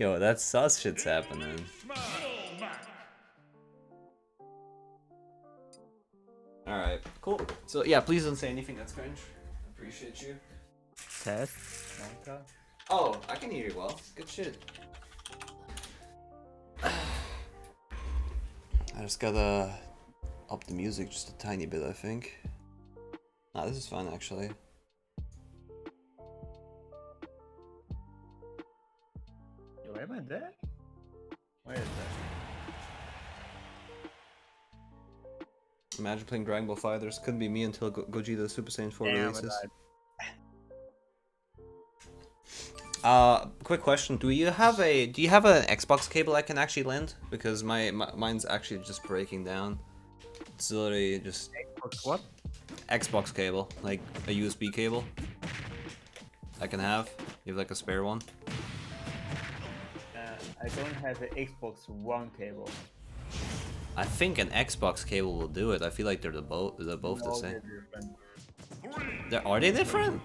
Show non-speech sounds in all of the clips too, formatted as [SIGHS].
Yo, that sus shit's happening. Alright, cool. So yeah, please don't say anything that's cringe. Appreciate you. Test. Minecraft. Oh, I can hear you well. Good shit. [SIGHS] I just gotta up the music just a tiny bit, I think. Nah, this is fun actually. Imagine playing Dragon Ball FighterZ. Couldn't be me until Go Gogeta Super Saiyan 4 Damn, releases. Uh, quick question: Do you have a do you have an Xbox cable I can actually lend? Because my, my mine's actually just breaking down. It's literally just Xbox what? Xbox cable, like a USB cable. I can have. You have like a spare one? Uh, I don't have an Xbox One cable. I think an Xbox cable will do it. I feel like they're the both they're both the same. they're. They're, are they different?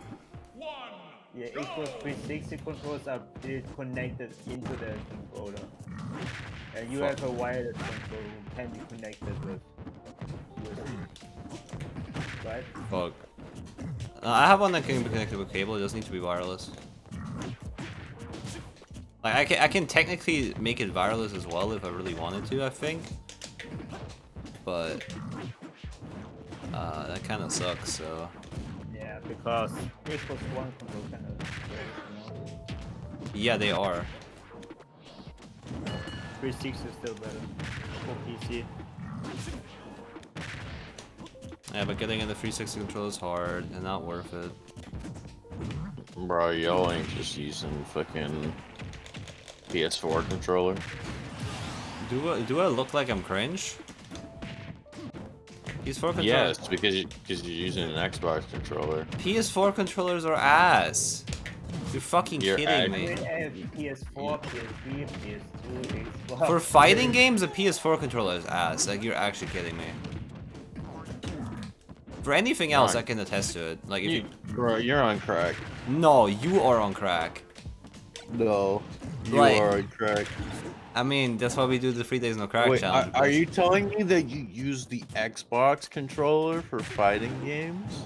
Yeah, Xbox 360 controllers are built connected into the controller. And you Fuck. have a wireless control who can be connected with USB. Right? Fuck. Uh, I have one that can be connected with cable. It doesn't need to be wireless. Like I can I can technically make it wireless as well if I really wanted to. I think. But uh, that kind of sucks. So Yeah, because Xbox One control kind of yeah, they are. 360 is still better for PC. Yeah, but getting in the 360 controller is hard and not worth it. Bro, y'all ain't just using fucking PS4 controller. Do I, do I look like I'm cringe? PS4 controller. Yes, because you, because you're using an Xbox controller. PS4 controllers are ass. You're fucking You're kidding me. PS4, PS3, PS2, Xbox. For fighting games, a PS4 controller is ass. Like, you're actually kidding me. For anything else, I can attest to it. Like, if You, you... bro, you're on crack. No, you are on crack. No, you Like- are on crack. I mean, that's why we do the three days no crack Wait, are, challenge. are you telling me that you use the Xbox controller for fighting games?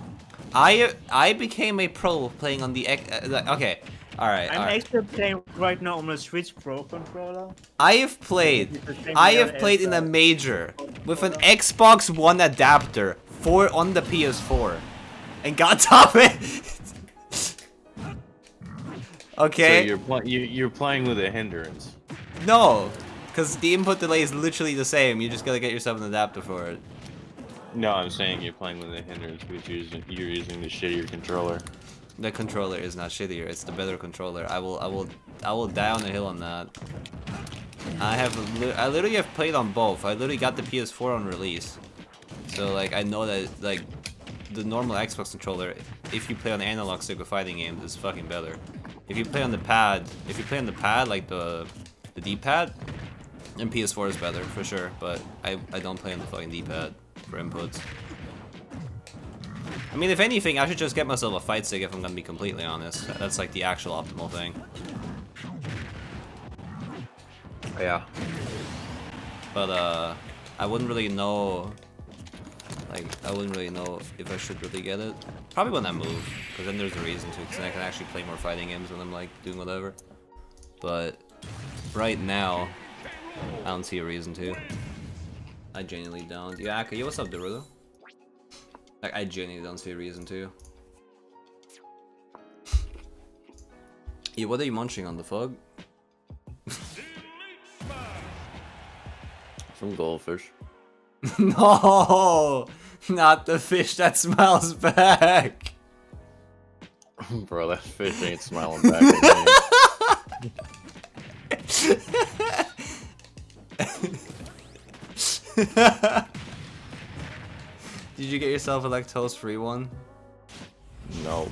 I I became a pro playing on the... X- uh, okay, alright, I'm alright. actually playing right now on the Switch Pro controller. I have played... It's the same I have played in a uh, major with an Xbox One adapter for on the PS4 and got [LAUGHS] top it. okay. So you're pl- you, you're playing with a hindrance. No, because the input delay is literally the same. You just gotta get yourself an adapter for it. No, I'm saying you're playing with a hindrance, which you're using, you're using the shittier controller. The controller is not shittier. It's the better controller. I will, I will, I will die on the hill on that. I have, I literally have played on both. I literally got the PS4 on release, so like I know that like the normal Xbox controller, if you play on analog stick with fighting games, is fucking better. If you play on the pad, if you play on the pad like the the D-pad, and PS4 is better for sure. But I I don't play on the fucking D-pad for inputs. I mean, if anything, I should just get myself a fight stick if I'm gonna be completely honest. That's like the actual optimal thing. Yeah. But uh, I wouldn't really know. Like, I wouldn't really know if I should really get it. Probably when I move, because then there's a reason to. Because then I can actually play more fighting games when I'm like doing whatever. But right now, I don't see a reason to. I genuinely don't. Yeah, okay, yo, what's up, Derulo? Like, I genuinely don't see a reason to. Yeah, what are you munching on the fog? [LAUGHS] Some goldfish. [LAUGHS] no, not the fish that smiles back. [LAUGHS] Bro, that fish ain't smiling back at me. [LAUGHS] Did you get yourself a lactose-free one? No.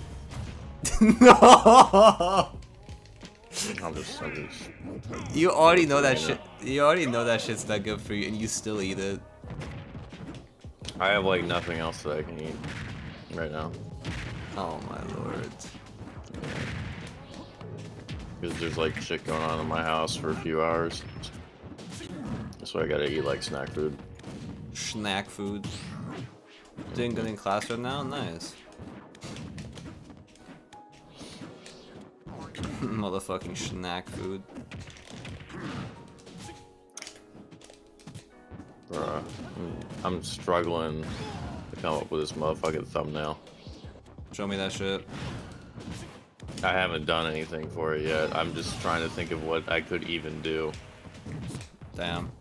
[LAUGHS] no. I'm just, I'm just. You already know that shit. You already know that shit's not good for you, and you still eat it. I have like nothing else that I can eat right now. Oh my lord. Because there's like shit going on in my house for a few hours. So I gotta eat like snack food. Snack food. Doing good in class right now? Nice. [LAUGHS] Motherfucking snack food. Bruh, I'm struggling to come up with this motherfucking thumbnail. Show me that shit. I haven't done anything for it yet. I'm just trying to think of what I could even do. Damn.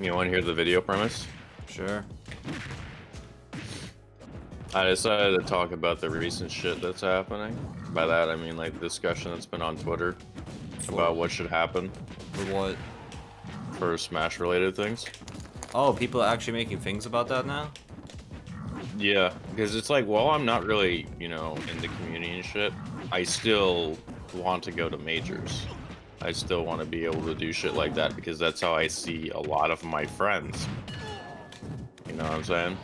You want to hear the video premise? Sure. I decided to talk about the recent shit that's happening. By that, I mean like the discussion that's been on Twitter about what should happen For what? for Smash related things. Oh, people are actually making things about that now? Yeah, because it's like, well, I'm not really, you know, in the community and shit. I still want to go to majors. I still want to be able to do shit like that because that's how I see a lot of my friends. You know what I'm saying?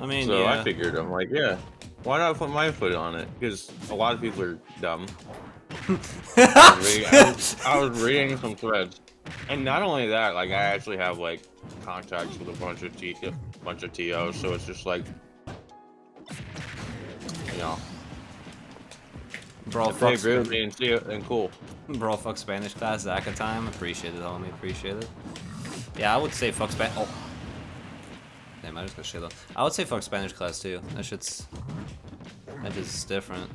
I mean, so yeah. I figured, I'm like, yeah, why not put my foot on it? Because a lot of people are dumb. I, was reading, I, was, I was reading some threads, and not only that, like I actually have like contacts with a bunch of T, bunch of TOs, so it's just like, you know, Bro, if fuck, agree with me and see it, then cool. bro, fuck Spanish class, Zaka time. Appreciate it, homie. Appreciate it. Yeah, I would say fuck Spanish. Oh. Damn, I just got shit on. I would say fuck Spanish class too. That shit's. That shit's different.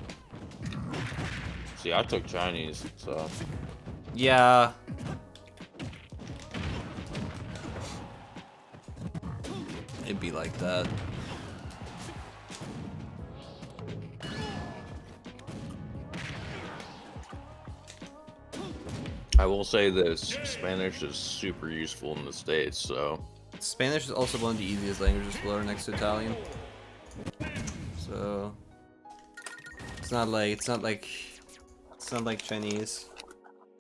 See, I took Chinese, so Yeah. It'd be like that. I will say this: Spanish is super useful in the states. So Spanish is also one of the easiest languages to learn next to Italian. So it's not like it's not like it's not like Chinese.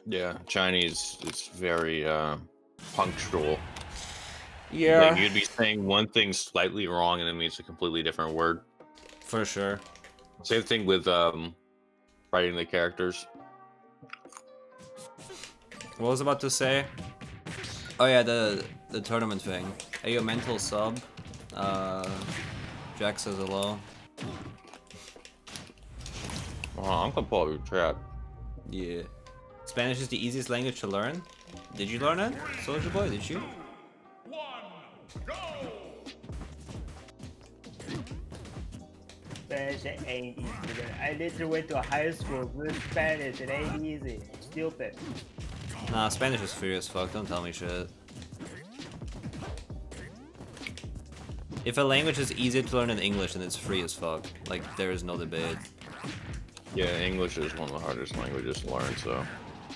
yeah, Chinese is very uh, punctual. Yeah, Like you'd be saying one thing slightly wrong and it means a completely different word. for sure. Same thing with um, writing the characters. What was I about to say? Oh yeah, the the tournament thing. Are you a Mentle sub? Uh, Jack says hello. Oh, I'm gonna pull your chat. Yeah. Spanish is the easiest language to learn. Did you learn it, Soldier Boy? Did you? Spanish ain't easy. I literally went to a high school with Spanish. It ain't easy. Stupid. Nah, Spanish is free as fuck. Don't tell me shit. If a language is easier to learn than English, then it's free as fuck. Like, there is no debate. Yeah, English is one of the hardest languages to learn. So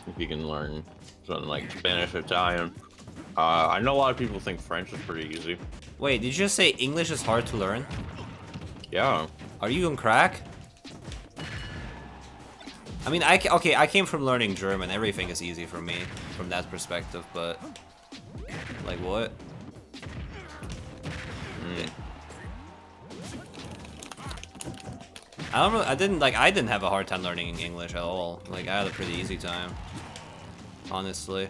if you can learn something like Spanish, Italian, uh, I know a lot of people think French is pretty easy. Wait, did you just say English is hard to learn? Yeah, Are you on crack? I mean, I okay. I came from learning German. Everything is easy for me from that perspective. But like, what? Mm. I don't know. I didn't like. I didn't have a hard time learning English at all. Like, I had a pretty easy time. Honestly.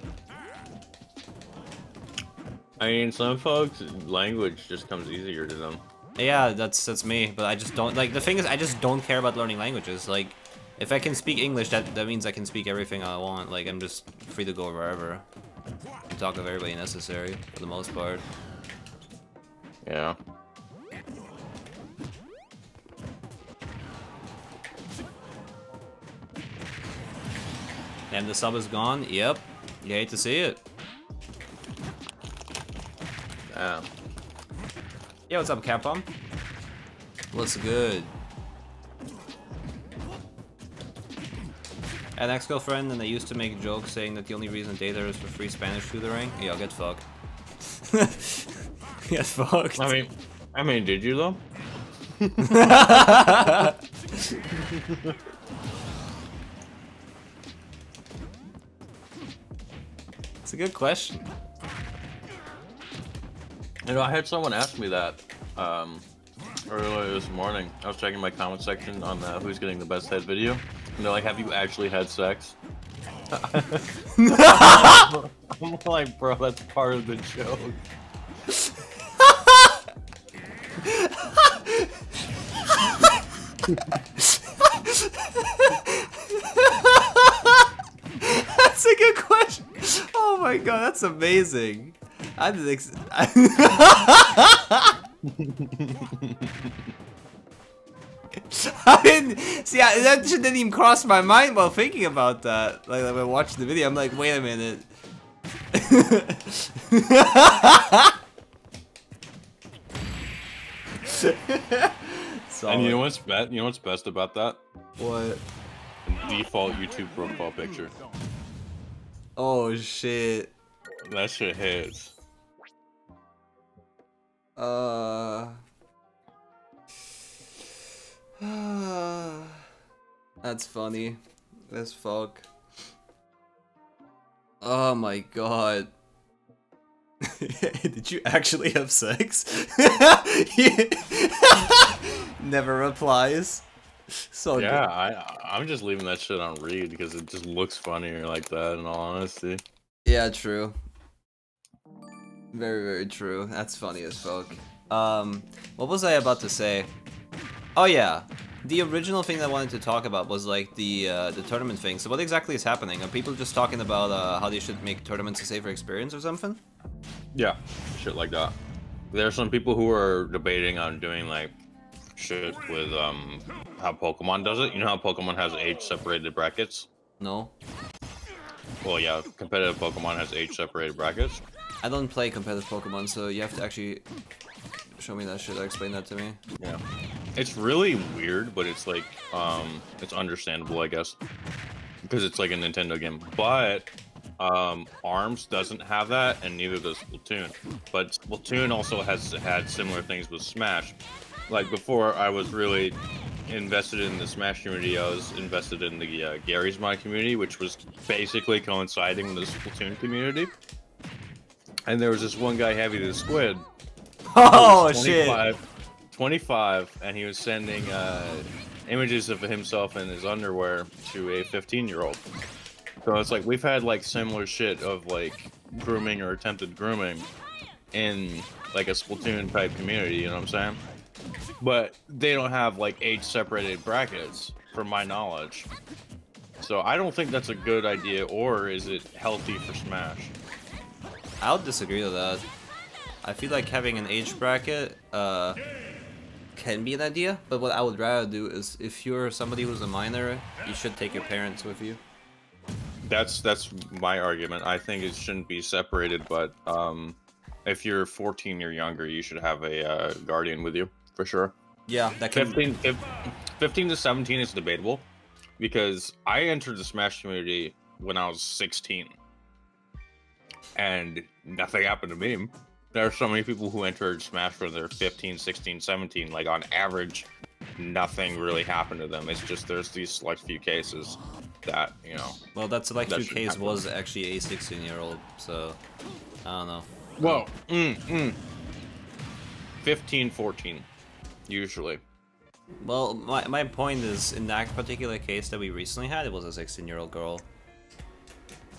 I mean, some folks language just comes easier to them. Yeah, that's that's me. But I just don't like. The thing is, I just don't care about learning languages. Like, if I can speak English, that that means I can speak everything I want. Like, I'm just free to go wherever. And talk with everybody necessary for the most part. Yeah. And the sub is gone. Yep. You hate to see it. Damn. Yeah, what's up, Capcom? What's good? An ex-girlfriend, and they used to make jokes saying that the only reason data is for free Spanish tutoring. Yeah, get fucked. [LAUGHS] get fucked. I mean, I mean, did you though? [LAUGHS] it's a good question. You know, I had someone ask me that um, earlier this morning. I was checking my comment section on uh, who's getting the best head video, and they're like, "Have you actually had sex?" I'm [LAUGHS] like, bro, that's part of the joke. That's a good question. Oh my god, that's amazing. I didn't. Ex [LAUGHS] [LAUGHS] [LAUGHS] I didn't see. I, that shit didn't even cross my mind while thinking about that. Like, like when watching the video, I'm like, wait a minute. [LAUGHS] And you know what's best? You know what's best about that? what? Default YouTube profile picture. Oh shit. That shit hits. Uh. [SIGHS] That's funny. As fuck. Oh my god. [LAUGHS] Did you actually have sex? [LAUGHS] Never replies. So Yeah, I I'm just leaving that shit on read because it just looks funnier like that. In all honesty. Yeah, true. Very, very true. That's funny as fuck. Um, what was I about to say? Oh yeah, the original thing I wanted to talk about was like the uh, the tournament thing. So what exactly is happening? Are people just talking about uh, how they should make tournaments a safer experience or something? Yeah, shit like that. There are some people who are debating on doing like shit with um how Pokemon does it. You know how Pokemon has age separated brackets? No, Well, yeah, competitive Pokemon has age separated brackets. I don't play competitive Pokemon, so you have to actually show me that shit explain that to me. Yeah. It's really weird, but it's like um it's understandable, I guess. Because it's like a Nintendo game. But um ARMS doesn't have that and neither does Splatoon. But Splatoon also has had similar things with Smash. Like before I was really invested in the Smash community, I was invested in the uh, Garry's Mod community, which was basically coinciding with the Splatoon community. And there was this one guy, Heavy the Squid, [LAUGHS] Oh was 25, 25, and he was sending uh, images of himself in his underwear to a 15 year old. So it's like we've had like similar shit of like grooming or attempted grooming in like a Splatoon type community, you know what I'm saying? But they don't have like age separated brackets, from my knowledge. So I don't think that's a good idea, or is it healthy for Smash? I would disagree with that. I feel like having an age bracket uh, can be an idea, but what I would rather do is if you're somebody who's a minor, you should take your parents with you. That's that's my argument. I think it shouldn't be separated, but um, if you're 14 or younger, you should have a uh, guardian with you for sure. Yeah, that can. 15, fif- 15 to 17 is debatable because I entered the Smash community when I was 16, and nothing happened to me. There are so many people who entered Smash when they're 15, 16, 17. Like on average, nothing really happened to them. It's just there's these select few cases that you know. Well, that's like That two should case happen. was actually a 16 year old, so I don't know. Whoa. Mm, mm. 15, 14, usually. Well, my, my point is, in that particular case that we recently had, it was a 16 year old girl.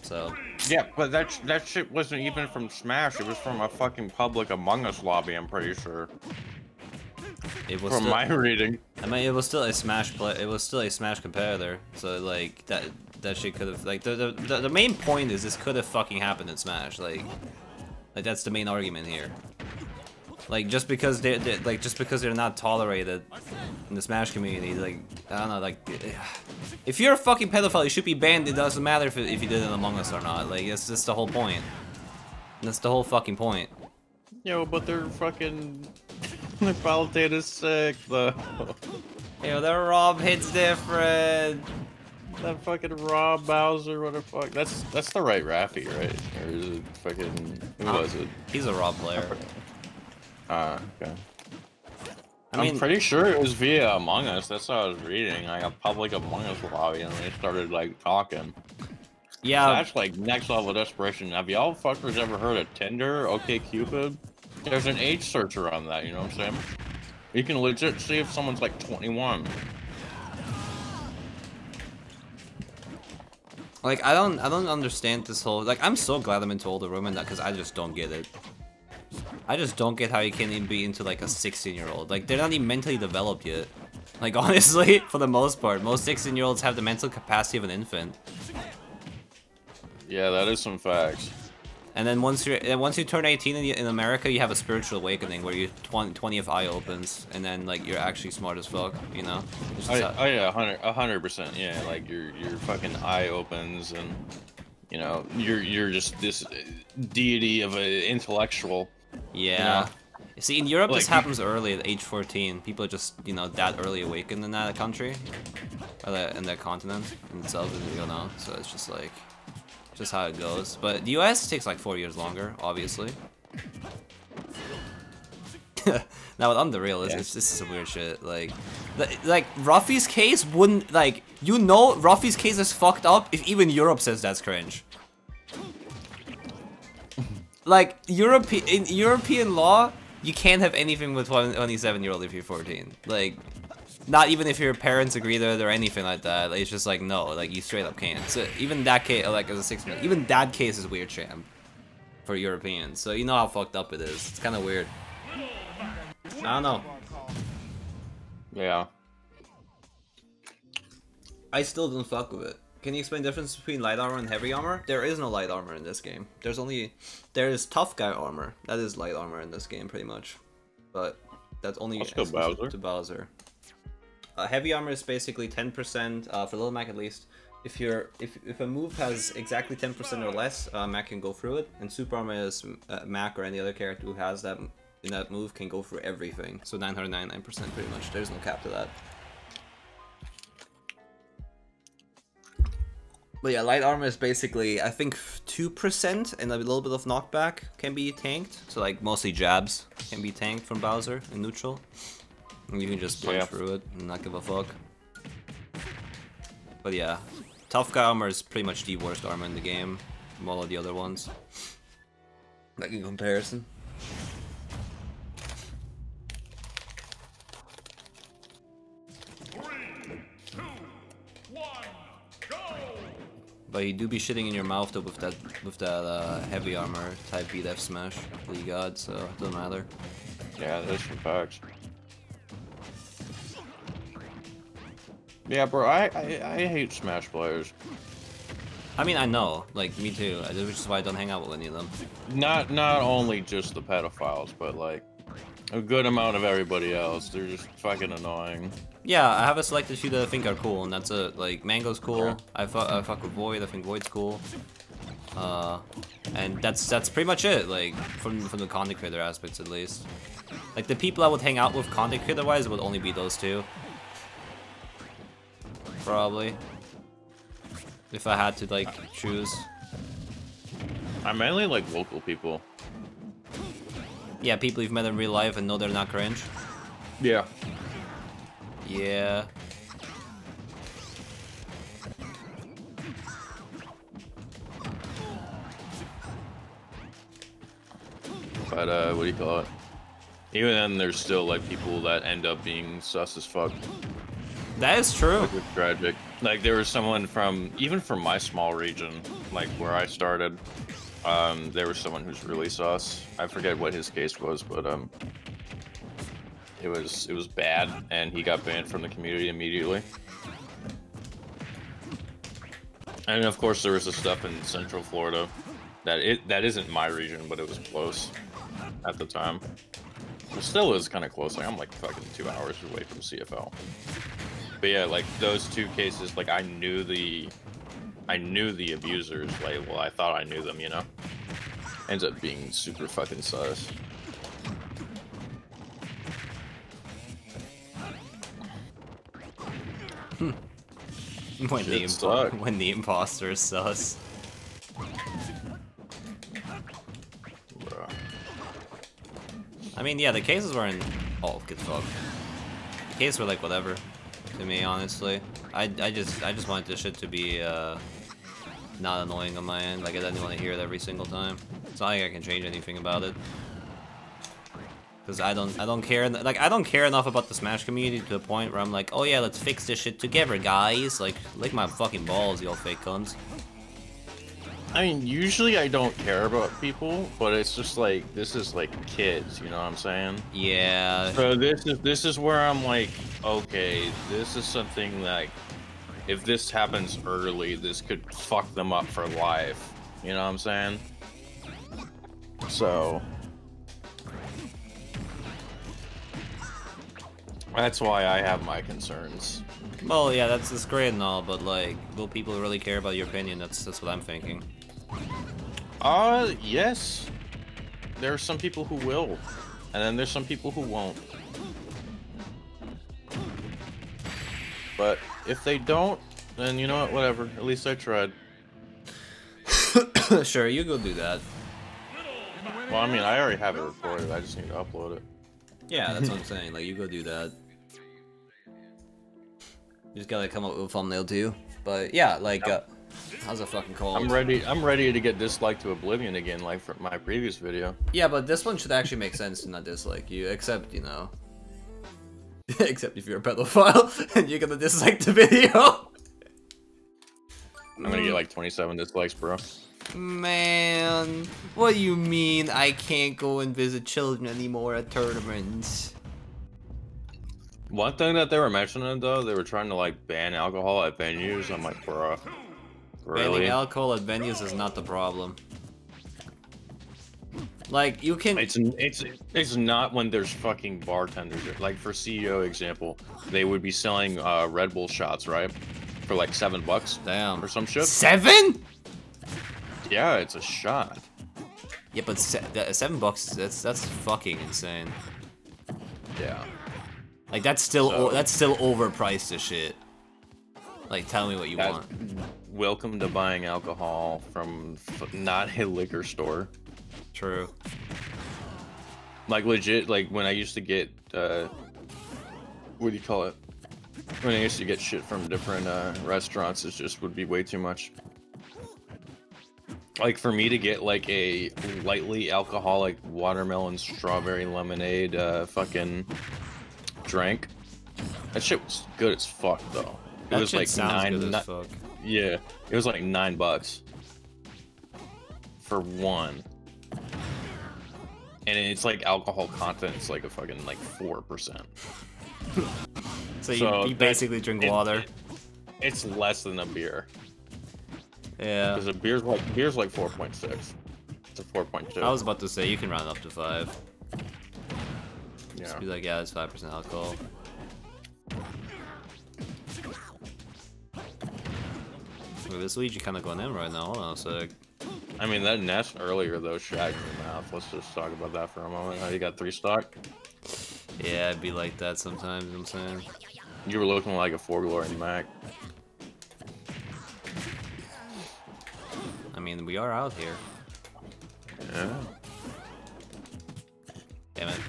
So, Yeah, but that that shit wasn't even from Smash. It was from a fucking public Among Us lobby. I'm pretty sure. it was From still, my reading. I mean, it was still a Smash play. It was still a Smash competitor. So like that that shit could have like the, the the the main point is this could have fucking happened in Smash. Like, like that's the main argument here. Like just because they're, they're like just because they're not tolerated in the Smash community, like I don't know, like [SIGHS] if you're a fucking pedophile, you should be banned. It doesn't matter if, if you did it Among Us or not. Like that's just the whole point. That's the whole fucking point. Yo, but they're fucking. Their battle is sick, though. Yo, the Rob hits different. that fucking Rob Bowser, what the fuck? That's that's the right Raffy, right? Or is it fucking. Who was it? He's a Rob player. Ah, okay. I I mean, am pretty sure it was via Among Us. That's what I was reading. Like a public Among Us lobby, and they started like talking. yeah, That's like next level desperation. Have y'all fuckers ever heard of Tinder, OK Cupid? There's an age searcher on that. You know what I'm saying? You can legit see if someone's like 21. Like I don't I don't understand this whole like I'm so glad I'm into older women that because I just don't get it. I just don't get how you can even be into like a 16 year old. Like they're not even mentally developed yet. Like [LAUGHS] honestly, for the most part, most 16 year olds have the mental capacity of an infant. Yeah, that is some facts. And then once you are once you turn 18 in, in America, you have a spiritual awakening where your 20, 20th eye opens, and then like you're actually smart as fuck, you know? Oh, oh yeah, hundred, a hundred percent. Yeah, like your your fucking eye opens, and you know you're you're just this deity of an intellectual. Yeah. See, in Europe, this Like, you- happens early at age 14. People are just, you know, that early awakened in that country, or that, in that continent in itself, you know. So it's just like, just how it goes. But the US takes like four years longer, obviously. [LAUGHS] now with Unreal, it's, Yeah. it's this is some weird shit. Like, the, like Ruffy's case wouldn't like you know Ruffy's case is fucked up if even Europe says that's cringe. Like Europe in European law, you can't have anything with 27 year old if you're 14. Like, not even if your parents agree to it or anything like that. Like, it's just like no, like you straight up can't. So even that case, like as a 16 year old, even that case is weird, sham, for Europeans. So you know how fucked up it is. It's kind of weird. I don't know. Yeah. I still don't fuck with it. Can you explain the difference between light armor and heavy armor? There is no light armor in this game. There's only there is tough guy armor. That is light armor in this game, pretty much. But that's only exclusive Bowser. to Bowser. Uh, heavy armor is basically 10% uh, for Little Mac at least. If you're if if a move has exactly 10% or less, uh, Mac can go through it. And super armor is uh, Mac or any other character who has that in that move can go through everything. So 999% pretty much. There's no cap to that. But yeah, light armor is basically, I think, 2% and a little bit of knockback can be tanked. So like mostly jabs can be tanked from Bowser in neutral. And you can just punch Yeah. through it and not give a fuck. But yeah, tough guy armor is pretty much the worst armor in the game from all of the other ones. Like in comparison. But you do be shitting in your mouth though with that with that uh, heavy armor type beat F smash that you got, so it doesn't matter. Yeah, that is some facts. Yeah, bro, I, I I hate Smash players. I mean, I know, like me too, which is why I don't hang out with any of them. Not not only just the pedophiles, but like a good amount of everybody else. They're just fucking annoying. Yeah, I have a selected few that I think are cool, and that's it. Like Mango's cool. I fuck, I fuck with Void. I think Void's cool. Uh, and that's that's pretty much it. Like from from the content creator aspects at least. Like the people I would hang out with content creator wise would only be those two. Probably. If I had to like choose. I mainly like local people. Yeah, people you've met in real life and know they're not cringe. Yeah. Yeah. But uh, what do you call it? Even then, there's still like people that end up being sus as fuck. That is true. Which is tragic. Like there was someone from even from my small region, like where I started. Um, there was someone who's really sus. I forget what his case was, but um, it was it was bad, and he got banned from the community immediately. And of course, there was the stuff in Central Florida that it that isn't my region, but it was close at the time. It still is kind of close. Like I'm like fucking two hours away from CFL. But yeah, like those two cases, like I knew the, I knew the abusers. Like, well, I thought I knew them, you know. Ends up being super fucking sus. [LAUGHS] When the, impo- suck. [LAUGHS] when the imposter is sus. Bruh. I mean, yeah, the cases were in. Oh, good fuck. The cases were like whatever, to me, honestly. I, I just I just wanted this shit to be uh, not annoying on my end. Like I didn't want to hear it every single time. It's not like I can change anything about it. Because I don't, I don't care. Like, I don't care enough about the Smash community to the point where I'm like, oh yeah, let's fix this shit together, guys. Like, lick my fucking balls, you all fake cunts. I mean, usually I don't care about people, but it's just like this is like kids, you know what I'm saying? Yeah. So this is this is where I'm like, okay, this is something like if this happens early, this could fuck them up for life. You know what I'm saying? So that's why I have my concerns. Well, yeah, that's, that's great and all, but like, will people really care about your opinion? That's that's what I'm thinking. Uh, yes. There are some people who will, and then there's some people who won't. But if they don't, then you know what, whatever. At least I tried. [COUGHS] sure, you go do that. Well, I mean, I already have it recorded. I just need to upload it. Yeah, that's what I'm saying. Like, you go do that. Just gotta come up with a thumbnail too. But yeah, like, uh, how's it fucking called? I'm ready. I'm ready to get disliked to oblivion again, like from my previous video. Yeah, but this one should actually make sense to not dislike you, except you know, [LAUGHS] except if you're a pedophile [LAUGHS] and you're gonna dislike the video. [LAUGHS] I'm gonna get like 27 dislikes, bro. Man, what do you mean I can't go and visit children anymore at tournaments? One thing that they were mentioning though, they were trying to like ban alcohol at venues. I'm like, bro, really? Banning alcohol at venues is not the problem. Like you can. It's it's it's not when there's fucking bartenders. Like for CEO example, they would be selling uh, Red Bull shots, right, for like seven bucks Damn. or some shit. Seven? Yeah, it's a shot. Yeah, but se seven bucks. That's that's fucking insane. Yeah. Like that's still So- o that's still overpriced as shit. Like tell me what you want. welcome to buying alcohol from f- not a liquor store. True. Like legit, like when I used to get, uh, what do you call it? When I used to get shit from different uh, restaurants, it just would be way too much. Like for me to get like a lightly alcoholic watermelon strawberry lemonade uh, fucking drink, that shit was good as fuck though. It That was like nine. good ni- as fuck. yeah, it was like nine bucks for one. And it's like alcohol content, it's like a fucking like four percent. So you, So you basically drink it- water. It's less than a beer. Yeah. Because a beer's like beer's like four point six. It's a four point two. I was about to say you can round up to five. Yeah. Just be like, yeah, it's five percent alcohol. Look, this Luigi kind of going in right now. Hold on a sec. I mean that nest earlier though your mouth. Let's just talk about that for a moment. How you got three stock? Yeah, it'd be like that sometimes. You know what I'm saying. You were looking like a four glory Mac. I mean, we are out here. Yeah. Damn it.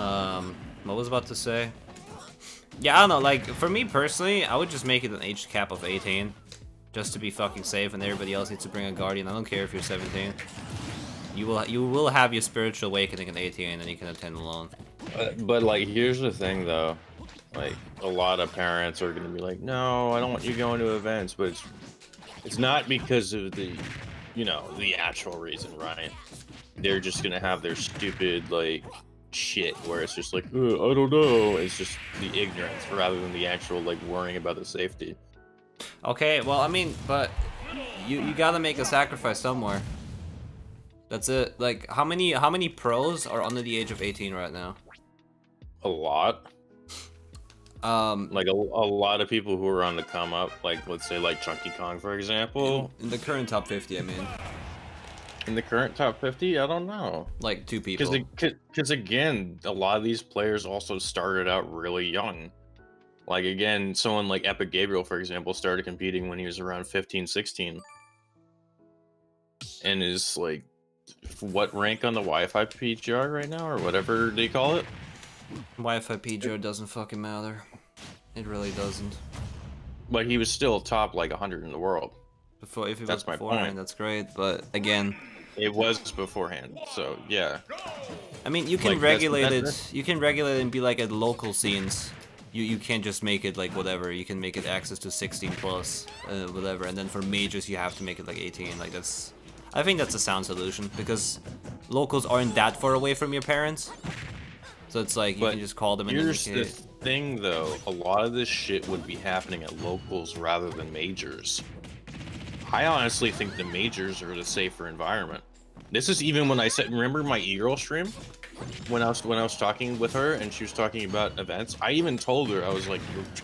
Um, what was about to say? Yeah, I don't know, like, for me personally, I would just make it an age cap of 18. Just to be fucking safe and everybody else needs to bring a guardian. I don't care if you're 17. You will you will have your spiritual awakening at 18 and you can attend alone. But, but like, here's the thing though. Like, a lot of parents are gonna be like, "No, I don't want you going to events," but it's it's not because of the, you know, the actual reason, right? They're just gonna have their stupid like shit where it's just like, "Uh, I don't know. It's just the ignorance rather than the actual like worrying about the safety. Okay, well, I mean, but you you gotta make a sacrifice somewhere. That's it. Like, how many how many pros are under the age of 18 right now? A lot. Um, Like a, a lot of people who are on the come up, like let's say like Chunky Kong for example. in the current top 50, I mean, In the current top 50, I don't know. like two people. Because again, a lot of these players also started out really young. Like again, someone like Epic Gabriel, for example, started competing when he was around 15, 16. And is like what rank on the Wi-Fi PGR right now, or whatever they call it? Wi-Fi pgr doesn't fucking matter. It really doesn't. But he was still top like 100 in the world. Before, if it That's was my point. that's great. But again, It was beforehand, so yeah. I mean, you can Like, that's- regulate it. You can regulate it and be like at local scenes. You you can't just make it like whatever. You can make it access to 16 plus, uh, whatever. And then for majors, you have to make it like 18. Like that's. I think that's a sound solution because locals aren't that far away from your parents. So it's like you But can just call them and Here's the thing, though. A lot of this shit would be happening at locals rather than majors. I honestly think the majors are the safer environment. This is even when I said, remember my e-girl stream? When I was when I was talking with her and she was talking about events, I even told her I was like,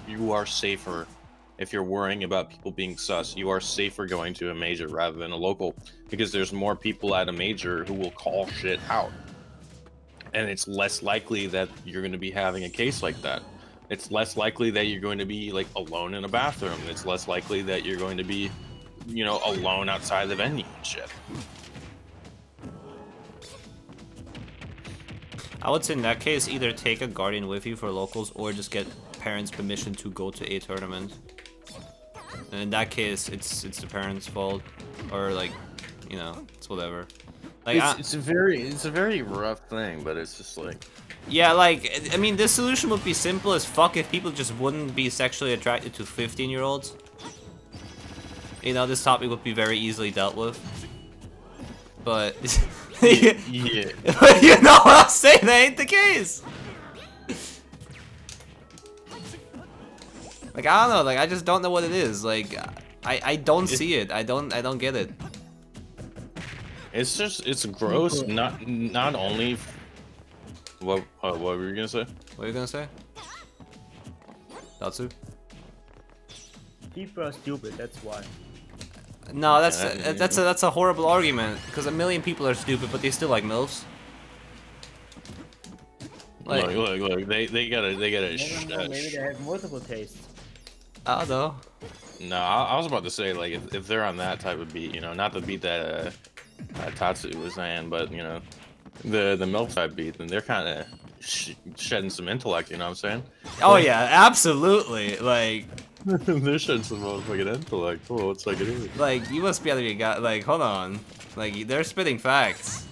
"You- "You are safer if you're worrying about people being sus. You are safer going to a major rather than a local because there's more people at a major who will call shit out." and it's less likely that you're going to be having a case like that. It's less likely that you're going to be like alone in a bathroom. It's less likely that you're going to be, you know, alone outside the venue and shit. I would say in that case, either take a guardian with you for locals, or just get parents' permission to go to a tournament. And in that case, it's it's the parents' fault, or like, you know, it's whatever. Like, I- it's a very it's a very rough thing, but it's just like yeah, like I mean, this solution would be simple as fuck if people just wouldn't be sexually attracted to 15-year-olds. You know, this topic would be very easily dealt with. But [LAUGHS] yeah. [LAUGHS] you know what I'm saying? That ain't the case. Like I don't know. Like I just don't know what it is. Like I I don't see it. I don't I don't get it. It's just it's gross. [LAUGHS] Not not only. What uh, what were you gonna say? What are you gonna say? Tatsu? People are stupid, that's why. No, that's Yeah, uh, that's a that's a horrible argument because a million people are stupid, but they still like milfs. Like look, look, look. They they gotta they gotta. I Sh- don't know, uh, maybe they have multiple tastes. I don't know. No, I, I was about to say like if, if they're on that type of beat, you know, not the beat that uh, uh, Tatsu was saying, but you know, the the milk type beat, then they're kind of sh- shedding some intellect. You know what I'm saying? Oh yeah, absolutely. Like [LAUGHS] they're shedding some motherfucking intellect. Oh, it's like it is. like you must be out of your guy. Like hold on. Like they're spitting facts.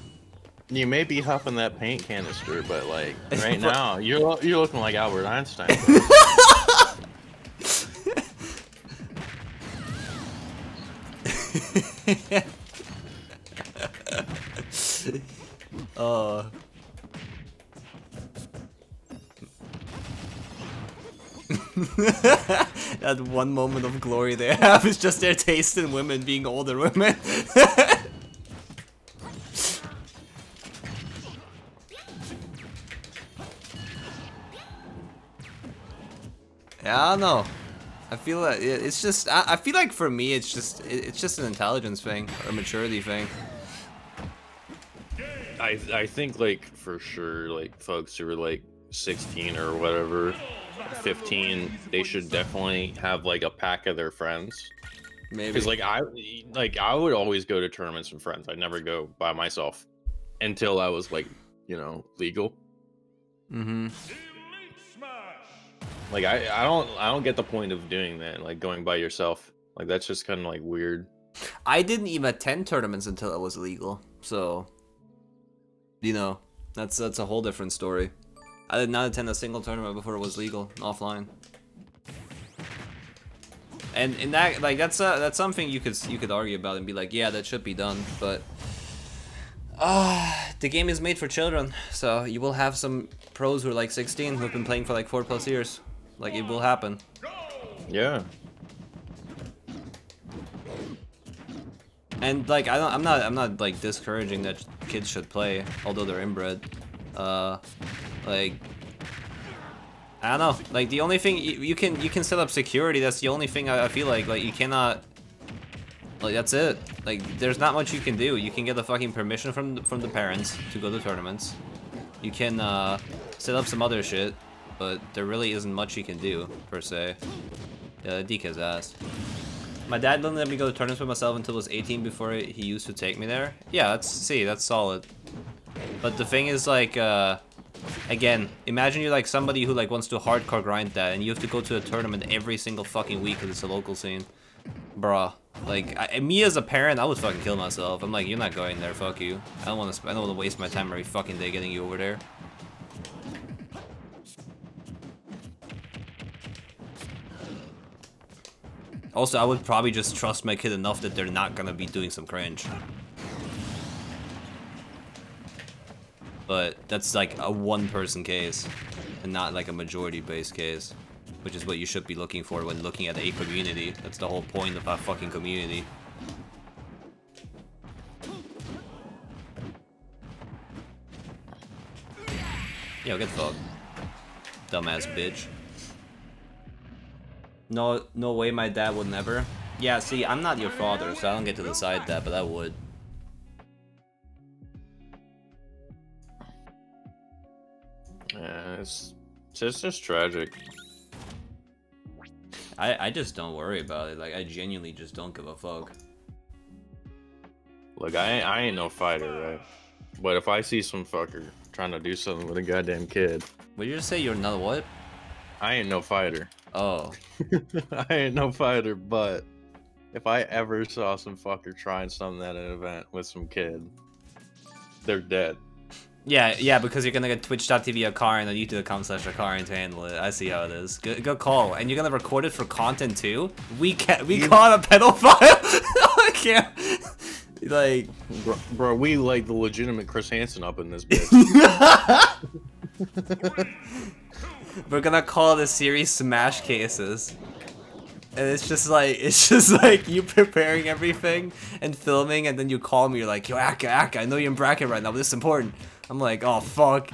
You may be huffing that paint canister, but like [LAUGHS] right now, you're you're looking like Albert Einstein. [LAUGHS] Oh. [LAUGHS] that one moment of glory they have is just their taste in women being older women. [LAUGHS] yeah, I don't know. I feel like it's just. I, I feel like for me, it's just. it- It's just an intelligence thing or maturity thing. I I think like for sure like folks who are like 16 or whatever 15 they should definitely have like a pack of their friends Maybe. because like I like I would always go to tournaments with friends I'd never go by myself until I was like you know legal Mm-hmm. like I I don't I don't get the point of doing that like going by yourself like that's just kind of like weird I didn't even attend tournaments until it was legal. So, you know, that's that's a whole different story. I did not attend a single tournament before it was legal offline. And in that, like, that's uh, that's something you could you could argue about and be like, yeah, that should be done, but. Ah, the game is made for children, so you will have some pros who are like 16 who have been playing for like four plus years. Like it will happen. yeah And like I don't, I'm not, I'm not like discouraging that kids should play, although they're inbred. Uh, like I don't know. Like the only thing you, you can, you can set up security. That's the only thing I, I feel like. Like you cannot. Like that's it. Like there's not much you can do. You can get the fucking permission from from the parents to go to tournaments. You can uh, set up some other shit, but there really isn't much you can do per se. Yeah, DK's ass. My dad didn't let me go to tournaments with myself until I was 18 before he used to take me there. Yeah, that's see, that's solid. But the thing is like, uh, Again, imagine you're like somebody who like wants to hardcore grind that, and you have to go to a tournament every single fucking week because it's a local scene. Bruh. Like, I, me as a parent, I would fucking kill myself. I'm like, you're not going there, fuck you. I don't want to I don't want to waste my time every fucking day getting you over there. Also, I would probably just trust my kid enough that they're not gonna be doing some cringe. But that's like a one-person case, and not like a majority-based case. Which is what you should be looking for when looking at a community. That's the whole point of a fucking community. Yo, get fucked. Dumbass bitch. No, no way my dad would never. Yeah, see, I'm not your father, so I don't get to decide that, but I would. Yeah, it's, it's just tragic. I, I just don't worry about it. Like, I genuinely just don't give a fuck. Look, I, I ain't no fighter, right? But if I see some fucker trying to do something with a goddamn kid, Would you just say you're not what? I ain't no fighter. Oh. [LAUGHS] I ain't no fighter, but if I ever saw some fucker trying something at an event with some kid, they're dead. Yeah, yeah, because you're gonna get twitch.tv a car and then YouTube account slash a car and to handle it. I see how it is. Good, good call. And you're gonna record it for content too? We can we caught a pedophile? [LAUGHS] I can't. Like, Bro, bro, we like the legitimate Chris Hansen up in this bitch. [LAUGHS] we're gonna call this series Smash Cases. And it's just like, it's just like you preparing everything and filming, and then you call me, you're like, yo, Akka, Akka, I know you're in bracket right now, but this is important. I'm like, oh, fuck.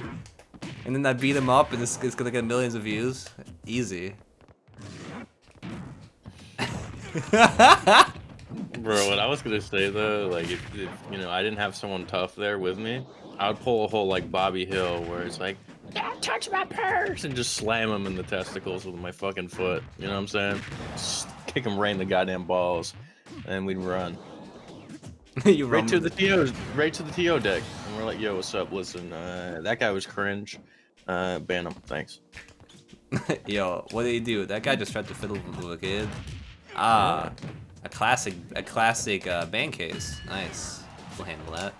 And then I beat him up, and it's, it's gonna get millions of views. Easy. [LAUGHS] Bro, what I was gonna say though, like if, if you know I didn't have someone tough there with me, I would pull a whole like Bobby Hill where it's like, don't touch my purse, and just slam him in the testicles with my fucking foot. You know what I'm saying? Just kick him right in the goddamn balls, and we'd run [LAUGHS] you right to the TO, right to the TO deck, and we're like, yo, what's up? Listen, uh, that guy was cringe. Uh, ban him, thanks. [LAUGHS] Yo, what did he do? That guy just tried to fiddle with a kid. Ah, a classic, a classic uh, band case. Nice. We'll handle that.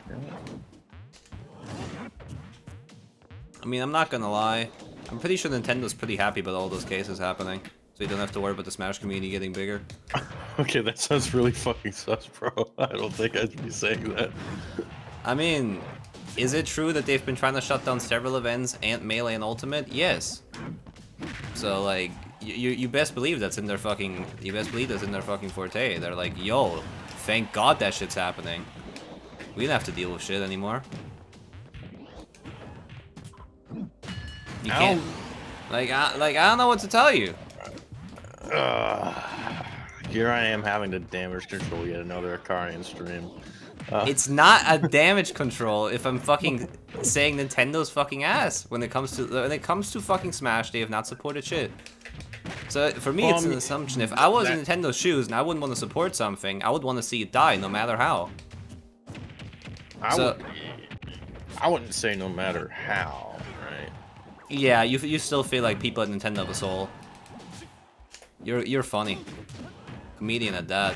I mean, I'm not gonna lie. I'm pretty sure Nintendo's pretty happy about all those cases happening. So you don't have to worry about the Smash community getting bigger. [LAUGHS] Okay, that sounds really fucking sus, bro. [LAUGHS] I don't think I should be saying that. I mean, is it true that they've been trying to shut down several events, and Melee and Ultimate? Yes. So like, you you best believe that's in their fucking, you best believe that's in their fucking forte. They're like, yo, thank God that shit's happening. We don't have to deal with shit anymore. You can't, like, I, like I don't know what to tell you. Ugh. Here I am having to damage control yet another Akaraien stream. Uh, It's not a damage control if I'm fucking saying Nintendo's fucking ass when it comes to when it comes to fucking Smash. They have not supported shit. So for me, it's an assumption. If I was in Nintendo's shoes and I wouldn't want to support something, I would want to see it die, no matter how. I, so- would, I wouldn't say no matter how, right? Yeah, you you still feel like people at Nintendo have a soul. You're you're funny, comedian at that.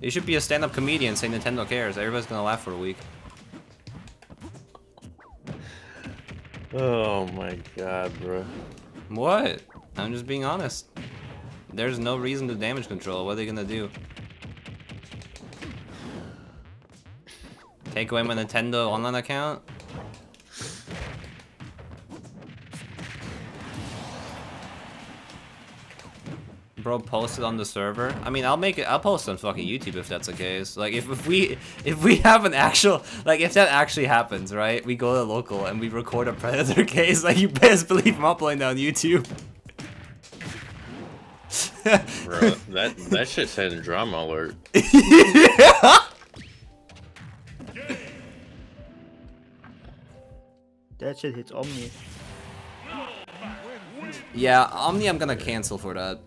You should be a stand-up comedian saying Nintendo cares. Everybody's gonna laugh for a week. Oh my god, bro. What? I'm just being honest. There's no reason to damage control. What are they gonna do? Take away my Nintendo online account? Bro post it on the server. I mean, I'll make it. I'll post on fucking YouTube if that's the case. Like, if, if we if we [LAUGHS] have an actual like if that actually happens, right? We go to local and we record a predator [LAUGHS] case. Like, you best believe I'm uploading that on YouTube. [LAUGHS] Bro, that that shit's heading drama alert. yeah. That shit hits Omni. Yeah, Omni, I'm gonna cancel for that.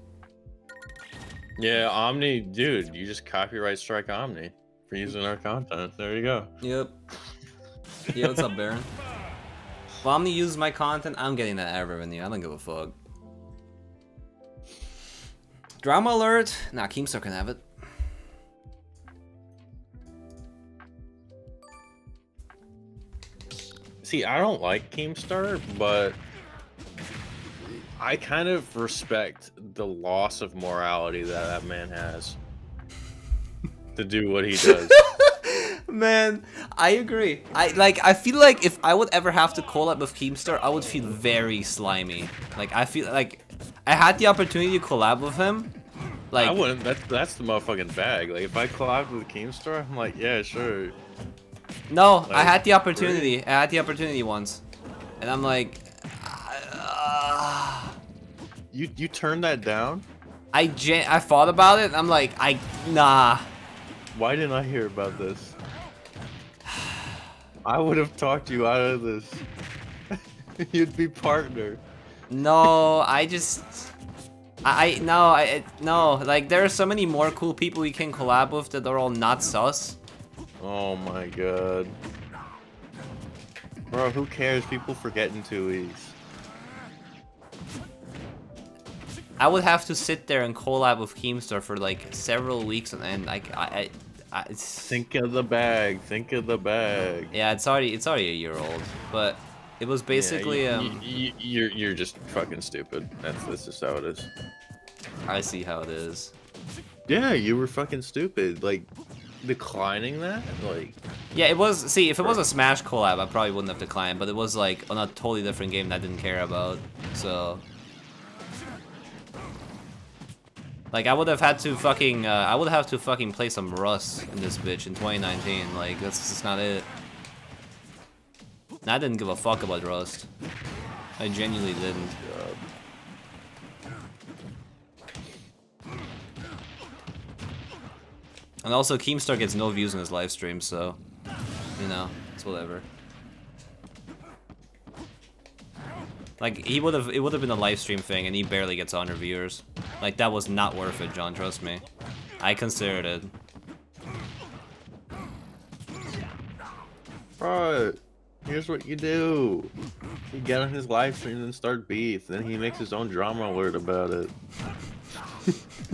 Yeah, Omni, dude, you just copyright strike Omni for using our content. There you go. Yep. Yeah, what's up, Baron? Well, Omni uses my content, I'm getting that ad revenue. I don't give a fuck. Drama alert! Nah, Keemstar can have it. See, I don't like Keemstar, but I kind of respect the loss of morality that that man has to do what he does. [LAUGHS] Man, I agree. I like. I feel like if I would ever have to collab with Keemstar, I would feel very slimy. Like I feel like I had the opportunity to collab with him. Like I wouldn't. That's that's the motherfucking bag. Like if I collabed with Keemstar, I'm like, yeah, sure. no, I had the opportunity. I had the opportunity once, and I'm like, uh, You you turned that down? I I thought about it. And I'm like, I nah. Why didn't I hear about this? I would have talked you out of this. [LAUGHS] You'd be partner. No, I just. I I- no I no like there are so many more cool people we can collab with that are all not sus. Oh my god. Bro, who cares? People forget in two weeks. I would have to sit there and collab with Keemstar for like several weeks and end. Like I, I, I it's, Think of the bag. Think of the bag. yeah, it's already it's already a year old, but it was basically yeah, um. you, you, are you're just fucking stupid. That's this is how it is. I see how it is. Yeah, you were fucking stupid. Like declining that, like Yeah, it was. See, if it was a Smash collab, I probably wouldn't have declined. But it was like on a totally different game that I didn't care about. So, like, I would have had to fucking. Uh, I would have to fucking play some Rust in this bitch in 2019. Like, that's just not it. And I didn't give a fuck about Rust. I genuinely didn't. And also, Keemstar gets no views on his live stream, so you know, it's whatever. Like he would have, it would have been a live stream thing, and he barely gets 100 viewers. Like that was not worth it, John. Trust me. I considered it. Bro, here's what you do. You get on his live stream and start beef. Then he makes his own drama alert about it. [LAUGHS]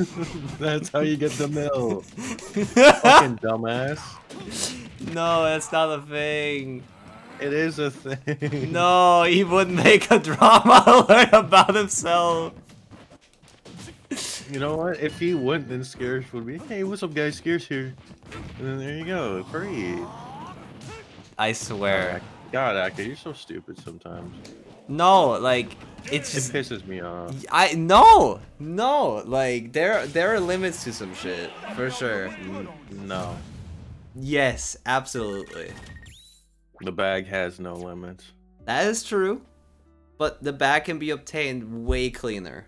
That's how you get the mill. [LAUGHS] Fucking dumbass. No, that's not a thing. It is a thing. No, he wouldn't make a drama [LAUGHS] alert about himself. You know what? If he wouldn't, then Scarce would be, hey, what's up, guys? Scarce here. And then there you go. Free. I swear. God, Aka, you're so stupid sometimes. No, like it's It just pisses me off. I no no like there there are limits to some shit for sure. No. Yes, absolutely. The bag has no limits. That is true, but the bag can be obtained way cleaner.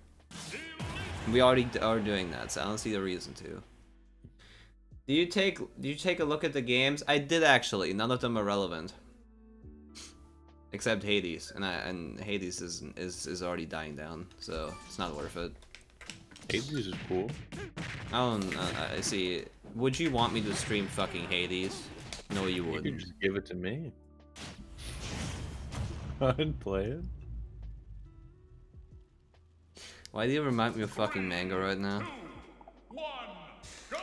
We already are doing that, so I don't see the reason to. Do you take do you take a look at the games? I did actually. None of them are relevant, except Hades, and I and Hades is is is already dying down, so it's not worth it. Hades is cool. I don't. Uh, I see. Would you want me to stream fucking Hades? No, you You could wouldn't. just give it to me. I'd play it. Why do you remind me of fucking manga right now? Come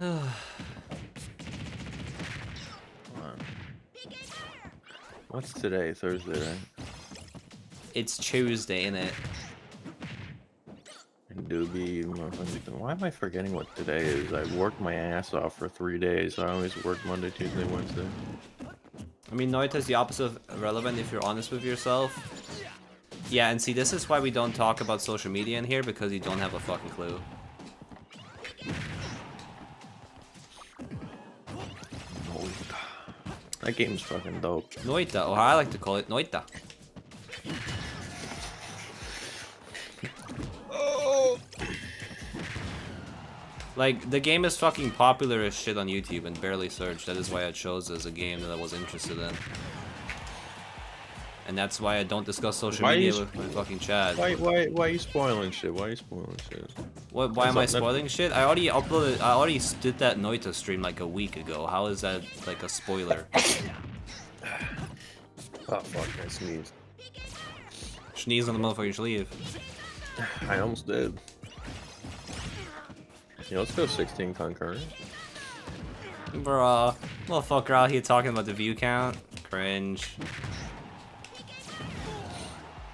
[SIGHS] on. What's today? Thursday, right? it's Tuesday, innit? And Doobie, why am I forgetting what today is? I worked my ass off for three days. I always work Monday, Tuesday, Wednesday. I mean, Noita is the opposite of relevant if you're honest with yourself. Yeah, and see, this is why we don't talk about social media in here, because you don't have a fucking clue. That game's fucking dope. Noita, or I like to call it Noita. Like, the game is fucking popular as shit on YouTube and barely searched. That is why I chose as a game that I was interested in. and that's why I don't discuss social Why media you- with my fucking chat. Why, why, why are you spoiling shit? Why are you spoiling shit? What, why am I spoiling shit? I already uploaded. I already did that Noita stream like a week ago. How is that like a spoiler? [LAUGHS] Oh fuck, I sneezed. Sneeze on the motherfucking sleeve. [SIGHS] I almost did. Yeah, let's go 16 concurrent. Bruh, motherfucker out here talking about the view count. Cringe.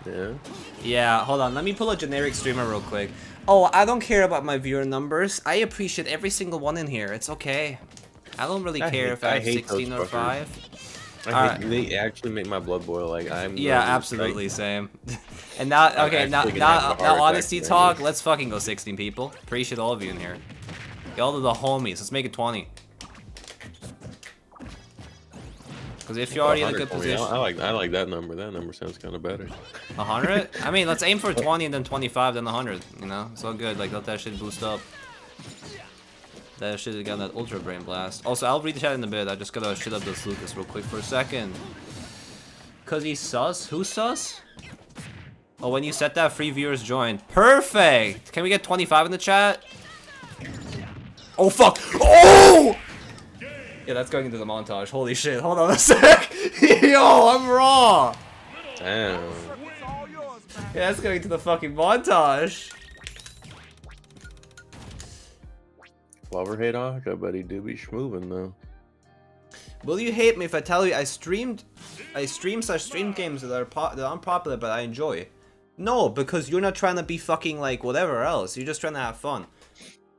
Yeah. Yeah, hold on. Let me pull a generic streamer real quick. Oh, I don't care about my viewer numbers. I appreciate every single one in here. It's okay. I don't really I care hate- if I I have 16 or 5. I hate, they actually make my blood boil. Like I'm. Yeah, absolutely, same. [LAUGHS] and now, okay, now, now, now, honesty talk. Let's fucking go 16 people. Appreciate all of you in here. Y'all are the homies. Let's make it 20. Because if you're already in a good 100. I- position, I like I like that number. That number sounds kind of better. 100. [LAUGHS] I mean, let's aim for 20 and then 25, then 100. You know, it's all good. Like let that shit boost up. That shit have got that ultra brain blast. Also, I'll read the chat in a bit. I just gotta shit up this Lucas real quick for a second. Cause he's sus. Who's sus? Oh, when you set that, free viewers join. Perfect. Can we get 25 in the chat? Oh fuck! Oh! Yeah, that's going into the montage. Holy shit! Hold on a [LAUGHS] sec. Yo, I'm raw. Damn. Yeah, that's going to the fucking montage. Lover hate on. I bet he do be schmoving though. Will you hate me if I tell you I streamed, I stream such stream games that are po that are unpopular but I enjoy? No, because you're not trying to be fucking like whatever else. You're just trying to have fun.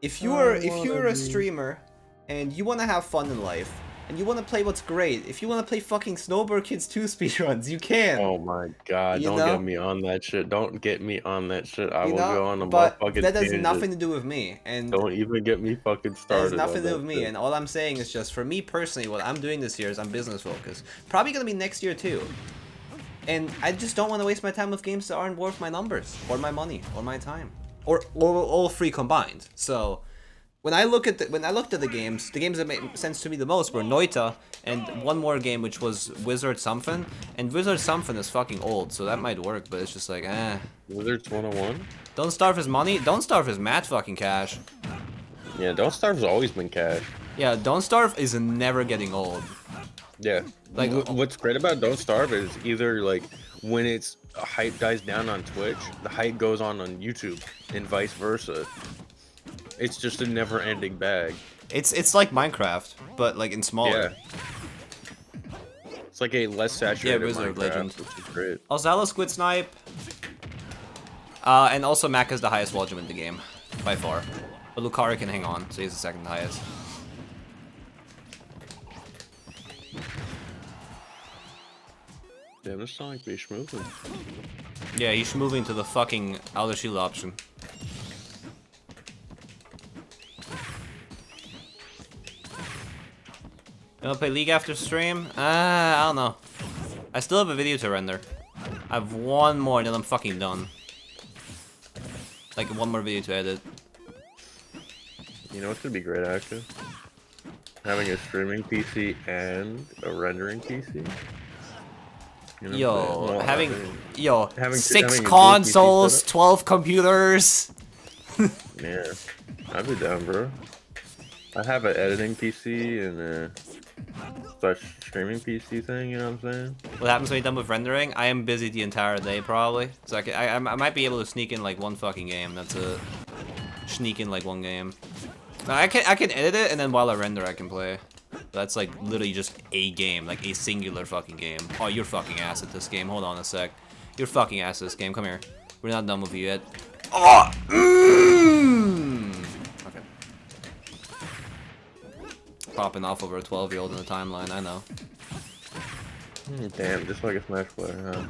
If you're if you're a streamer and you want to have fun in life and you want to play what's great, if you want to play fucking Snowboard Kids 2 [LAUGHS] speedruns, you can. Oh my god! You don't know? get me on that shit. Don't get me on that shit. I you will know, go on a but motherfucking that has nothing to do with me. And Don't even get me fucking started. That has nothing to do with me, shit. and all I'm saying is just for me personally, what I'm doing this year is I'm business focused. Probably gonna be next year too. And I just don't want to waste my time with games that aren't worth my numbers, or my money, or my time, or, or all three combined. So when I look at the, when I looked at the games, the games that made sense to me the most were Noita and one more game which was Wizard Something. And Wizard Something is fucking old, so that might work, but it's just like, eh. Wizards 101. Don't starve his money. Don't starve his mat fucking cash. Yeah, Don't Starve's always been cash. Yeah, Don't Starve is never getting old. Yeah. Like- Like what's great about Don't Starve is either like when it's hype dies down on Twitch, the hype goes on on YouTube, and vice versa. It's just a never-ending bag. It's it's like Minecraft, but like in smaller. Yeah. It's like a less saturated Wizard Minecraft, Legend. which is great. Alzala Squid Snipe. Uh, and also Mac is the highest Wall in the game, by far. But Lucario can hang on, so he's the second highest. Damn, this Sonic be moving. Yeah, he's moving to the fucking outer shield option. You wanna play League after stream? Ah, I don't know. I still have a video to render. I have one more and then I'm fucking done. Like one more video to edit. You know what's gonna be great actually? Having a streaming PC and a rendering PC. You know what I'm saying? Yo, having mean, yo having- six having a good PC consoles, twelve computers. Yeah, I'd be down, bro. I have an editing PC and a slash streaming PC thing. You know what I'm saying? What happens when you're done with rendering? I am busy the entire day probably. So I, can, I, I might be able to sneak in like one fucking game. That's it. Sneak in like one game. I can I can edit it and then while I render I can play. That's like literally just a game, like a singular fucking game. Oh, you're fucking ass at this game. Hold on a sec. You're fucking ass at this game. Come here. We're not done with you yet. Oh! Mm! Popping off over a 12 year old in the timeline, I know. Damn, just like a Smash player, huh?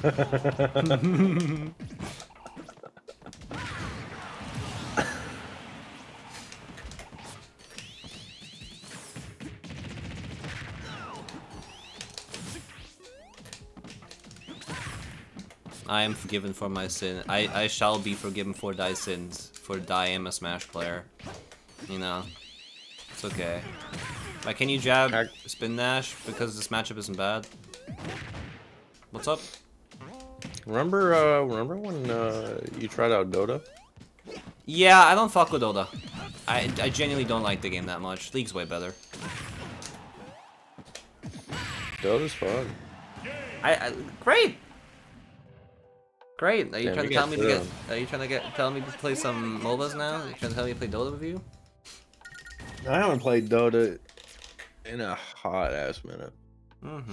[LAUGHS] I am forgiven for my sin. I, I shall be forgiven for thy sins. For thy am a Smash player. You know. It's okay. Like, can you jab Ac- spin dash because this matchup isn't bad? What's up? Remember, uh, remember when uh, you tried out Dota? Yeah, I don't fuck with Dota. I, I genuinely don't like the game that much. League's way better. Dota's fun. I, I great. Great. Are you Damn, trying to tell me to get? Are you trying to get? Tell me to play some MOBAs now? Are you trying to tell me to play Dota with you? I haven't played Dota in a hot ass minute. Mm-hmm.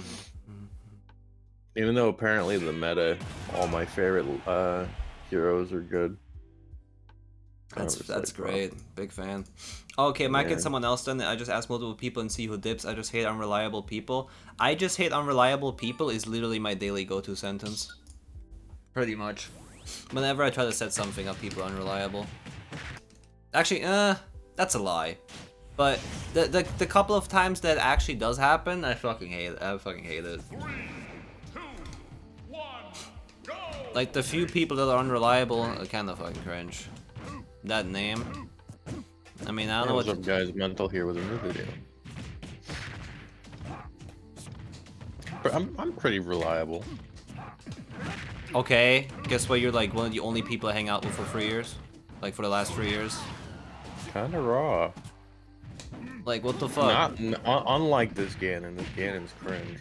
Even though apparently the meta, all my favorite uh, heroes are good. That's Oh, that's like, bro. great. Big fan. Okay, might Yeah. get someone else done. I just ask multiple people and see who dips. I just hate unreliable people. I just hate unreliable people is literally my daily go-to sentence. Pretty much. Whenever I try to set something up, people are unreliable. Actually, uh, that's a lie. But the, the the couple of times that actually does happen, I fucking hate it. I fucking hate it. Like the few people that are unreliable, I kind of fucking cringe. That name. I mean, I don't know What's what. up, guys? Mentle here with a new video. I'm I'm pretty reliable. Okay, guess what? You're like one of the only people I hang out with for three years, like for the last three years. Kind of raw. Like what the fuck? Not n- unlike this Ganon. This Ganon's cringe.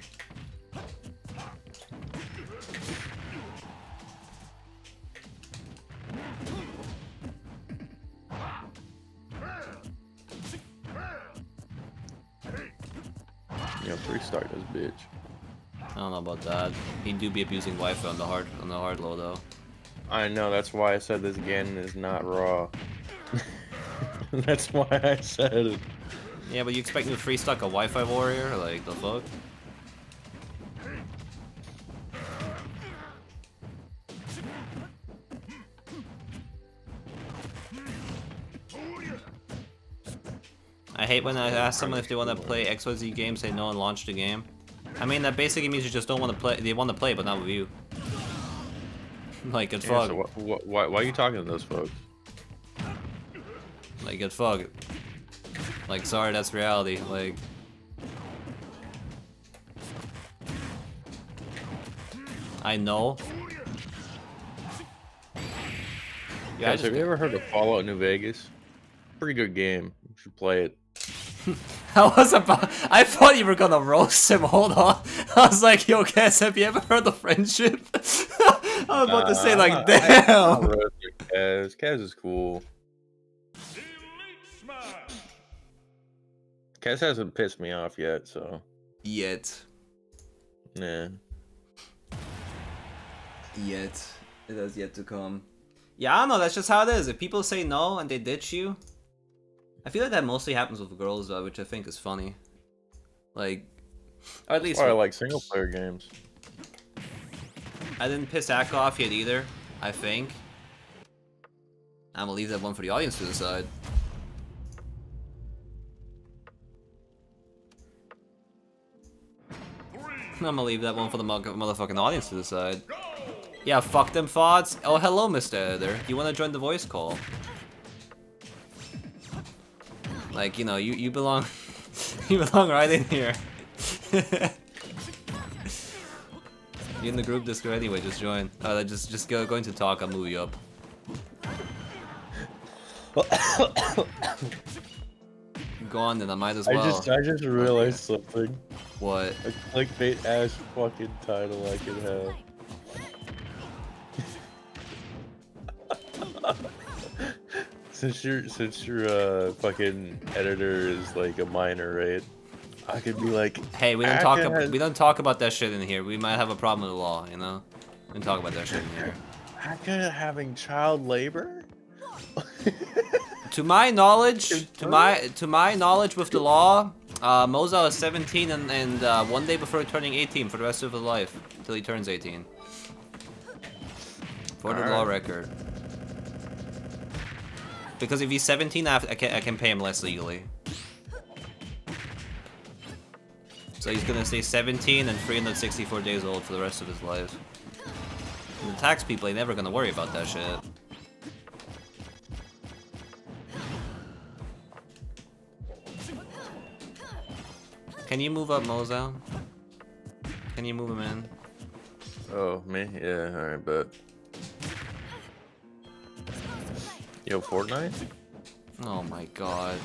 Yeah, three star this bitch. I don't know about that. He do be abusing Wi-Fi on the hard on the hard low though. I know. That's why I said this Ganon is not raw. [LAUGHS] that's why I said it. Yeah, but you expect me to free stuck a Wi-Fi warrior? Like the fuck? I hate when I ask someone if they want to play XYZ games, they no and launch the game. I mean, that basically means you just don't want to play. They want to play, but not with you. [LAUGHS] like, good Yeah, fuck. so wh- wh- why, why are you talking to those folks? Like, good fuck. Like, sorry, that's reality. Like, I know. Yeah, Guys, have you ever heard of Fallout New Vegas? Pretty good game. You should play it. [LAUGHS] I was about. I thought you were gonna roast him. Hold on. [LAUGHS] I was like, yo, guys, have you ever heard of friendship? [LAUGHS] I was about to say, Uh, like, damn. Kaz. Kaz is cool. Kaz hasn't pissed me off yet, so Yet. nah. Yet. It has yet to come. Yeah, I don't know. That's just how it is. If people say no and they ditch you, I feel like that mostly happens with girls, though, which I think is funny. Like, or at least I like single player games. I didn't piss Akka off yet either. I think. I'm gonna leave that one for the audience to decide. I'm gonna leave that one for the motherfucking audience to decide. Yeah, fuck them thoughts. Oh, hello, Mr. Editor. You want to join the voice call? Like, you know, you, you belong... [LAUGHS] you belong right in here. [LAUGHS] You're in the group Discord anyway, just join. Uh, just just go, going to talk, I'll move you up. [COUGHS] Go on then, I might as well. I just I just realized something. What? A clickbait ass fucking title I could have. [LAUGHS] since your since your uh fucking editor is like a minor, right? I could be like, Hey, we don't talk. Ab- we don't talk about that shit in here. We might have a problem with the law, you know. We don't talk about that shit in here. Akka having child labor? To my knowledge, [LAUGHS] to my to my knowledge with the law, uh, Moza is 17 and, and uh, one day before turning 18 for the rest of his life until he turns 18. For the law record. Because if he's 17, I, I, can, I can pay him less legally. So he's gonna stay 17 and 364 days old for the rest of his life. And the tax people ain't never gonna worry about that shit. Can you move up Mozo? Can you move him in? Oh, me? Yeah, alright, but. Yo, Fortnite? Oh my god.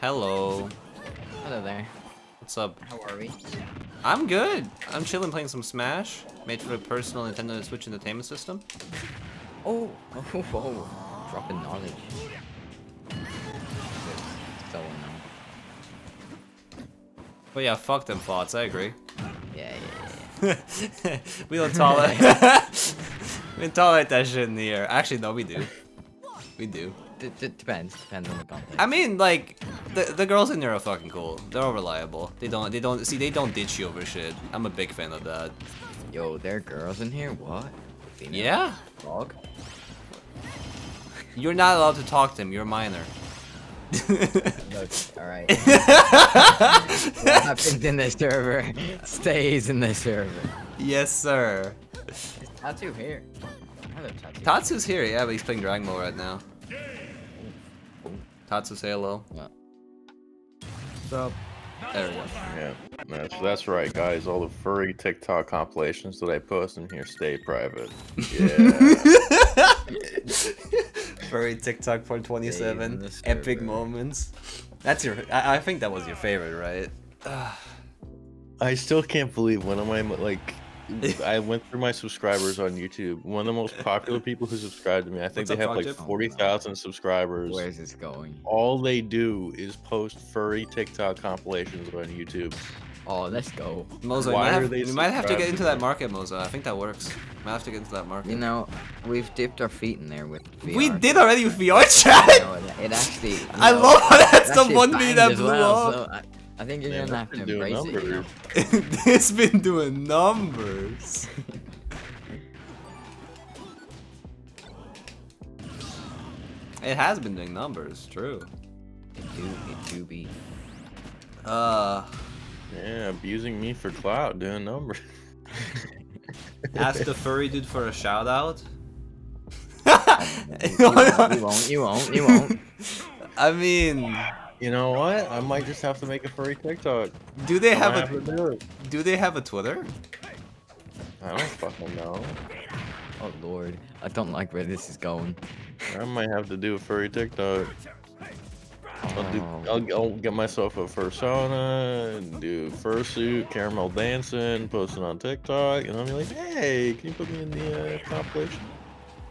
Hello. Hello there. What's up? How are we? I'm good. I'm chilling playing some Smash. Made for the personal Nintendo Switch Entertainment System. Oh, [LAUGHS] oh, oh, dropping knowledge. So unknown. But yeah, fuck them thoughts, I agree. Yeah, yeah, yeah. [LAUGHS] we don't tolerate [LAUGHS] We don't tolerate that shit in the air. Actually no we do. We do. D depends. Depends on the context. I mean like the the girls in there are fucking cool. They're all reliable. They don't they don't see they don't ditch you over shit. I'm a big fan of that. Yo, there are girls in here? What? Female Yeah? Dog? You're not allowed to talk to them, you're a minor. Look, alright. what happens in the server stays in the server. yes sir. Tatsu here. Hello, Tatsu. Tatsu's here, yeah, but he's playing Dragon Ball right now. Tatsu, say hello. What? What's up? There we go. Yeah, that's, that's right, guys. All the furry TikTok compilations that I post in here stay private. [LAUGHS] Yeah. [LAUGHS] Furry TikTok for 27 epic moments. That's your. I, I think that was your favorite, right? I still can't believe one of my like. [LAUGHS] I went through my subscribers on YouTube. One of the most popular people who subscribe to me, I think What's they up, have like Frogtip? forty thousand subscribers. Where is this going? All they do is post furry TikTok compilations on YouTube. Oh, let's go. Mozo, you might, have, you might have to get into that market, Mozo. I think that works. Might have to get into that market. You know, we've dipped our feet in there with VR. we did already with VR You chat. know, it, it actually. you I love how that's the one video banged that blew well, up. so I, I think you're Man, gonna have to been doing embrace it. You know? [LAUGHS] it's been doing numbers. [LAUGHS] it has been doing numbers, true. It do, it do be. Uh, Yeah, abusing me for clout, doing numbers. [LAUGHS] ask the furry dude for a shout out. [LAUGHS] You won't, you won't, you won't, you won't. [LAUGHS] I mean, You know what? I might just have to make a furry TikTok. do they I have a have do do they have a Twitter? I don't fucking know. Oh lord, I don't like where this is going. I might have to do a furry TikTok. I'll, do, Oh. I'll, I'll get myself a fursona, and do fursuit, caramel dancing, post it on TikTok, and I'll be like, hey, can you put me in the uh, compilation?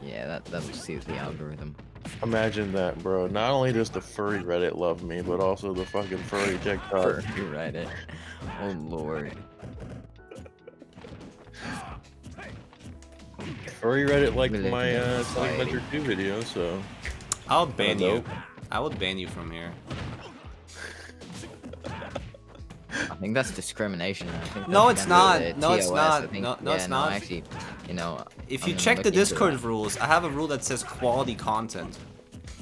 Yeah, that that'll suit the algorithm. Imagine that, bro. Not only does the furry Reddit love me, but also the fucking furry TikTok. You're right. It. Oh lord. Furry Reddit liked We live my in uh, Sonic society. Adventure 2 video, so I'll ban you. Dope. I would ban you from here. [LAUGHS] I think that's discrimination. I think No, that's it's not. the No, it's not. Think- No- no, yeah, it's not. Actually, you know. If I'm you check the Discord rules, I have a rule that says quality content.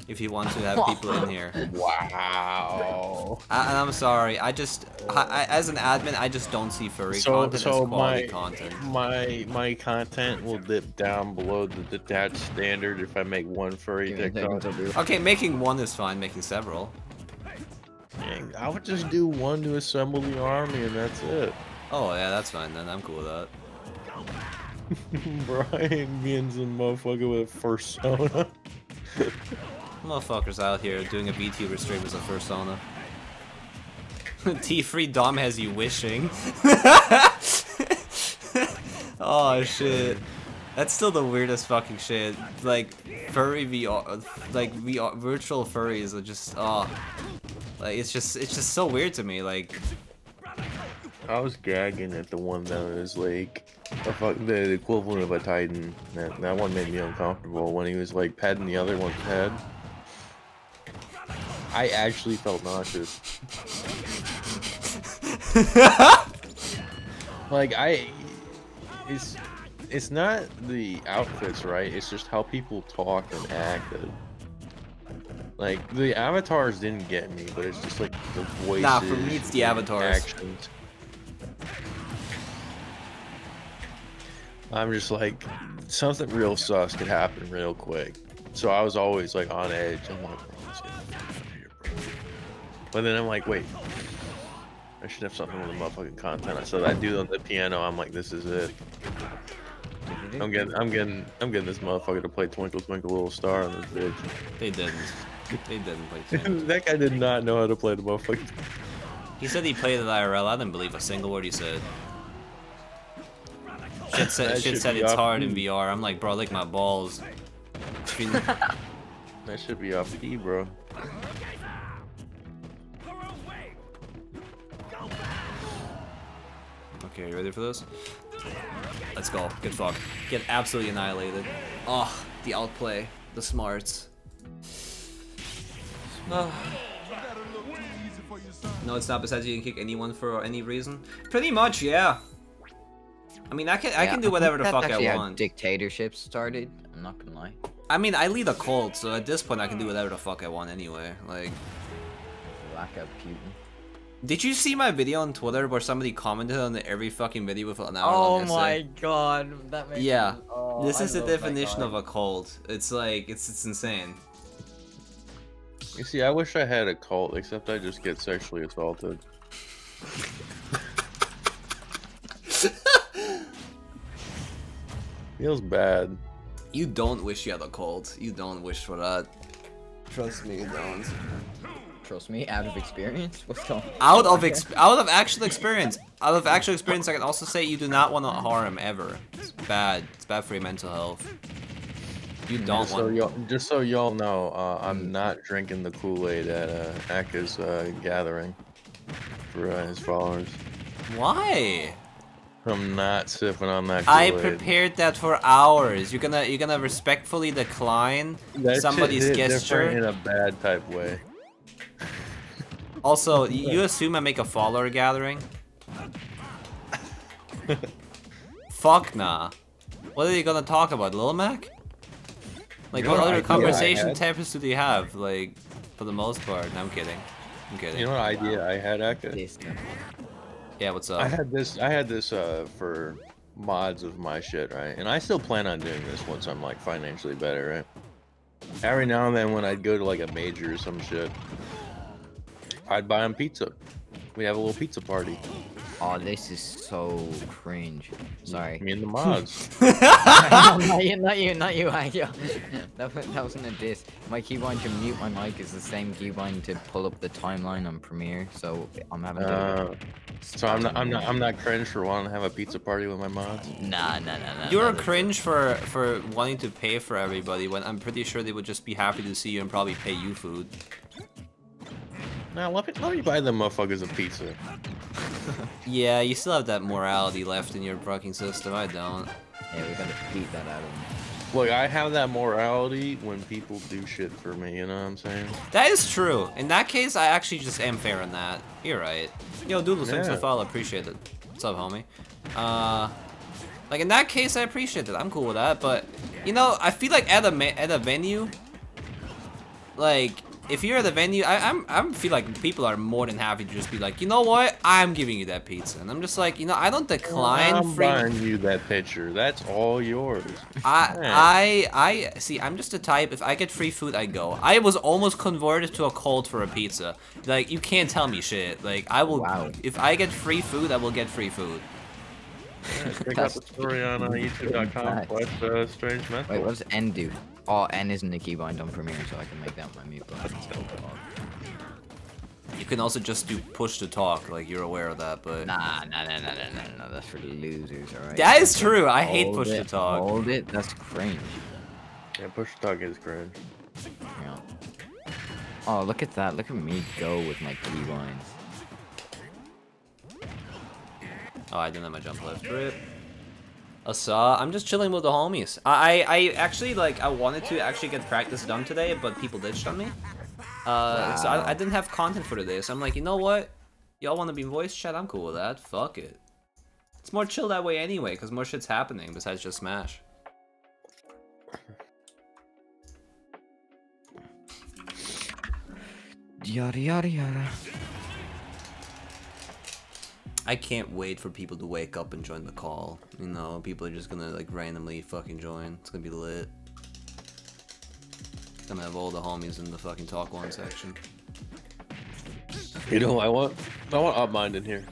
If you want to have people in [LAUGHS] here, wow. I, and I'm sorry. I just, I, I, as an admin, I just don't see furry so, content so as quality my, content. My my content will dip down below the detached standard if I make one furry yeah, TikTok. Okay, making one is fine. Making several. Dang, I would just do one to assemble the army, and that's it. Oh yeah, that's fine then. I'm cool with that. [LAUGHS] Brian being some motherfucker with a fursona. [LAUGHS] Motherfuckers out here doing a VTuber stream as a fursona. [LAUGHS] T-free Dom has you wishing. [LAUGHS] oh shit. That's still the weirdest fucking shit. Like, furry VR, like VR, virtual furries are just, oh. Like, it's just, it's just so weird to me, like. I was gagging at the one that was like, a fuck, the equivalent of a titan. That, that one made me uncomfortable when he was like patting the other one's head. I actually felt nauseous. [LAUGHS] Like I, it's it's not the outfits, right? It's just how people talk and acted. Like the avatars didn't get me, but it's just like the voices. Nah, for me, it's the avatars. Actions. I'm just like something real sus could happen real quick. So I was always like on edge. I'm like, But then I'm like, wait, I should have something with the motherfucking content. So that dude on the piano, I'm like, this is it. I'm getting, I'm getting, I'm getting this motherfucker to play Twinkle Twinkle Little Star on this bitch. They didn't. They didn't play [LAUGHS] Twinkle. that guy did not know how to play the motherfucker. He said he played it IRL. I didn't believe a single word he said. Shit said, shit said it's hard in. VR. I'm like, bro, lick my balls. [LAUGHS] That should be off key, bro. Okay, you ready for this? Let's go. Good fuck. Get absolutely annihilated. Oh, the outplay. The smarts. Oh. No, it's not. Besides, you can kick anyone for any reason. Pretty much, yeah. I mean, I can I can do whatever the fuck I want. Dictatorships started. I'm not gonna lie. I mean, I lead a cult, so at this point, I can do whatever the fuck I want anyway. Like, Lack of Putin. Did you see my video on Twitter where somebody commented on every fucking video with an hour Oh long my god, that makes Yeah, me- oh, this I is the definition of a cult. It's like it's it's insane. You see, I wish I had a cult, except I just get sexually assaulted. [LAUGHS] Feels bad. You don't wish you had a cult. You don't wish for that. Trust me, you don't. Trust me, out of experience. What's going? on? Out of ex out of actual experience, out of actual experience, I can also say you do not want to harm ever. It's bad. It's bad for your mental health. You don't Just so want. y'all, just so y'all know, uh, I'm not drinking the Kool-Aid at uh, Aka's uh, gathering for uh, his followers. Why? I'm not sipping on that I prepared that for hours. You're gonna you're gonna respectfully decline That somebody's gesture. in a bad type way. [LAUGHS] Also, you assume I make a follower gathering? Fuck nah. What are you gonna talk about, Lil Mac? Like, You what other conversation topics do they have? Like, for the most part. No, I'm kidding. I'm kidding. You know what idea I had, guy. yeah, what's up? I had this. I had this uh, for mods of my shit, right? And I still plan on doing this once I'm like financially better, right? Every now and then, when I'd go to like a major or some shit, I'd buy them pizza. We have a little pizza party. Oh, this is so cringe. Sorry. Me and the [LAUGHS] mods. not you, not you, not you, I, yo. [LAUGHS] That, that wasn't a diss. My keybind to mute my mic is the same keybind to pull up the timeline on Premiere, so I'm having to. Uh, so I'm not. I'm not. I'm not cringe for wanting to have a pizza party with my mods. Nah, nah, nah, nah. You're nah, cringe for for wanting to pay for everybody when I'm pretty sure they would just be happy to see you and probably pay you food. Now let me let me buy them motherfuckers a pizza. Yeah, you still have that morality left in your fucking system. I don't. Yeah, we gotta beat that out of him. Look, I have that morality when people do shit for me. You know what I'm saying? That is true. In that case, I actually just am fair in that. You're right. Yo, Doodle, thanks for the follow. Appreciate it. What's up, homie? Uh, like in that case, I appreciate it. I'm cool with that. But you know, I feel like at a ma- at a venue, like if you're at the venue, I, I'm I'm feel like people are more than happy to just be like, you know what, I'm giving you that pizza, and I'm just like, you know, I don't decline I'm free. buying you that picture. That's all yours. I, Yeah. I, I see. I'm just the type. If I get free food, I go. I was almost converted to a cult for a pizza. Like you can't tell me shit. Like I will. Wow. If I get free food, I will get free food. Check out the story on uh, [LAUGHS] youtube.com Nice. slash uh, strange Wait, method. what does N do? Oh, N isn't the keybind on Premiere, so I can make that my mute button. You can also just do push to talk. Like you're aware of that, but Nah, nah, nah, nah, nah, nah, nah, that's for losers, alright? that is true. I hate Hold push to talk. Hold it, that's cringe. Yeah, push to talk is cringe. Yeah. Oh, look at that. Look at me go with my keybinds. Oh, I didn't have my jump lift. Rip. Asa, I'm just chilling with the homies. I, I, actually like I wanted to actually get practice done today, but people ditched on me. Uh, so I, I didn't have content for today, so I'm like, you know what? Y'all want to be voice chat? I'm cool with that. Fuck it. It's more chill that way anyway, because more shit's happening besides just Smash. Yada yada yada. I can't wait for people to wake up and join the call. You know, people are just gonna like randomly fucking join. It's gonna be lit. Gonna have all the homies in the fucking talk one section. You know what I want? I want up mind in here.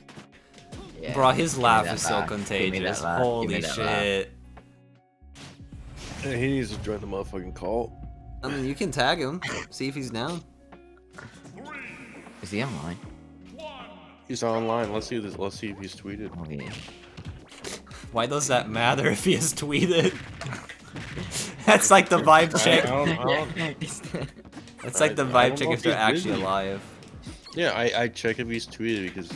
Yeah. Bro, his laugh is so laugh. Give me that contagious. laugh. Give me Holy shit. Hey, he needs to join the motherfucking cult. I mean, you can tag him. See if he's down. Is he online? He's online. Let's see this. Let's see if he's tweeted. Oh yeah. Why does that matter [LAUGHS] if he has tweeted? [LAUGHS] That's like the vibe I check. don't, [LAUGHS] I don't, That's like the I- I vibe don't check if if they're he's actually busy. alive. yeah, I, I check if he's tweeted because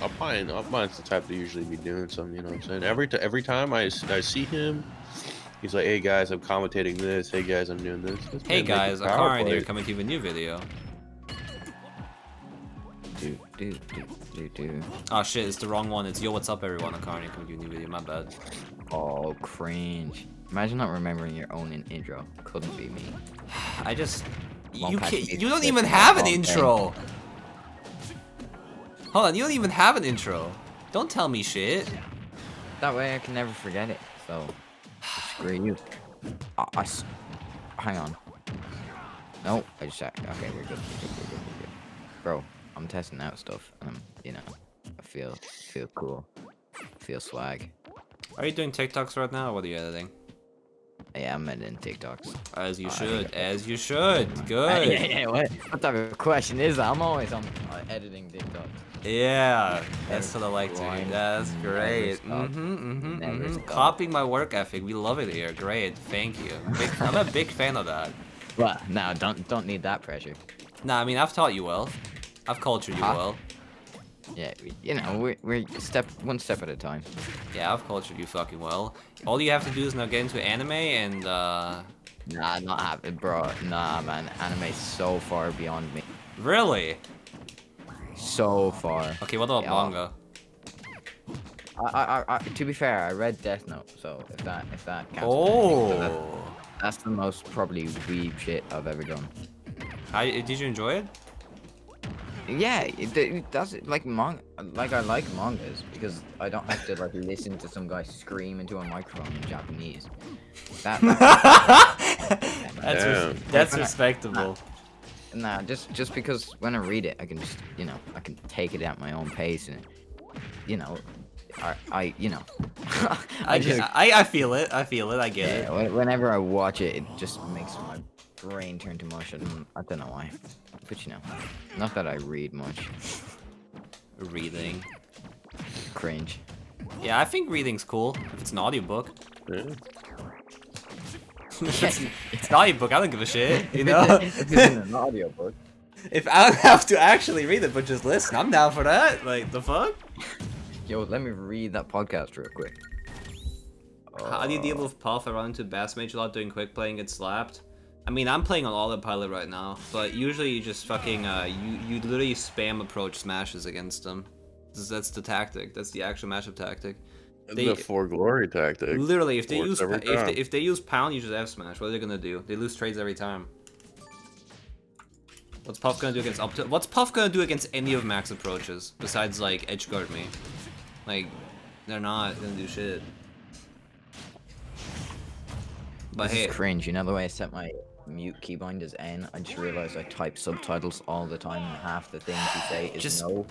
Upmine, Upmine's the type to usually be doing something. You know what I'm saying? Every t- every time I, I see him, he's like, "Hey guys, I'm commentating this. Hey guys, I'm doing this." This Hey man making guys, power Akaraien here coming to you with a new video. Do do do do do. Oh shit, it's the wrong one. It's yo, what's up everyone? Here coming to a new video. My bad. Oh cringe. Imagine not remembering your own in- intro. Couldn't be me. [SIGHS] I just Won't you can't, you don't even have an intro. Hold on, you don't even have an intro. Don't tell me shit. That way I can never forget it. So screw you. I, hang on. No, I just okay. We're good. We're good. We're good. We're good. Bro, I'm testing out stuff. Um, you know, I feel feel cool. Feel swag. Are you doing TikToks right now, or what are you editing? Yeah, I'm editing TikToks. As you I should, as you should. [LAUGHS] Good. yeah, yeah, what, what type of question is that? I'm always on uh, editing TikToks. Yeah, that's what I like to hear. That's great. Mm-hmm, mm-hmm, mm-hmm. Copying my work ethic. We love it here. Great. Thank you. Big, I'm a big fan of that. [LAUGHS] Well, no, don't don't need that pressure. Nah, I mean, I've taught you well. I've cultured you Huh? well. Yeah, we- you know, we're, we're step one step at a time. Yeah, I've cultured you fucking well. All you have to do is now get into anime and, uh... Nah, not happening, bro. Nah, man, anime's so far beyond me. Really? So far. Okay, what about Yeah. manga? I, I, I, I, to be fair, I read Death Note, so if that if that counts. as so that- Oh! that's the most probably weeb shit I've ever done. How, did you enjoy it? Yeah, it, it, that's like manga. Like I like mangas because I don't have to like listen to some guy scream into a microphone in Japanese. That, that [LAUGHS] that's, res- that's Like, respectable. nah, just just because when I read it, I can just you know I can take it at my own pace and you know, I I you know, [LAUGHS] I, just, I, I feel it. I feel it. I get yeah, it. whenever I watch it, it just makes my brain turned to mush. I don't, I don't know why, but you know, not that I read much. Reading. Cringe. Yeah, I think reading's cool. If it's an audiobook. Yeah. [LAUGHS] it's, it's an audiobook, I don't give a shit. You [LAUGHS] know? if it's an audiobook. if I don't have to actually read it, but just listen, I'm down for that. Like, the fuck? Yo, let me read that podcast real quick. How do you deal uh. with Puff? I run into Bass Mage a lot doing quick play and get slapped. I mean, I'm playing on autopilot right now, but usually you just fucking, uh, you, you literally spam approach smashes against them. That's- That's the tactic. That's the actual matchup tactic. They- the for glory tactic. Literally, if they Works use if they, if they use pound, you just F smash. What are they gonna do? They lose trades every time. What's Puff gonna do against up to? What's Puff gonna do against any of Mac's approaches besides like edge guard me? Like, they're not gonna do shit. But This hey, is cringe. You know the way I set my mute keybind as N? I just realized I type subtitles all the time, and half the things you say is Just- no.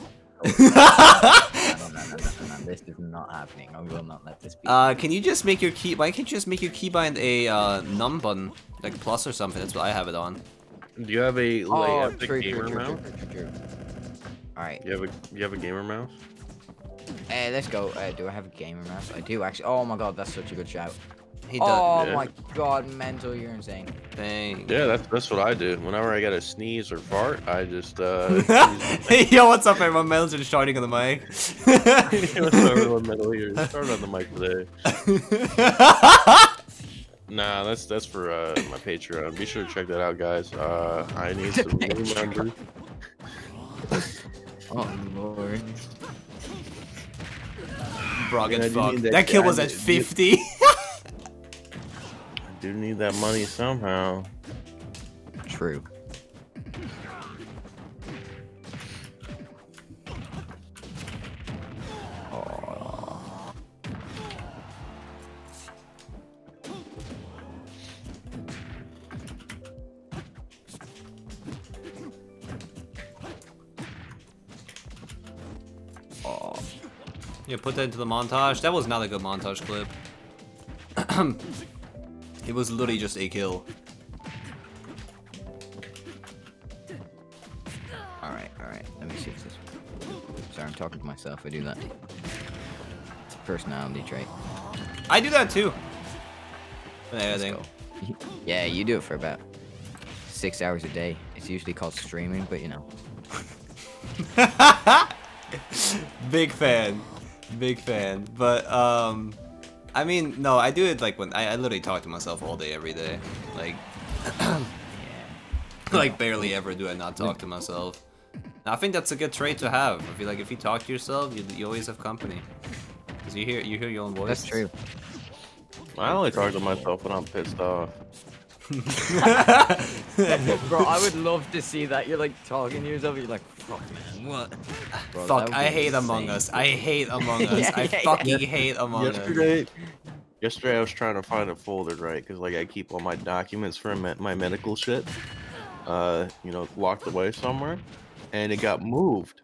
This is not happening. I will not let this be. uh, can you just make your key? Why can't you just make your keybind a uh, num button, like plus or something? That's what I have it on. Do you have a like, oh, epic true, gamer true, true, mouse? true. All right, You have a you have a gamer mouse? uh, let's go. Uh, do I have a gamer mouse? I do actually. Oh my god, that's such a good shout. He does. Oh yeah. my god, Mentle, you're insane. Dang. Yeah, that's that's what I do. Whenever I gotta sneeze or fart, I just uh. [LAUGHS] hey, yo, what's up, everyone? Mel's just shouting on the mic. [LAUGHS] What's up, everyone middle here? Start on the mic today. [LAUGHS] Nah, that's that's for uh, my Patreon. Be sure to check that out, guys. Uh, I need some new members. Oh lord. Bro, get Yeah, I do fucked. need That, that kill was at 50. I do need that money somehow. True. Oh. Yeah, put that into the montage. That was not a good montage clip. [CLEARS THROAT] it was literally just a kill. Alright, alright. Let me see if this. Sorry, I'm talking to myself. I do that. It's a personality trait. I do that too. Yeah, I Let's think. go. [LAUGHS] Yeah, you do it for about six hours a day. It's usually called streaming, but you know. [LAUGHS] Big fan. Big fan. But, um, I mean, no, I do it like when I, I literally talk to myself all day, every day. Like, Yeah. [CLEARS THROAT] like barely ever do I not talk to myself. I think that's a good trait to have. I feel like if you talk to yourself, you, you always have company. Cause you hear you hear your own voice. That's true. I only talk to myself when I'm pissed off. [LAUGHS] Bro, I would love to see that. You're like talking to yourself. You're like, fuck man, what? Bro, that Fuck, I be hate Among insane. Us. I hate Among [LAUGHS] Us. Yeah, I yeah, yeah. fucking hate Among Us. yesterday, yesterday I was trying to find a folder, right? Because like I keep all my documents for my medical shit, uh, you know, locked away somewhere, and it got moved,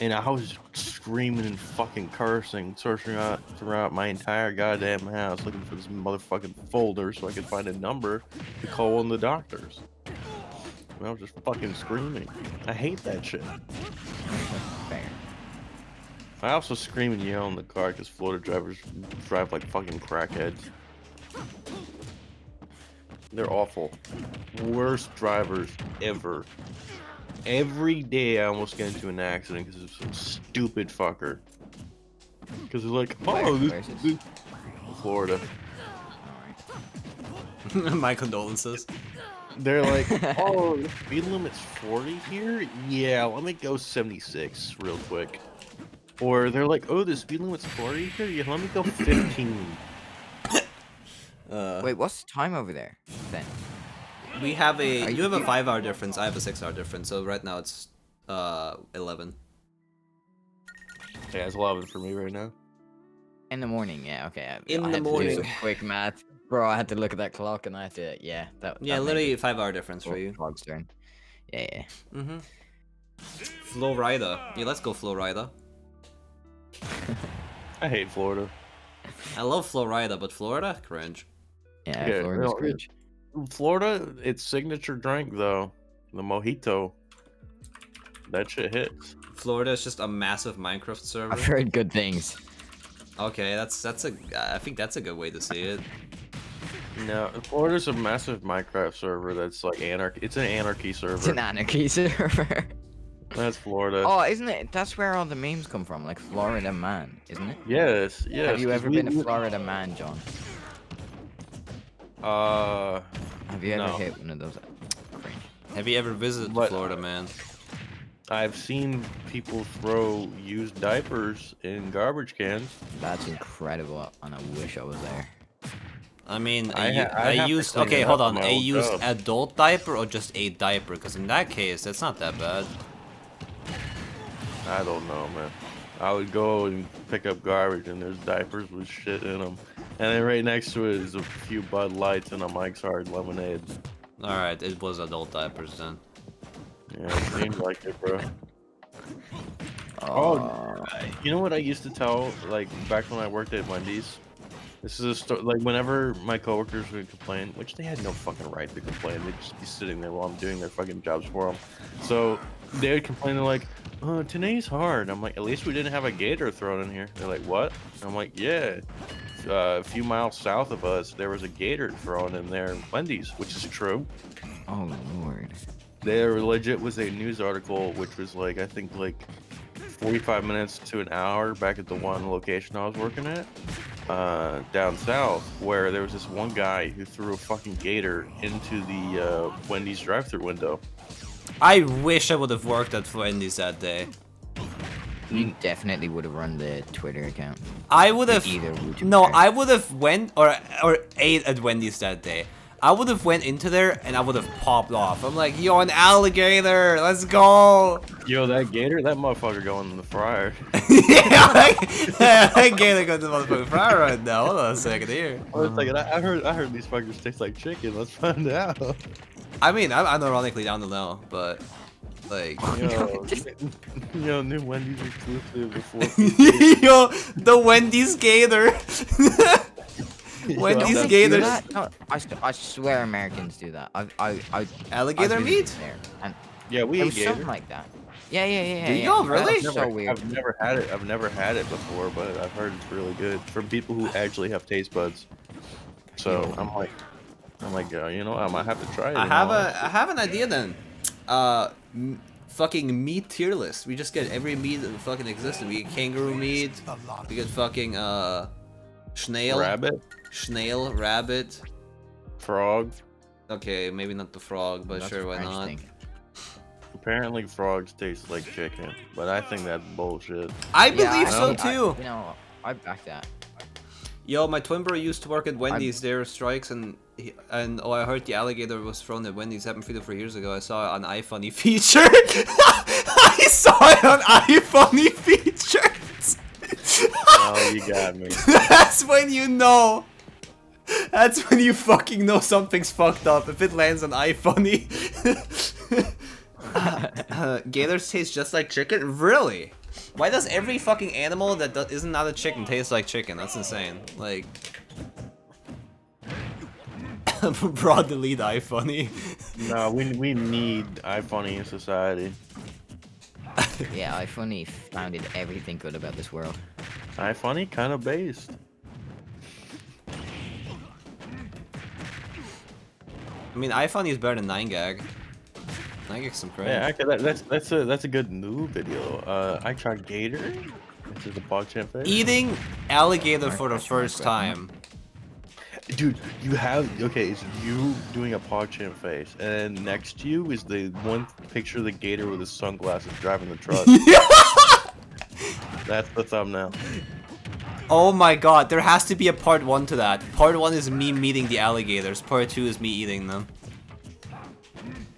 and I was screaming and fucking cursing, searching out throughout my entire goddamn house looking for this motherfucking folder so I could find a number to call on the doctors. And I was just fucking screaming. I hate that shit. Fair. I also scream and yell in the car because Florida drivers drive like fucking crackheads. They're awful. Worst drivers ever. Every day I almost get into an accident because of some stupid fucker. Because they're like, oh, this, this? this... Florida. [LAUGHS] My condolences. They're like, [LAUGHS] oh, the speed limit's 40 here? Yeah, let me go 76 real quick. Or they're like, oh, the speed limit's 40 here? Yeah, let me go 15. Uh, Wait, what's the time over there then? we have a. Are You have a five-hour difference. I have a six-hour difference. So right now it's uh 11. Yeah, it's 11 for me right now. In the morning, yeah, okay. I, In I the to do morning. quick math. Bro, I had to look at that clock and I had to, yeah. That, Yeah, that made literally it five-hour difference for you. Clock's turn. Yeah, yeah. Mm-hmm. Flo Rida. Yeah, let's go Flo Rida. I hate Florida. I love Flo Rida, but Florida cringe. Yeah, Yeah, Florida's no, cringe. Florida, its signature drink though, the mojito. That shit hits. Florida is just a massive Minecraft server. I've heard good things. Okay, that's that's a. I think that's a good way to see it. No, Florida's a massive Minecraft server that's like anarchy. It's an anarchy server. It's server. an anarchy server. That's Florida. oh, isn't it? That's where all the memes come from, like Florida Man, isn't it? Yes, yes. Have you ever we- been a we- Florida Man, John? Uh, Have you ever No. hit one of those? Have you ever visited What? Florida, man? I've seen people throw used diapers in garbage cans. That's incredible, and I wish I was there. I mean, I, I have used. Okay, hold on. on my A own used job. adult diaper or just a diaper? Because in that case, that's not that bad. I don't know, man. I would go and pick up garbage, and there's diapers with shit in them. And then right next to it is a few Bud Lights and a Mike's Hard Lemonade. All right, it was adult diapers then. Yeah, it seems like it, bro. [LAUGHS] Oh, Oh, You know what I used to tell, like, back when I worked at Wendy's? This is a story, like, whenever my coworkers would complain, which they had no fucking right to complain, they'd just be sitting there while I'm doing their fucking jobs for them. So, they would complain, they're like, oh, today's hard. I'm like, at least we didn't have a gator thrown in here. They're like, what? I'm like, yeah. Uh, a few miles south of us, there was a gator thrown in there in Wendy's, which is true. oh lord. There legit was a news article which was like I think like 45 minutes to an hour back at the one location I was working at uh, down south where there was this one guy who threw a fucking gator into the uh, Wendy's drive-through window. I wish I would have worked at Wendy's that day. You definitely would have run the Twitter account. I would have. Either would you No. I would have went or or ate at Wendy's that day. I would have went into there and I would have popped off. I'm like, yo, an alligator, let's go. Yo, that gator, that motherfucker going in the fryer. yeah, I, I gator go to the motherfucking fryer right now. Hold on a second here. Wait a second, I, I heard I heard these fuckers taste like chicken. Let's find out. I mean, I'm, I'm ironically down to know, but Like, Yo, [LAUGHS] [LAUGHS] yo, new Wendy's exclusive before. [LAUGHS] yo, the Wendy's Gator. [LAUGHS] Wendy's Don't they do Gators. that? No, I, s- I swear Americans do that. I, I, I, Alligator I meat? There, and yeah, we eat something like that. Yeah, yeah, yeah. Do y'all yeah. really? That's I've so never, weird. I've never had it. I've never had it before, but I've heard it's really good from people who actually have taste buds. So I'm like, I'm like, uh, you know, I might have to try it. I have a I have an idea then. Uh, m- fucking meat tier list. We just get every meat that fucking exists. We get kangaroo meat. We get fucking uh, snail, rabbit, snail, rabbit. frog. Okay, maybe not the frog, but That's sure, why not? thing. Apparently, frogs taste like chicken, but I think that's bullshit. I Yeah, believe I- so I- too. you know, I back that. Yo, my twin brother used to work at Wendy's. There strikes and he, and oh, I heard the alligator was thrown at Wendy's. Happened three to four years ago. I saw it on iFunny feature. I saw it on iFunny [LAUGHS] features. Oh, you got me. [LAUGHS] That's when you know. [LAUGHS] That's when you fucking know something's fucked up. If it lands on iFunny. [LAUGHS] uh, gators taste just like chicken? Really? Why does every fucking animal that do- isn't not a chicken taste like chicken? That's insane. Like. [LAUGHS] Broad delete iFunny. no, we we need iFunny in society. Yeah, iFunny founded everything good about this world. iFunny kind of based. I mean, iFunny is better than 9gag. 9gag's some credit. Yeah, actually, that, that's that's a that's a good new video. Uh, I tried gator. This is the PogChamp face. Eating alligator for the first question time. Dude, you have okay. It's you doing a PogChamp face, and then next to you is the one picture of the gator with his sunglasses driving the truck. [LAUGHS] That's the thumbnail. Oh my god, there has to be a part one to that. Part one is me meeting the alligators. Part two is me eating them.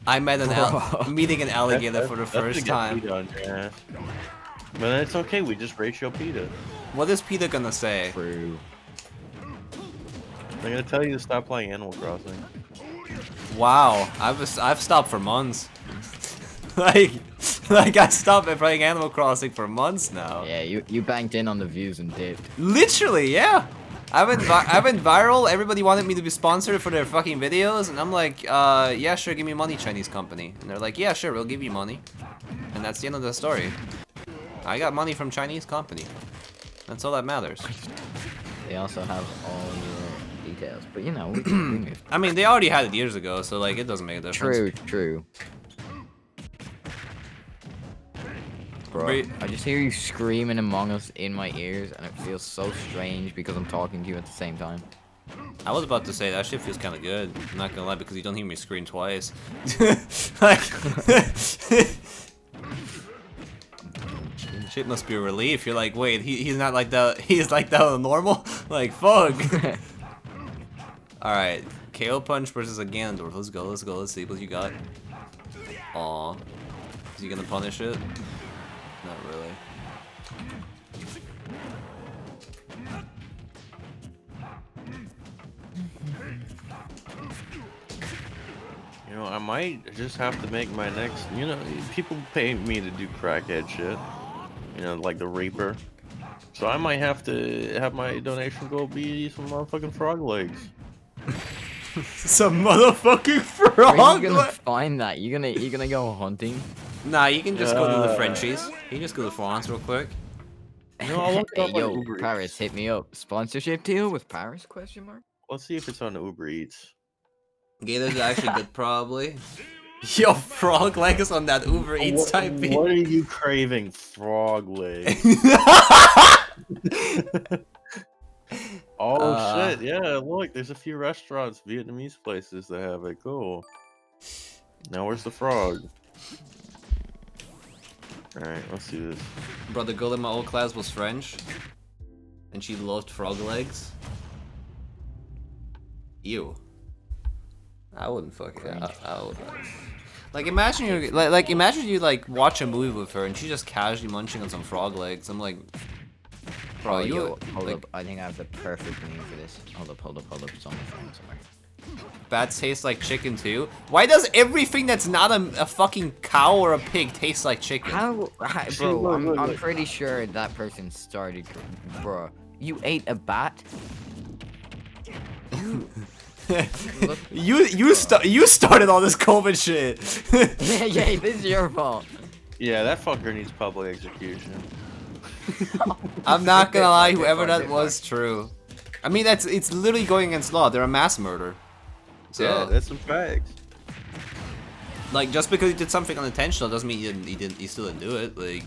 I met an al meeting an alligator That's- for the first time. On your ass. But it's okay. We just ratio PETA. What is PETA gonna say? True. I'm gonna tell you to stop playing Animal Crossing. Wow, I've I've stopped for months. [LAUGHS] like, like I stopped playing Animal Crossing for months now. Yeah, you you banked in on the views and dipped. Literally, yeah. I went vi I went viral. Everybody wanted me to be sponsored for their fucking videos, and I'm like, uh, yeah, sure, give me money, Chinese company. And they're like, yeah, sure, we'll give you money. And that's the end of the story. I got money from Chinese company. That's all that matters. They also have all your details, but you know. [CLEARS THROAT] I mean, they already had it years ago, so like, it doesn't make a difference. True, true. Bro, Wait. I just hear you screaming Among Us in my ears, and it feels so strange because I'm talking to you at the same time. I was about to say that shit feels kind of good. I'm not gonna lie because you don't hear me scream twice. [LAUGHS] like, [LAUGHS] shit must be a relief. You're like, wait, he, he's not like that. [LAUGHS] He's like that on normal. Like, fuck. All right, KO punch versus a Ganondorf. Let's go. Let's go. Let's see what you got. Aw, is he gonna punish it? Not really. You know, I might just have to make my next. You know, people pay me to do crackhead shit. You know, like the Reaper. So I might have to have my donation go be some motherfucking frog legs. [LAUGHS] Some motherfucking Where are frog. you gonna find that? You're gonna you gonna go hunting? Nah, you can just go to the Uh, Frenchies. You can just go to France real quick. No, I'll look it hey yo, Uber Eats. Paris, hit me up. Sponsorship deal with Paris? Question mark. Let's see if it's on Uber Eats. Gators actually good, [LAUGHS] probably. Yo, frog legs on that Uber Eats what, type beat. what are you craving? Frog legs. [LAUGHS] [LAUGHS] Oh Uh, shit! Yeah, look, there's a few restaurants, Vietnamese places that have it. Cool. Now where's the frog? All right, let's do this. Bro, the girl in my old class was French, and she loved frog legs. Ew. I wouldn't fuck it. I, I would. Like imagine you like, like imagine you like watch a movie with her and she's just casually munching on some frog legs. I'm like, bro, Oh, you yo, hold like, up. I think I have the perfect name for this. Hold up, hold up, hold up. It's on the phone somewhere. Bats taste like chicken too? Why does everything that's not a, a fucking cow or a pig taste like chicken? How, how See, [LAUGHS] bro? I'm, I'm pretty sure that person started, bro. You ate a bat? [LAUGHS] You You you sta- you started all this COVID shit. [LAUGHS] yeah, yeah, this is your fault. Yeah, that fucker needs public execution. I'm not gonna lie, whoever that was, true. I mean, that's it's literally going against law. They're a mass murder. So, yeah, that's some facts. like, just because he did something unintentional doesn't mean he didn't. He didn't. He still didn't do it. Like,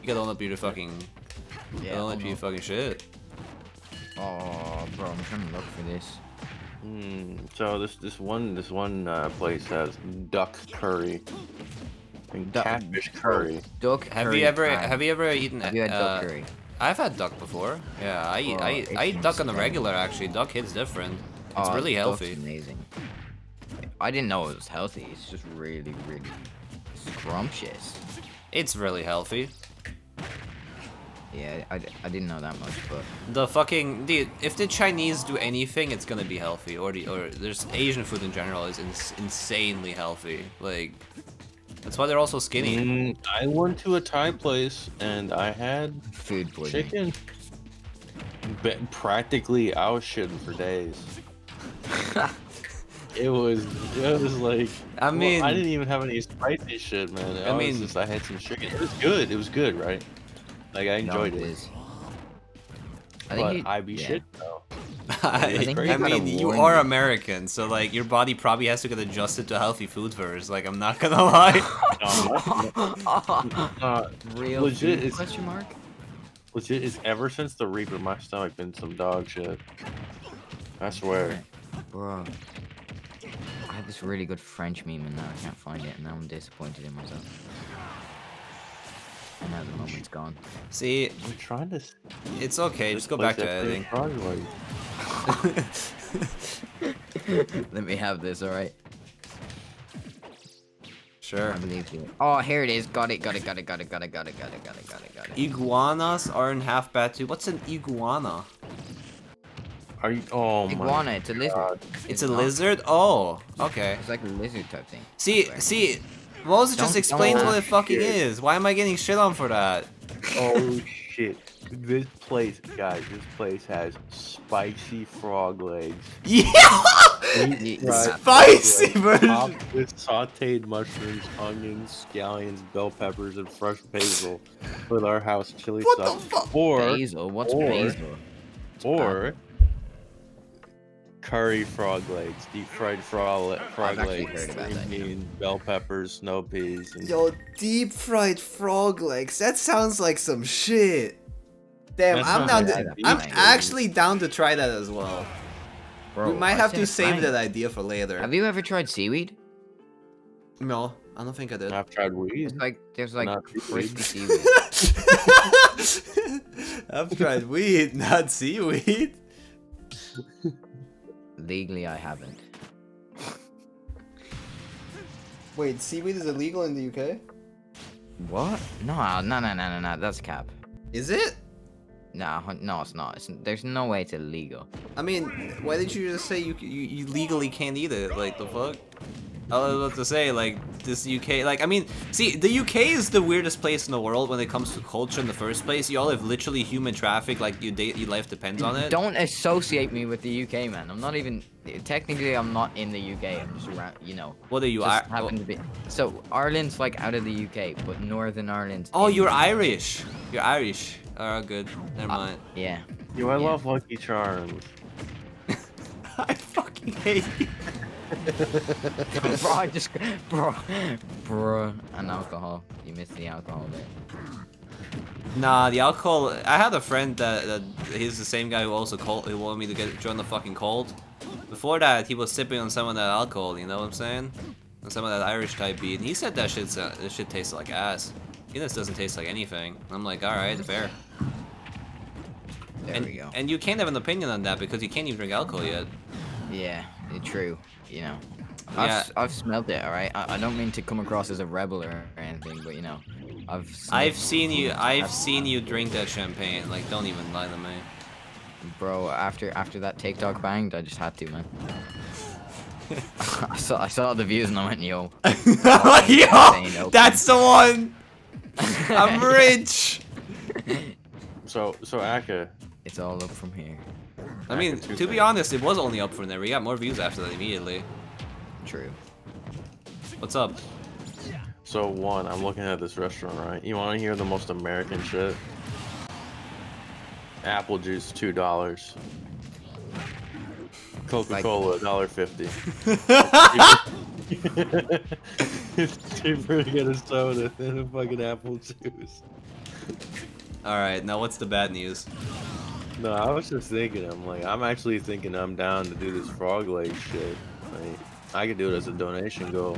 you gotta own up to your fucking. Yeah, own up to your fucking shit. Oh, bro, I'm trying to look for this. Hmm. So this this one this one uh, place has duck curry and Duck- catfish curry. Duck Have curry you ever time. have you ever eaten? Have you had duck uh, curry? I've had duck before. Yeah, I eat. I, eat- I eat duck on the regular. Actually, duck hits different. It's Oh, really duck's healthy. amazing. I didn't know it was healthy. It's just really, really scrumptious. It's really healthy. Yeah, I, I didn't know that much, but The fucking dude, if the Chinese do anything, it's gonna be healthy. Or the or there's Asian food in general is ins insanely healthy. Like that's why they're also skinny. Mm, I went to a Thai place and I had food poisoning. chicken. Be- practically, I was shitting for days. [LAUGHS] it was, it was like. I well, mean- I didn't even have any spicy shit, man. I, I mean- just, I had some chicken. It was good. It was good, right? Like I No, enjoyed it it. is. I But you- I be yeah. shit though. [LAUGHS] I, think I mean, you are me. American, so like your body probably has to get adjusted to healthy food first. Like I'm not gonna [LAUGHS] lie. Uh, Real Legit, food, question mark? legit, it's ever since the Reaper, my stomach been some dog shit. I swear. Bro. I had this really good French meme and now I can't find it and now I'm disappointed in myself. And now the moment's gone. See, I'm trying to. s- it's okay. Just go back to that editing. thing [LAUGHS] Broadway. Let me have this, alright? Sure. I believe you. Oh, here it is. Got it, got it, got it, got it, got it, got it, got it, got it, got it, got it. Iguanas are in half bat too. What's an iguana? Are you? Oh my. Iguana, it's a lizard. God. It's a lizard. Oh, okay. It's like a lizard type thing. See, Swear. see, Moses just Don't- explains what it fucking shit. is. Why am I getting shit on for that? Oh [LAUGHS] shit. This place, guys, this place has spicy frog legs. Yeah, spicy frog version. with sauteed mushrooms, onions, scallions, bell peppers, and fresh basil with our house chili What the sauce. fuck? Or, Basil, what's or- basil? or curry frog legs, deep fried frog, frog actually legs, heard about green that, yeah. bean, bell peppers, snow peas, and Yo, deep fried frog legs. That sounds like some shit. Damn, That's I'm down. To, I'm actually down to try that as well. Bro, we might I have to save fine. that idea for later. Have you ever tried seaweed? No, I don't think I did. I've tried weed. It's like there's like Not crispy [LAUGHS] seaweed. seaweed. [LAUGHS] I've tried weed, [LAUGHS] not seaweed. Legally, I haven't. Wait, seaweed is illegal in the UK? What? No, no, no, no, no, no. That's cap. Is it? No, no, it's not. It's, there's no way it's illegal. I mean, why did you just say you, you you legally can't eat it? Like the fuck? I was about to say like this UK. Like I mean, see, the UK is the weirdest place in the world when it comes to culture in the first place. Y'all have literally human traffic. Like your day, your life depends on it. Don't associate me with the UK, man. I'm not even. Technically, I'm not in the UK. I'm just around. You know. What are you? I- happen to be. So Ireland's like out of the UK, but Northern Ireland. oh, you're. Irish. You're Irish. Oh, good. Never uh, mind. Yeah. Yo, I Yeah. love Lucky Charms. [LAUGHS] I fucking hate you. [LAUGHS] bro, I just, bro, bro, and alcohol. You missed the alcohol there. Nah, the alcohol. I had a friend that, that he's the same guy who also called. Who wanted me to get join the fucking cold. Before that, he was sipping on some of that alcohol. You know what I'm saying? On some of that Irish type beat. And he said that shit's uh, this shit tastes like ass. Guinness doesn't taste like anything. I'm like, all right, fair. There and, we go. and you can't have an opinion on that because you can't even drink alcohol yet. Yeah, eh, true. You know, I've, Yeah. s- I've smelled it. All right. I, I don't mean to come across as a rebel or anything, but you know, I've. I've seen you. I've seen you drink that champagne. Like, don't even lie to me. bro. After after that TikTok banged, I just had to, man. I saw I saw the views and I went, yo. [LAUGHS] Yo, that's the one. I'm [LAUGHS] rich. So so Aka, It's all up from here. I mean, to be honest, it was only up from there. We got more views after that immediately. True. What's up? So one, I'm looking at this restaurant, right? You want to hear the most American shit? Apple juice, two dollars. Coca-Cola, dollar fifty. it's cheaper to get a soda than a fucking apple juice. All right, now what's the bad news? No, I was just thinking. I'm like, I'm actually thinking I'm down to do this frog leg shit. Like, I could do it as a donation goal.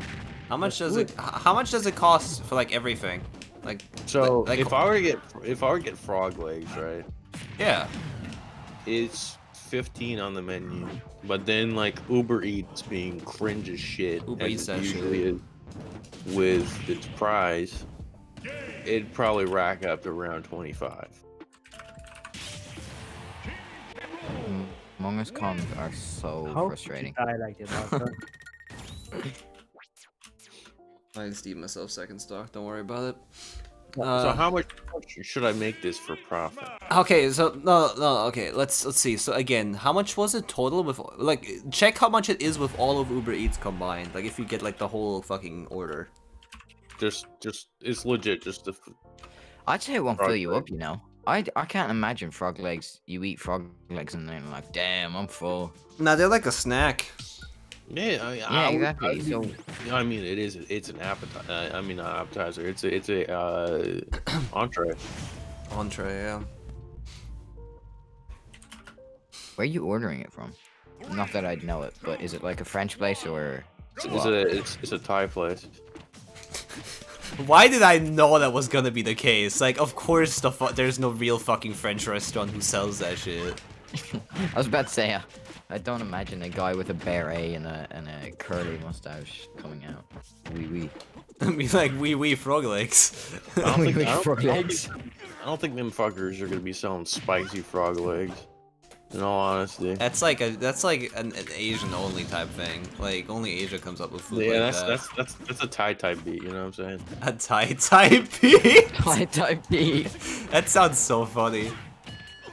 How much does it? How much does it cost for like everything? Like, So like, if I were to get if I were to get frog legs, right? yeah, It's 15 on the menu, but then like Uber Eats being cringe as shit, Uber Eats it that shit. usually is, with its price, it'd probably rack up to around 25. Among Us cons are so How frustrating. I like it. Arthur. I can steam myself second stock. Don't worry about it. so Uh, how much should I make this for profit? Okay, so no, no, okay. Let's let's see. So again, how much was it total with like check how much it is with all of Uber Eats combined? Like if you get like the whole fucking order. Just, just it's legit. Just the. I'd say it won't fill you up, you know. I, I can't imagine frog legs. You eat frog legs and then like, damn, I'm full. Nah, they're like a snack. Yeah, I, Yeah, I exactly. I'd be- So I mean, it is. It's an appetizer. Uh, I mean, not appetizer. It's a. It's a uh, [CLEARS THROAT] entree. Entree, yeah. where are you ordering it from? Not that I'd know it, but is it like a French place or? It's what? a. It's, it's a Thai place. [LAUGHS] Why did I know that was gonna be the case? Like, of course, the fu- there's no real fucking French restaurant who sells that shit. [LAUGHS] I was about to say, uh, I don't imagine a guy with a beret and a and a curly mustache coming out. Wee wee. [LAUGHS] I mean, like wee wee frog legs. I don't [LAUGHS] Wee think. wee I don't, frog I don't legs. I don't think them fuckers are gonna be selling spicy frog legs. In all honesty. that's like a that's like an, an Asian only type thing. Like only Asia comes up with food Yeah, like that's that. that's that's that's a Thai type beat. You know what I'm saying? [LAUGHS] a Thai type beat. [LAUGHS] Thai type B. that sounds so funny.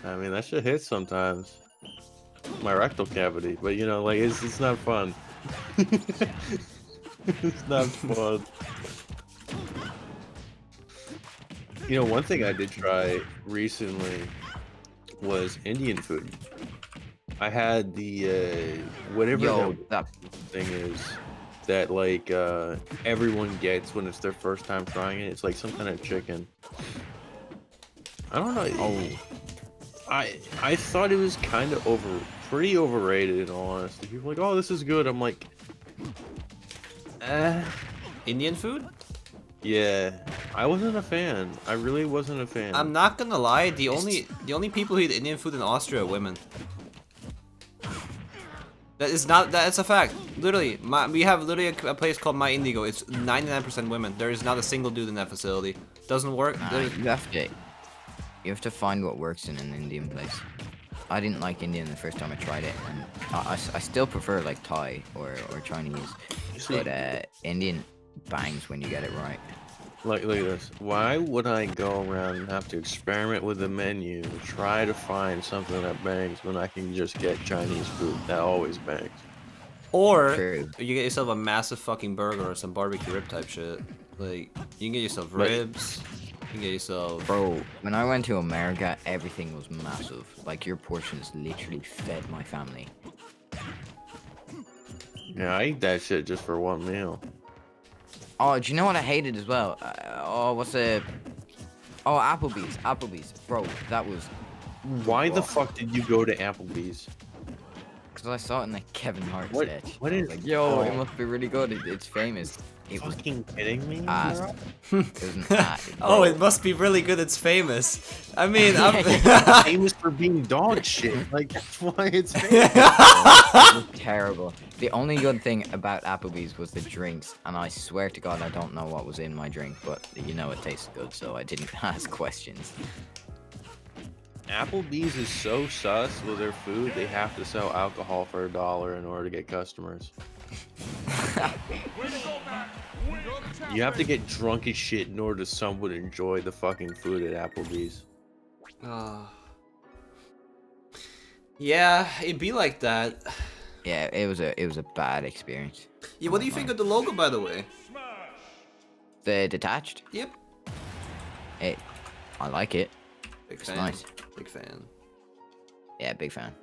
I mean, that shit hits sometimes. My rectal cavity, but you know, like it's it's not fun. [LAUGHS] it's not fun. You know, one thing I did try recently was Indian food. I had the uh, whatever Yo, that that thing is that like uh, everyone gets when it's their first time trying it. It's like some kind of chicken. I don't know. oh I I thought it was kind of over, pretty overrated in all honesty. People like, oh, this is good. I'm like, eh. Indian food? Yeah, I wasn't a fan. I really wasn't a fan. I'm not gonna lie. The only the only people who eat Indian food in Austria are women. That is not. That's a fact. Literally, my, we have literally a, a place called My Indigo. It's 99% women. There is not a single dude in that facility. Doesn't work. Nah, you have to you have to find what works in an Indian place. I didn't like Indian the first time I tried it, and I, I s- I still prefer like Thai or, or Chinese. But uh, Indian bangs when you get it right. Like, look at this. Why would I go around and have to experiment with the menu, try to find something that bangs when I can just get Chinese food that always bangs? Or True. you get yourself a massive fucking burger or some barbecue rib type shit. Like you can get yourself Like- ribs. You can get yourself. Bro, when I went to America, everything was massive. Like your portions literally fed my family. Yeah, I eat that shit just for one meal. Oh, do you know what I hated as well? Uh, oh, what's the? Oh, Applebee's. Applebee's, bro. That was Why the fuck did you go to Applebee's? because I saw it in the Kevin Hart What- sketch. what I was is- like, yo, it oh. must be really good. It, it's famous. It was Fucking kidding me? ass. bro? [LAUGHS] It was. [LAUGHS] Oh, it must be really good. It's famous. I mean, [LAUGHS] I'm. famous for being dog shit. Like that's why it's famous. It terrible. The only good thing about Applebee's was the drinks, and I swear to God, I don't know what was in my drink, but you know it tasted good, so I didn't ask questions. Applebee's is so sus with their food. They have to sell alcohol for a dollar in order to get customers. [LAUGHS] You have to get drunk as shit in order to somewhat enjoy the fucking food at Applebee's. Oh. Yeah, it'd be like that. Yeah, it was a it was a bad experience. Yeah, what do you think of the logo, by the way? The detached, Yep. it, I like it. Big It's fan. nice. Big fan. Yeah, big fan.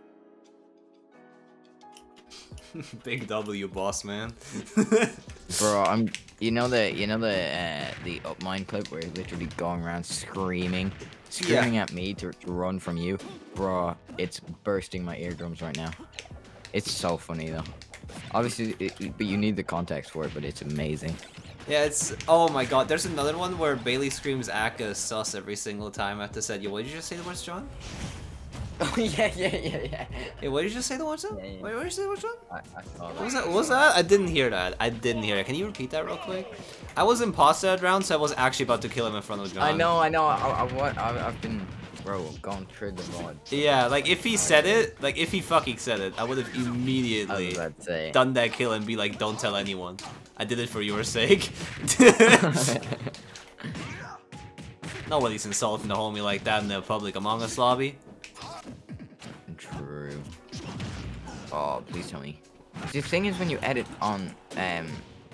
[LAUGHS] Big W, boss man. [LAUGHS] Bro, I'm. You know the you know the uh, the up mine clip where he's literally going around screaming, screaming at me to, to run from you, bro. It's bursting my eardrums right now. It's so funny though. Obviously, it, it- but you need the context for it. But it's amazing. yeah, it's. Oh my god, there's another one where Bailey screams Aka sus every single time after said, Yo, what did you just say the words, John? [LAUGHS] Oh yeah, yeah, yeah, yeah. Hey, what did you just say the words, John? Yeah, yeah. Wait, what did you say the words, John? I, I What was that? What was that? I didn't hear that. I didn't hear it. Can you repeat that real quick? I was imposter that round, so I was actually about to kill him in front of John. I know, I know. I, I, what I, I've been, bro, going through the mod. Yeah, like if he said it, like if he fucking said it, I would have immediately done that kill and be like, don't tell anyone. I did it for your sake. [LAUGHS] [LAUGHS] Nobody's insulting the homie like that in the public Among Us lobby. True. Oh, please tell me. The thing is, when you edit on um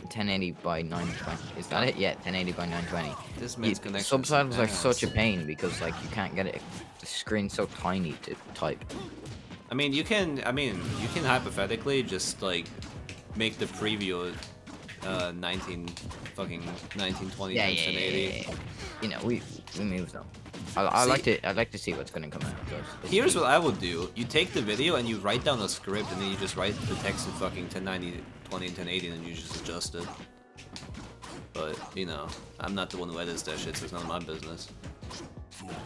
1080 by 920, is that it? Yeah, 1080 by 920. This You, man's connection. subtitles are such a pain because like you can't get it. The screen's so tiny to type. I mean, you can. I mean, you can hypothetically just like make the preview uh 19 fucking 1920 Yeah, times yeah, yeah, yeah, yeah. You know, we we moved on. I, I like See- to I like to see what's gonna come out. so it's- it's Here's what I would do. You take the video and you write down a script and then you just write the text in fucking 1090, 20, and 1080 and then you just adjust it. But, you know, I'm not the one who edits that shit, so it's none of my business.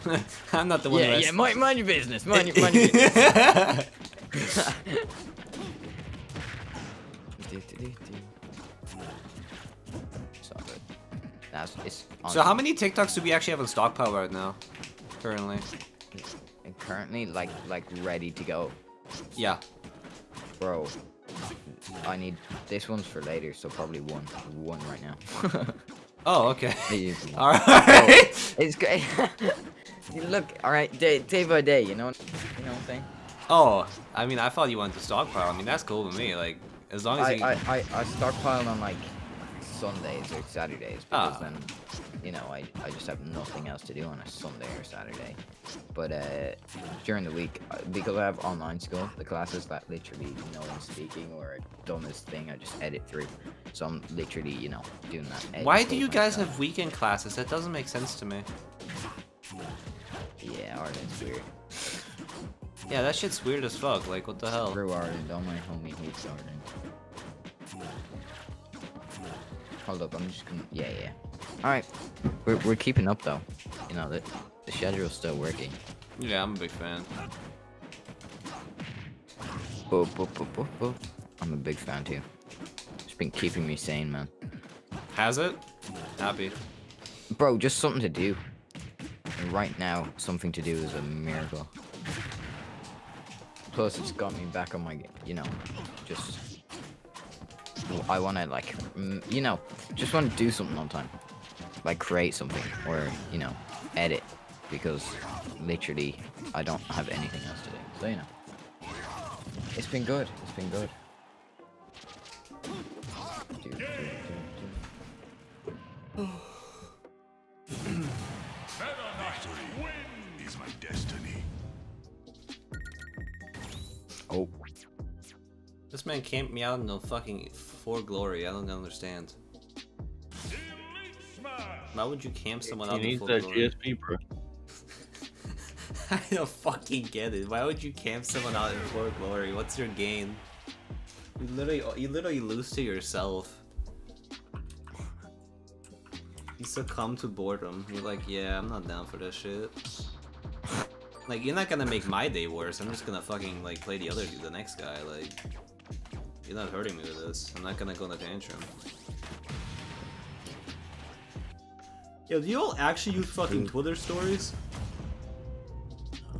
[LAUGHS] I'm not the one Yeah, who yeah. Mind, mind your business. Mind your, mind your [LAUGHS] business. [LAUGHS] That's it's. so how many TikToks do we actually have on stockpile right now? Currently. And currently like like ready to go, Yeah. bro. I need this one's for later, so probably one one right now. [LAUGHS] Oh, okay. [LAUGHS] It is one. Alright. Oh, [LAUGHS] it's great. Look, all right, day day by day. You know, you know what I'm saying. Oh, I mean, I thought you wanted to stockpile. I mean, that's cool with me. Like, as long as I, you... I, I, I stockpile on like Sundays or Saturdays because Ah. then, you know, I, I just have nothing else to do on a Sunday or Saturday. But uh, during the week, uh, because I have online school, the classes that literally no one's speaking or dumbest thing, I just edit through. So I'm literally, you know, doing that. Why do you guys myself. have weekend classes? That doesn't make sense to me. Yeah, Arden's weird. Yeah, that shit's weird as fuck. Like, what the hell? Screw Arden, all my homie hates Arden. Hold up, I'm just gonna. Yeah, yeah. Alright. We're, we're keeping up though. You know, the, the schedule's still working. Yeah, I'm a big fan. Boop, boop, boop, boop, boop. I'm a big fan too. It's been keeping me sane, man. Has it? Happy. Bro, just something to do. And right now, something to do is a miracle. Plus, it's got me back on my, you know, just. I want to like, you know, just want to do something on time, like create something or you know, edit, because literally I don't have anything else to do. So you know, it's been good. It's been good. Oh. This man camped me out in the fucking for glory. I don't understand. Why would you camp someone out He in needs full that glory? GSP, bro. [LAUGHS] I don't fucking get it. Why would you camp someone out in full glory? What's your gain? You literally, you literally lose to yourself. You succumb to boredom. You're like, yeah, I'm not down for this shit. Like, you're not gonna make my day worse. I'm just gonna fucking like play the other, dude, the next guy. Like, you're not hurting me with this. I'm not gonna go on a tantrum. Yo, do you all actually use fucking Twitter stories?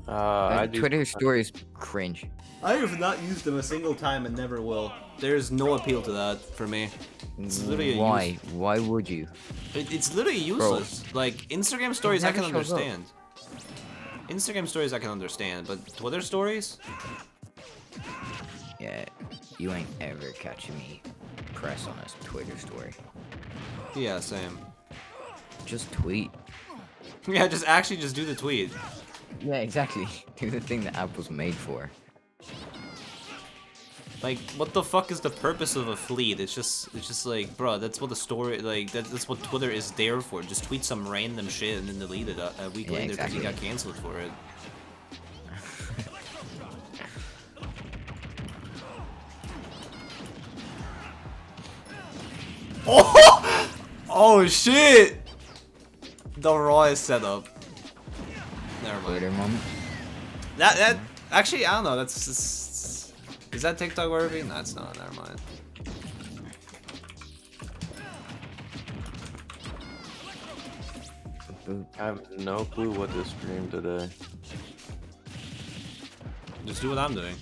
Uh, Uh, I do. Twitter stories cringe. I have not used them a single time and never will. There's no appeal to that for me. It's literally Why? use- Why would you? It, it's literally useless. Like Instagram stories, I can never shows up. understand. Instagram stories, I can understand, but Twitter stories, Yeah, you ain't ever catching me press on a Twitter story. yeah, same. Just tweet. [LAUGHS] Yeah, just actually just do the tweet. Yeah, exactly. [LAUGHS] Do the thing that Apple's made for. Like, what the fuck is the purpose of a fleet? It's just, it's just like, bro, that's what the story, like, that, that's what Twitter is there for. Just tweet some random shit and then delete it a, a week Yeah, later because you got canceled for it. Oh! [LAUGHS] Oh shit! The rawest setup. Never mind. Twitter moment. That that actually I don't know. That's, that's is that TikTok worthy? No, it's not. Never mind. I have no clue what to stream today. Just do what I'm doing.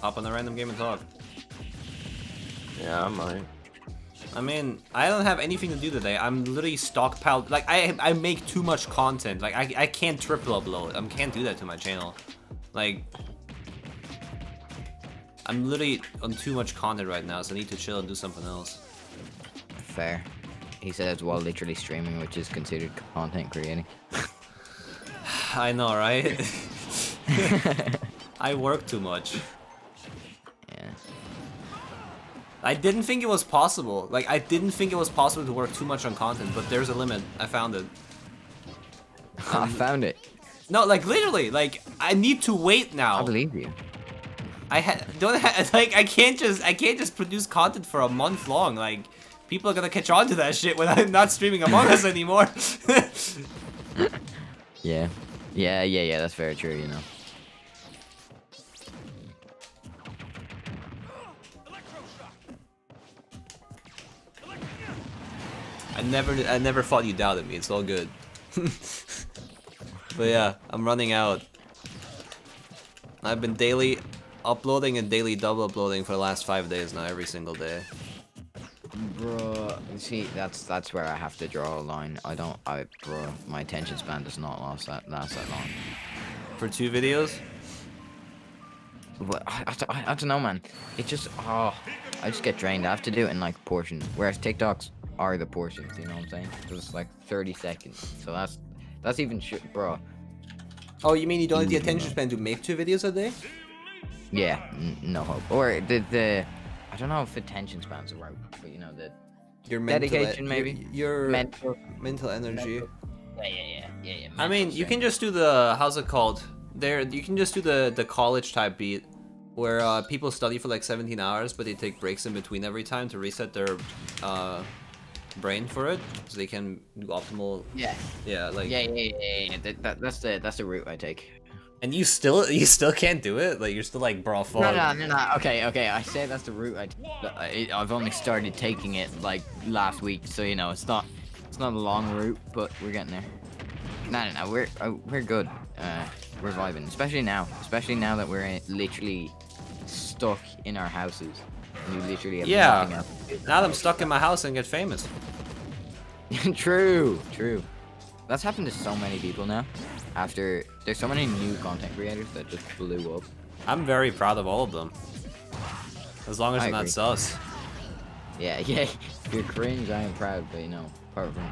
Hop on the random game and talk. Yeah, I might. I mean, I don't have anything to do today. I'm literally stockpiled. Like I I make too much content. Like I I can't triple upload. I can't do that to my channel. Like I'm literally on too much content right now, so I need to chill and do something else. Fair. He says while literally streaming, which is considered content creating. [SIGHS] I know, right? [LAUGHS] [LAUGHS] I work too much. I didn't think it was possible. Like, I didn't think it was possible to work too much on content, but there's a limit. I found it. [LAUGHS] I found it. No, like, literally, like, I need to wait now. I believe you. I ha don't ha [LAUGHS] like, I can't just, I can't just produce content for a month long. Like, people are gonna catch on to that shit when I'm not streaming Among Us [LAUGHS] anymore. Yeah. Yeah, yeah, yeah, that's very true, you know. I never, I never thought you doubted me. It's all good. [LAUGHS] but yeah, I'm running out. I've been daily uploading and daily double uploading for the last five days now, every single day. Bro, see, that's that's where I have to draw a line. I don't, I, bro, my attention span does not last that last that long. For two videos? I, I, I, I don't know, man. It just, oh, I just get drained. I have to do it in like portions. Whereas TikToks are the portions, you know what I'm saying? 'Cause it's like 30 seconds. So that's that's even shit, bro. Oh, you mean you don't have the attention span to make two videos a day? Yeah, n- no hope. Or the the, I don't know if attention span's the right, but you know the Your mental, Dedication, your- maybe? Your, mental. mental energy. Yeah, yeah, yeah, yeah, yeah. I mean, you can just do the how's it called? There, you can just do the the college type beat, where uh, people study for like 17 hours, but they take breaks in between every time to reset their uh, brain for it, so they can do optimal. Yeah, Yeah, like. yeah, yeah, yeah. yeah, yeah. That, that, that's the that's the route I take. And you still [LAUGHS] you still can't do it. Like you're still like bro. Fuck. No, no, no, no. Okay, okay. I say that's the route I. T- but I I've only started taking it like last week, so you know it's not it's not a long route, but we're getting there. No, no, no. We're uh, we're good. Uh, we're vibing, especially now. Especially now that we're in, literally stuck in our houses. And you literally have Yeah. nothing else to. Now that I'm stuck in my house and get famous. [LAUGHS] true, true. That's happened to so many people now. After there's so many new content creators that just blew up. I'm very proud of all of them. As long as I you're not agree. sus. Yeah, [LAUGHS] yeah. If you're cringe, I am proud, but you know, apart from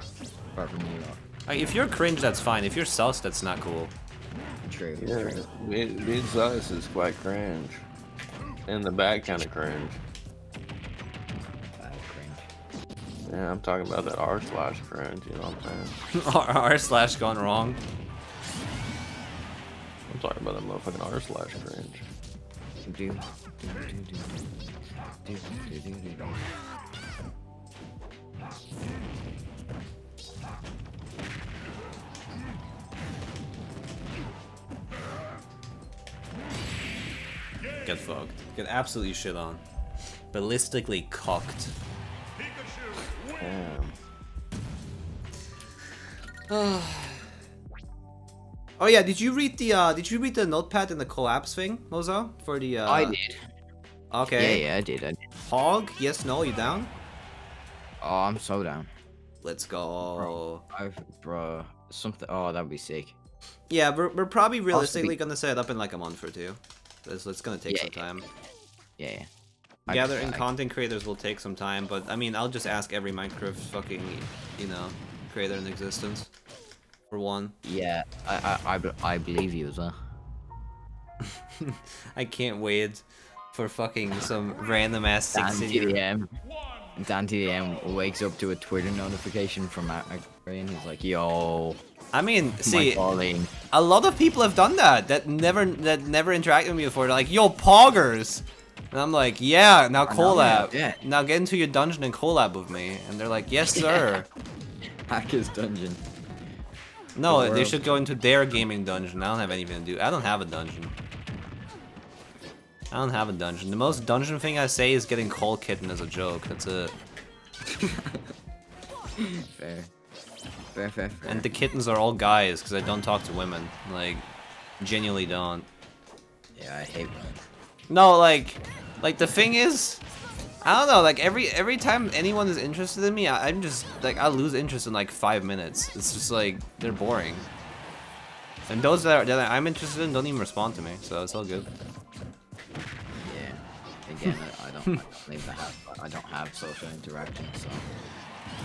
apart from you, Like, if you're cringe, that's fine. If you're sus, that's not cool. true. Yeah, true. being, being sus is quite cringe. And the bad kind of cringe. Yeah, I'm talking about that R slash cringe, you know what I'm saying? [LAUGHS] R, R slash gone wrong. I'm talking about that motherfucking R slash cringe. Get fucked. Get absolutely shit on. Ballistically cocked. Damn. [SIGHS] Oh yeah, did you read the uh did you read the notepad in the collapse thing, Moza? For the uh I did. Okay. Yeah, yeah, I did. I did. Hog, yes, no, you down? Oh, I'm so down. Let's go. I, bro, something. Oh, that'd be sick. Yeah, we're, we're probably be- realistically gonna set it up in like a month or two. It's, it's gonna take Yeah, some yeah. time. Yeah, yeah. Gathering content creators will take some time, but I mean, I'll just ask every Minecraft fucking, you know, creator in existence. For one. Yeah, I, I, I, I believe you as well. [LAUGHS] I can't wait for fucking some random ass Dan 16 year TDM. Dan TDM wakes up to a Twitter notification from Ray and he's like, "Yo, I mean, see, darling." a lot of people have done that that never that never interacted with me before. They're like, "Yo, poggers," and I'm like, "Yeah, now collab. yeah. Now get into your dungeon and collab with me." And they're like, "Yes, [LAUGHS] sir." Hacker's dungeon. No, The they should go into their gaming dungeon. I don't have anything to do. I don't have a dungeon. I don't have a dungeon. The most dungeon thing I say is getting Coal Kitten as a joke. That's it. [LAUGHS] Fair. Fair, fair, fair. And the kittens are all guys because I don't talk to women. Like, genuinely don't. yeah, I hate women. No, like, like the thing is, I don't know. Like every every time anyone is interested in me, I, I'm just like I lose interest in like five minutes. It's just like they're boring. And those that, are, that I'm interested in don't even respond to me, so it's all good. Yeah. Again, I, I don't, I don't house. I don't have social interaction, so.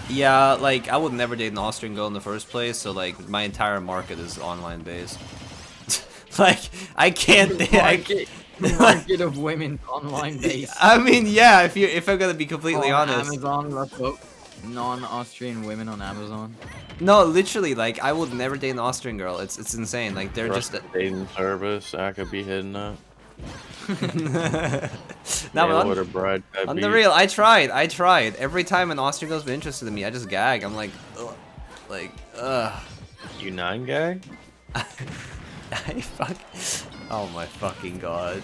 Yeah, like I would never date an Austrian girl in the first place, so like my entire market is online based. [LAUGHS] like I can't. [LAUGHS] I, [LAUGHS] market, the market of women online based. I mean, yeah. If you if I'm gonna be completely oh, on honest, Amazon, look up non-Austrian women on Amazon. no, literally, like I would never date an Austrian girl. It's it's insane. Like they're just. a... dating service. I could be hitting up. [LAUGHS] no, but Mail on, order bride. on be- the real, I tried. I tried. Every time an Austrian girl's been interested in me, I just gag. I'm like, ugh, like, ugh. You nine guy? [LAUGHS] I fuck. Oh my fucking god.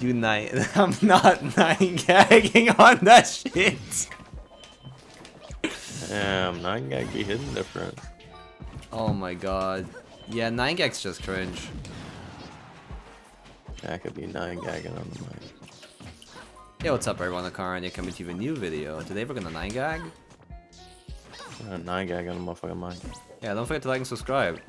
You night. [LAUGHS] I'm not nine gagging on that shit. Damn, nine guy be hitting different. Oh my god. Yeah, nine gag's just cringe. I could be nine gagging on the mic. Yo, what's up everyone? The car and you coming to you a new video. Today we're gonna nine gag. Nine gag on the motherfucking mic. Yeah, don't forget to like and subscribe.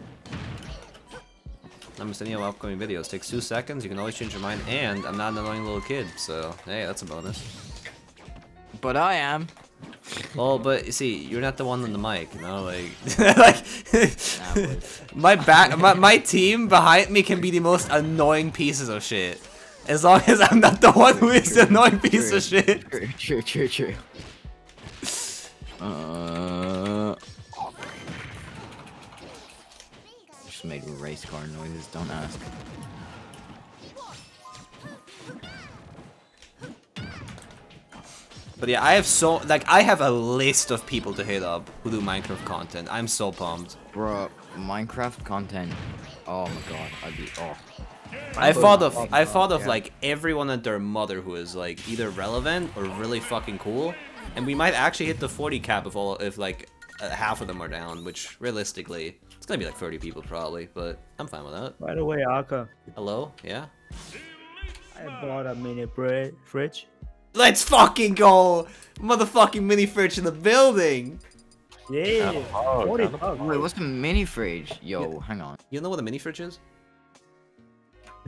I'm sending you upcoming videos. Takes two seconds. You can always change your mind, and I'm not an annoying little kid, so hey, that's a bonus. But I am. Well, but you see, you're not the one on the mic, you know, like, [LAUGHS] like, Nah, my back, my, my team behind me can be the most annoying pieces of shit, as long as I'm not the one who is the annoying piece of shit. True, true, true, true. Uh, just made race car noises. Don't ask. But yeah, I have so, like, I have a list of people to hit up who do Minecraft content. I'm so pumped. Bro, Minecraft content. Oh my god, I'd be oh. I thought of, I thought of yeah. like everyone and their mother who is like either relevant or really fucking cool, and we might actually hit the 40 cap if all, if like uh, half of them are down, which realistically, gonna be like 30 people probably, but I'm fine with that. By the way, Aka, Hello? Yeah? I bought a mini bread fridge. Let's fucking go! Motherfucking mini fridge in the building! Yeah, Oh, 40 kinda. Wait, what's the mini fridge? Yo, hang on. You know what a mini fridge is?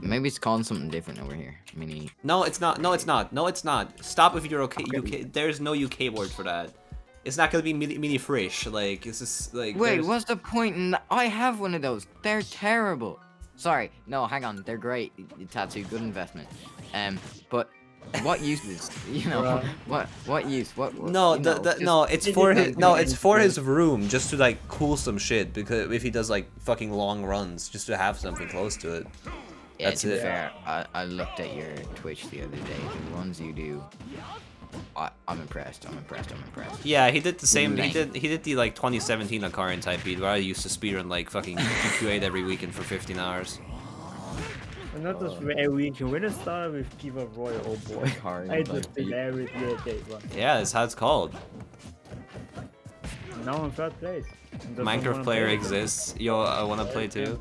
Maybe it's called something different over here. Mini. No, it's not. No, it's not. No, it's not. Stop if you're okay. UK. There's no UK word for that. It's not gonna be mini, mini fridge. Like, it's just like. Wait, there's- what's the point in that? I have one of those. They're terrible. Sorry, no, hang on. They're great. Tatsu, good investment. Um, but what use is [LAUGHS] you know Bruh. what what use what? what No, the, know, the, just- no, it's for his no, it's for his room just to like cool some shit because if he does like fucking long runs just to have something close to it. Yeah, that's to be it. fair, I, I looked at your Twitch the other day. The ones you do, I, I'm impressed. I'm impressed. I'm impressed. Yeah, he did the same. He did he did the like 2017 Akaraien type beat where I used to speedrun like fucking Q8 every weekend for 15 hours. And not just every weekend. When it started with P5 Royal, oh boy. Hard, I like, just did beat. every but Yeah, that's how it's called. now I'm third place. Minecraft player play. exists. Yo, I wanna play too.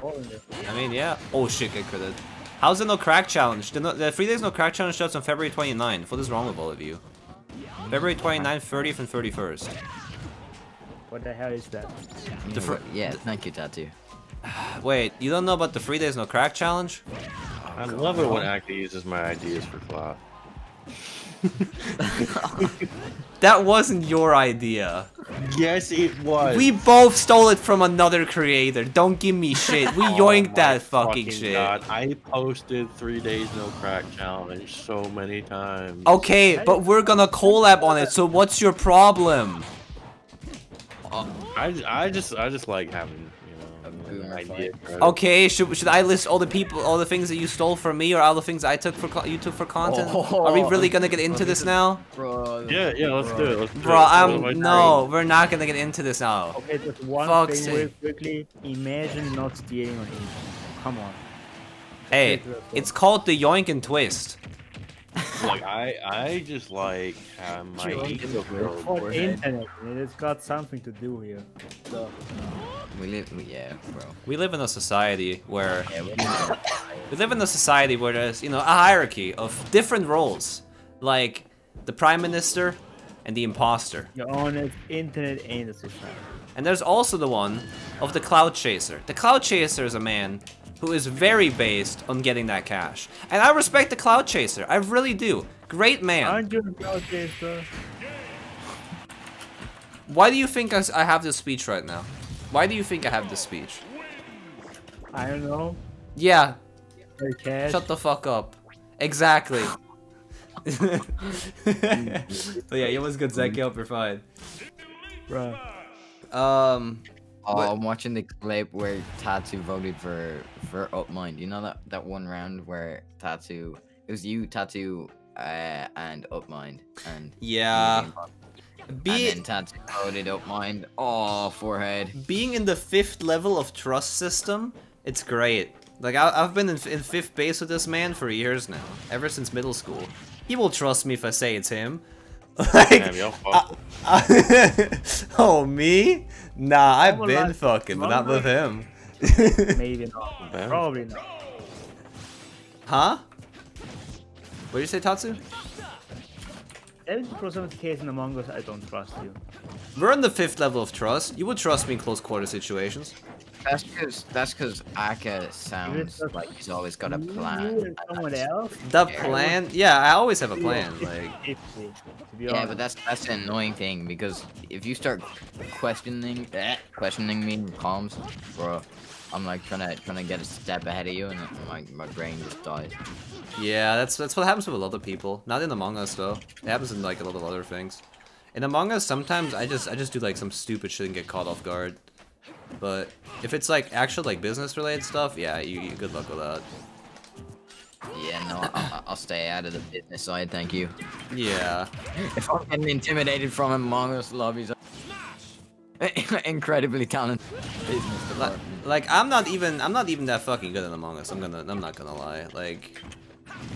I mean, yeah. Oh shit, get credit. How's the no crack challenge? The, no, the three days no crack challenge starts on February 29th. What is wrong with all of you? February 29th, 30th, and 31st. What the hell is that? The fir- yeah, thank you, Tatsu. [SIGHS] Wait, you don't know about the three days no crack challenge? I love it when Acta uses my ideas for clout. [LAUGHS] [LAUGHS] That wasn't your idea. Yes, it was. We both stole it from another creator. Don't give me shit. We [LAUGHS] Oh yoinked that fucking, shit. God. I posted three days no crack challenge so many times. Okay, but we're gonna collab on it, so what's your problem? Um, I, I just I just like having you know an boomer idea. fight. Okay, should, should I list all the people, all the things that you stole from me, or all the things I took for co- you took for content? Oh. Are we really gonna get into this now, Bro. Yeah, yeah, let's do it. Let's do bro? it. What I'm I no, we're not gonna get into this now. Okay, just one Fuck's thing real quickly. Imagine not stealing on him. Come on. Hey, it's called the yoink and twist. Doing? Like I I just like have my Sure. For internet, it's got something to do here. So, We live, yeah, bro. We live in a society where Yeah, we we live in a society where there's you know a hierarchy of different roles, like the prime minister and the imposter. your honest internet and the society. And there's also the one of the cloud chaser. The cloud chaser is a man who is very based on getting that cash. And I respect the cloud chaser. I really do. Great man. Aren't you cloud chaser? Why do you think I have this speech right now? Why do you think I have this speech? I don't know. Yeah, shut the fuck up. Exactly. [LAUGHS] [LAUGHS] but yeah, it was good, Zach. You're fine. Bro. Um, Oh, What? I'm watching the clip where Tatsu voted for for Upmind. You know that that one round where Tatsu it was you, Tatsu, uh, and Upmind, and yeah. and Be then Tatsu voted Upmind. Oh, forehead. being in the fifth level of trust system, it's great. Like I, I've been in, in fifth base with this man for years now, ever since middle school. He will trust me if I say it's him. [LAUGHS] like, Damn, y'all fucked. [LAUGHS] oh me? Nah, I've been like, fucking, but not with him. [LAUGHS] Maybe not. Yeah. Probably not. huh? What did you say, Tatsu? 70% of the case in Among Us, I don't trust you. We're in the fifth level of trust. You would trust me in close quarter situations. That's because that's because Aka sounds like he's always got a plan. and someone else? The Yeah. plan? Yeah, I always have a plan. Like, 50, to be Yeah, but that's that's the annoying thing because if you start questioning eh, questioning me in comms, bro, I'm like trying to trying to get a step ahead of you, and my my brain just dies. Yeah, that's that's what happens with a lot of people. Not in Among Us though. It happens in like a lot of other things. In Among Us, sometimes I just I just do like some stupid shit and get caught off guard. But if it's like actual like business related stuff, yeah, you, you good luck with that. Yeah, no, I'll, I'll stay out of the business side, thank you. Yeah. If I'm getting intimidated from Among Us lobbies, I'm [LAUGHS] incredibly talented business Like, like I'm not even I'm not even that fucking good at Among Us. I'm gonna I'm not gonna lie. Like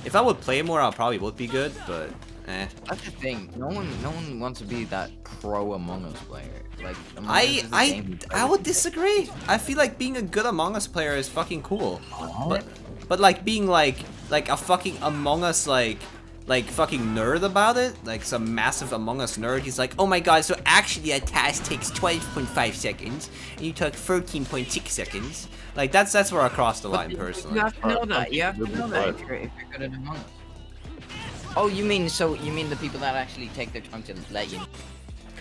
if I would play more, I probably would be good, but eh. That's the thing. No one, no one wants to be that pro Among Us player. Like, Among Us I is a I game with I would disagree. I feel like being a good Among Us player is fucking cool. But but like being like like a fucking Among Us like like fucking nerd about it, like some massive Among Us nerd. He's like, oh my god, so actually a task takes 12.5 seconds, and you took 13.6 seconds. Like that's that's where I crossed the line personally. You personally. have to know that. You have to know that if you're, if you're good at Among Us. Oh, you mean so? You mean the people that actually take their time to let you?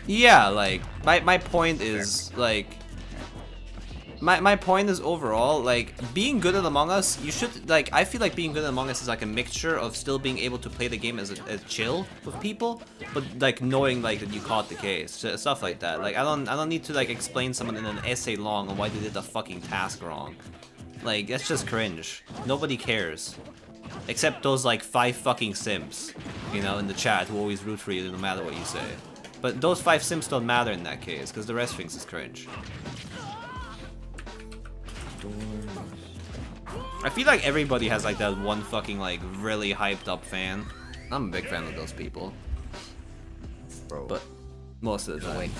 Yeah, like my my point is like my my point is overall like being good at Among Us. You should like I feel like being good at Among Us is like a mixture of still being able to play the game as a, as chill with people, but like knowing like that you caught the case, stuff like that. Like I don't I don't need to like explain someone in an essay long on why they did the fucking task wrong. Like that's just cringe. Nobody cares. Except those like five fucking simps, you know, in the chat who always root for you no matter what you say. But those five simps don't matter in that case, because the rest thinks it's cringe. I feel like everybody has like that one fucking like really hyped up fan. I'm a big fan of those people, Bro, but most of the time.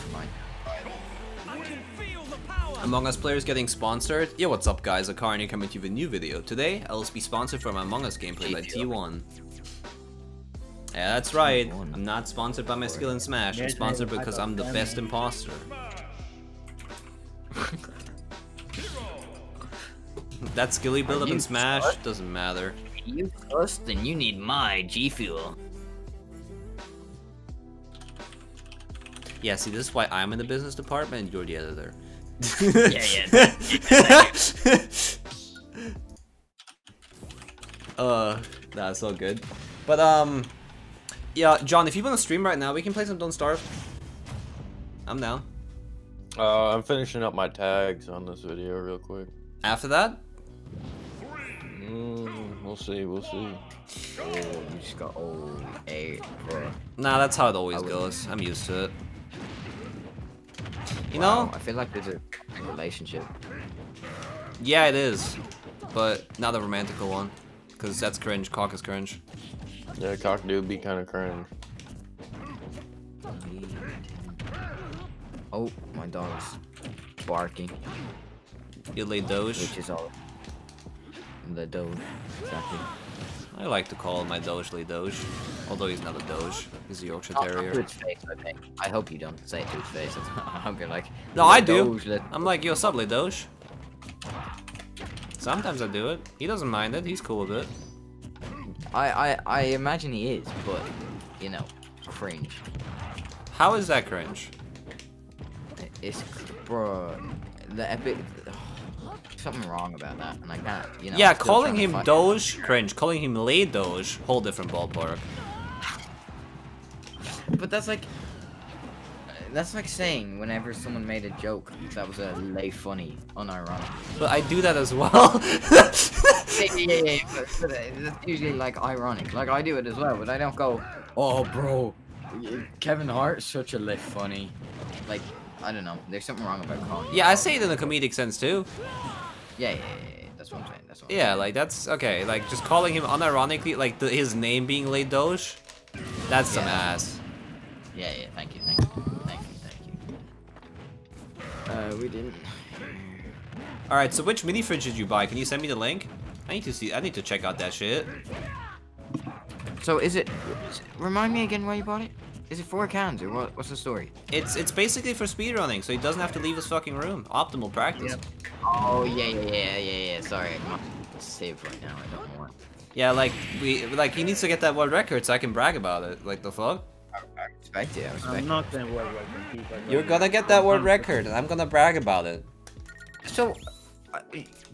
Wait for mine. Among Us players getting sponsored. Yo, what's up guys? Akaraien coming to you with a new video. Today, I will be sponsored for my Among Us gameplay by T1. Yeah, that's right. I'm not sponsored by my skill in Smash. I'm sponsored because I'm the best imposter. [LAUGHS] that skilly build up in Smash sus? doesn't matter. You first, then you need my G Fuel. Yeah, see, this is why I'm in the business department and you're the editor. Yeah. [LAUGHS] Yeah. Uh, that's all good. But, um, yeah, John, if you want to stream right now, we can play some Don't Starve. I'm down. Uh, I'm finishing up my tags on this video real quick. After that, Mm, we'll see, we'll see. Oh, you just got old eight, bro. nah, that's how it always I goes. I'm used to it. You Wow, know? I feel like there's a relationship. Yeah, it is. But not a romantical one. Because that's cringe. Cock is cringe. Yeah, cock dude be kind of cringe. Oh, my dog's barking, You lay Doge. which is all. The doge, exactly. I like to call my Doge Lay Doge. Although he's not a Doge. He's a Yorkshire Not to Terrier. face, I think. I hope you don't say it to its face. [LAUGHS] I'm gonna like. No, I do. I'm like, yo, what's up, Lay Doge? Sometimes I do it. He doesn't mind it. He's cool with it. I, I, I imagine he is, but you know, cringe. How is that cringe? It's bro, the epic. Something wrong about that, and I can't. You know. yeah, calling him Doge, cringe. Calling him Lay Doge, whole different ballpark. But that's like. That's like saying whenever someone made a joke that was a lay funny, unironic. But I do that as well. [LAUGHS] yeah, yeah, yeah, but, usually like ironic. Like I do it as well, but I don't go, oh, bro, Kevin Hart's such a lay funny. Like I don't know. There's something wrong about calling. yeah, I say it in a comedic sense too. Yeah, yeah, yeah, yeah. That's what I'm saying. That's what. I'm Yeah, saying. like that's okay. Like just calling him unironically, like the, his name being Lay Doge, that's some ass. Yeah, yeah. Thank you, thank you, thank you, thank you. Uh, we didn't. All right, so which mini fridge did you buy? Can you send me the link? I need to see. I need to check out that shit. So is it? Remind me again why you bought it. Is it four cans or what? What's the story? It's it's basically for speedrunning, so he doesn't have to leave his fucking room. Optimal practice. Yep. Oh yeah, yeah, yeah, yeah, yeah. Sorry, I'm not saved right now. I don't know what. Yeah, like we like he needs to get that world record so I can brag about it. Like the fuck? I respect it. I respect I'm not gonna work with people. You're gonna get that world record. and I'm gonna brag about it. it. So, uh,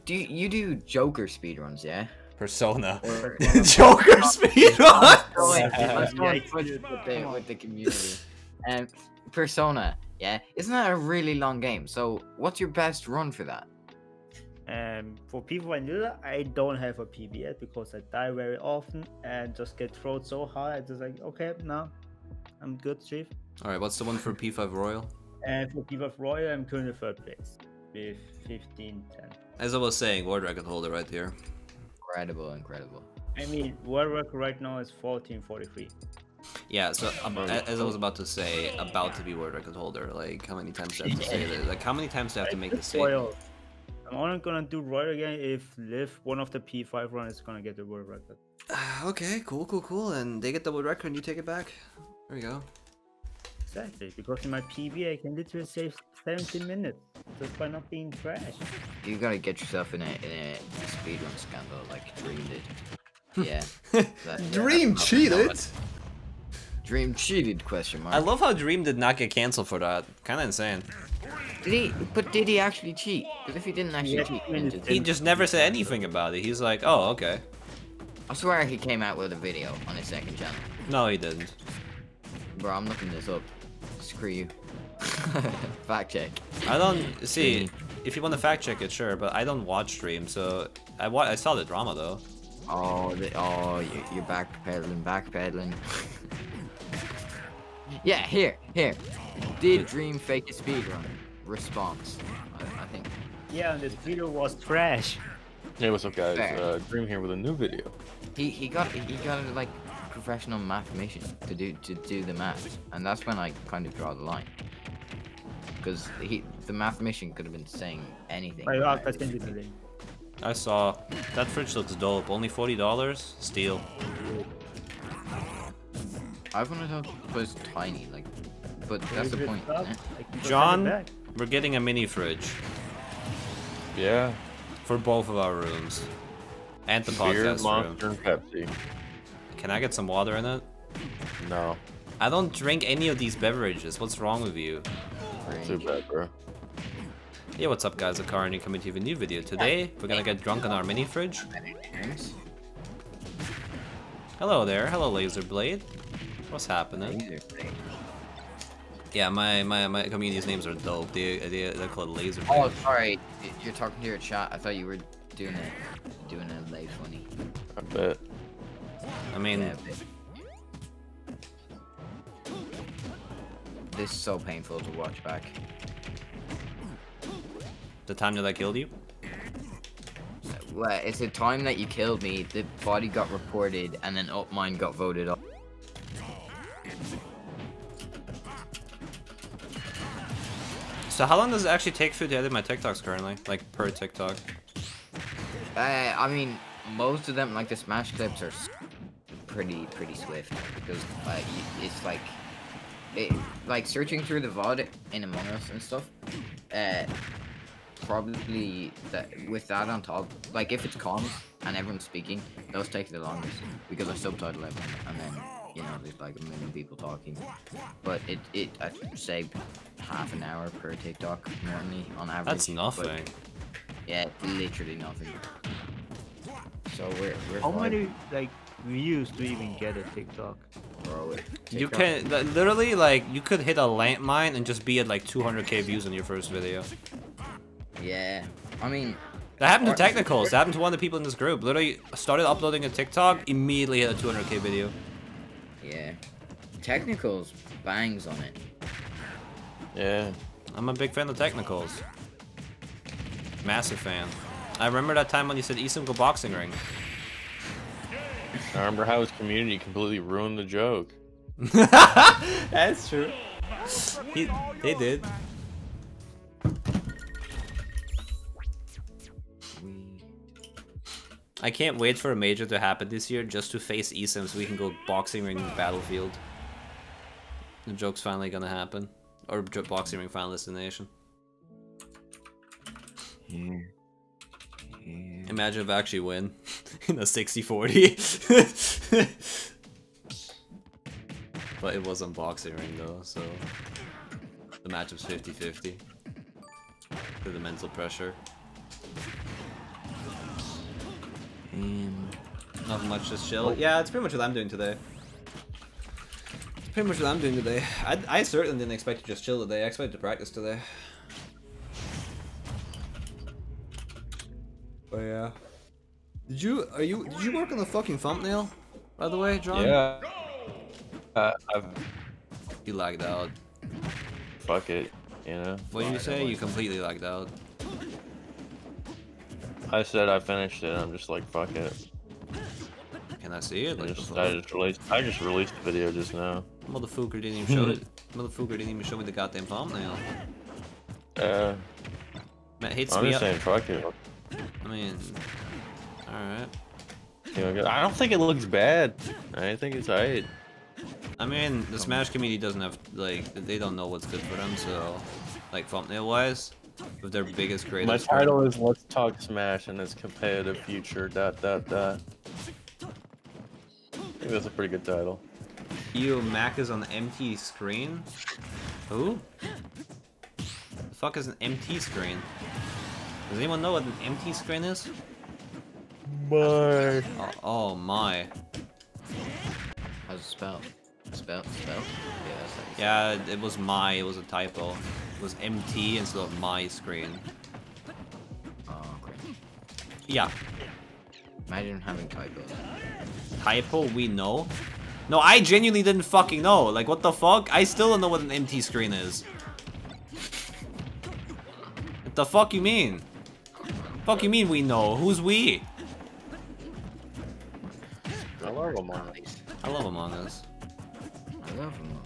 do you, you do Joker speedruns? Yeah. [LAUGHS] Persona. Or- Joker speedrun. Oh, wait, Yeah, let's go with, with the, with the community. [LAUGHS] Um, Persona. Yeah, isn't that a really long game? So, what's your best run for that? And for people vanilla, I don't have a PB yet because I die very often and just get thrown so hard. I just like, okay, now I'm good, chief. All right, what's the one for P5 Royal? And for P5 Royal, I'm currently third place with 15 10. As I was saying, War Dragon holder right here. Incredible, incredible. I mean, world record right now is 1443. Yeah, so um, as I was about to say, about to be world record holder. Like, how many times do I have to say that? Like, how many times do I have to make the It's statement? I'm only gonna do right again if Liv, one of the P5 runners, is gonna get the world record. [SIGHS] Okay, cool, cool, cool. And they get the world record and you take it back. There we go. Exactly, because in my PB I can literally save 17 minutes just by not being trash. You gotta get yourself in a in a speedrun scandal like Dream did. [LAUGHS] Yeah. that- Dream that's- cheated? Dream cheated? Question mark. I love how Dream did not get canceled for that. Kind of insane. Did he? But did he actually cheat? Because if he didn't actually Yeah, cheat, I then He just never said anything about it. He's like, oh, okay. I swear he came out with a video on his second channel. No, he didn't. Bro, I'm looking this up. Screw you. [LAUGHS] Fact check. I don't see. If you want to fact check it, sure, but I don't watch Dream, so I wa- I saw the drama though. Oh, the, oh, you, you're backpedaling, backpedaling. [LAUGHS] yeah, here, here. Did Dream fake a speedrun? Response. I, I think. Yeah, and this video was trash. Hey, what's up, guys? Uh, Dream here with a new video. He he got he got like professional mathematician to do to do the math, and that's when I kind of draw the line. Because he the mathematician could have been saying anything. I, I'll send you the link. I saw. That fridge looks dope. Only $40? Steal. I wanted to was tiny, like, but that's the point. up, isn't it? I can just send it John, we're getting a mini fridge Yeah. for both of our rooms. And the Beer, podcast room. Monster, and Pepsi. Can I get some water in it? No. I don't drink any of these beverages. What's wrong with you? Too bad, bro. Yeah, what's up guys? Akaraien coming to you with a new video. Today, we're gonna get drunk on our mini fridge. Thanks. Hello there. Hello, Laser Blade. What's happening? Yeah, my, my, my community's names are dope. They, they, they're called Laser Oh, sorry. You're talking to your chat. I thought you were doing it, doing a late funny. I bet. I mean, Yeah, This is so painful to watch back. the time that I killed you? Well, it's the time that you killed me, the body got reported, and then up mine got voted up. So how long does it actually take for you to edit my TikToks currently? Like, per TikTok? Uh, I mean, most of them, like the Smash clips, are pretty pretty swift because like it's like it like searching through the VOD in Among Us and stuff. Uh, probably that with that on top, like if it's comms and everyone's speaking, those take the longest because I subtitle everyone and then you know there's like a million people talking. But it it I say half an hour per TikTok normally on average. That's nothing. yeah, literally nothing. So we're we're How many like views do you even get a TikTok? Bro. You can, li- literally, like, you could hit a landmine and just be at like 200k views on your first video. Yeah, I mean, That happened to Technicals. That happened to one of the people in this group. Literally started uploading a TikTok, immediately hit a 200k video. yeah, technicals bangs on it. Yeah. I'm a big fan of Technicals. Massive fan. I remember that time when you said Easton go boxing ring. I remember how his community completely ruined the joke. [LAUGHS] That's true. He, they did. I can't wait for a major to happen this year just to face Easton so we can go boxing ring battlefield. The joke's finally gonna happen. Or boxing ring final destination. here. Here. Imagine if I actually win [LAUGHS] in a 60-40. but it was on boxing ring though, so the match was 50-50. For the mental pressure. Um, Nothing much, just chill. Yeah, it's pretty much what I'm doing today. It's pretty much what I'm doing today. I, I certainly didn't expect to just chill today. I expected to practice today. But yeah. Did you are you did you work on the fucking thumbnail? By the way, John? Yeah. Uh, I've, You lagged out. fuck it. You know. What did you say? You completely lagged out. I said I finished it. I'm just like fuck it. Can I see it? I just, I just released. I just released the video just now. Motherfucker didn't even show it. [LAUGHS] Motherfucker didn't even show me the goddamn thumbnail. Uh, Man, hates I'm me just up. saying fuck it. I mean, alright. You know, I don't think it looks bad. I think it's alright. I mean, the Smash community doesn't have like they don't know what's good for them, so like thumbnail wise, with their biggest creators. My title is "Let's Talk Smash" and its competitive future. Dot dot dot. I think that's a pretty good title. You Mac is on the empty screen. Who? The fuck is an empty screen? Does anyone know what an empty screen is? But Oh, oh my. how's it spelled? Spelled? Spelled? Yeah, that's how you say Yeah, it was my. It was a typo. It was MT instead of my screen. Oh, great. Yeah, Imagine having typos. typo. We know. No, I genuinely didn't fucking know. Like, what the fuck? I still don't know what an empty screen is. What the fuck you mean? Fuck you mean we know? Who's we? I love Among Us. I love Among Us. I love them.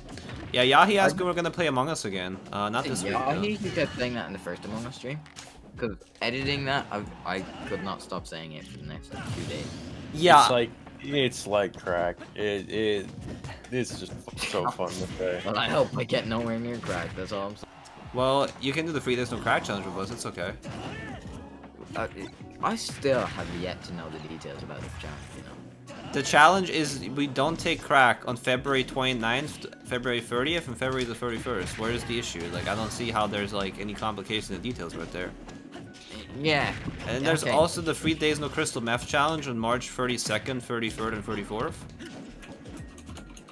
Yeah, Yahi asked when we're gonna play Among Us again. Uh, not this week. yeah, though. he he kept saying that in the first Among Us stream. Because editing that, I, I could not stop saying it for the next like, two days. Yeah, It's like it's like crack. It it it's just so fun to play. Well, I hope I get nowhere near crack. That's all I'm saying. well, you can do the free there's no crack challenge with us. It's okay. Uh, I still have yet to know the details about this challenge. You know. The challenge is we don't take crack on February 29th, February 30th, and February the 31st. Where is the issue? Like, I don't see how there's like any complication in the details right there. Yeah. And there's okay. also the Free Days No Crystal Meth Challenge on March 32nd, 33rd, and 34th.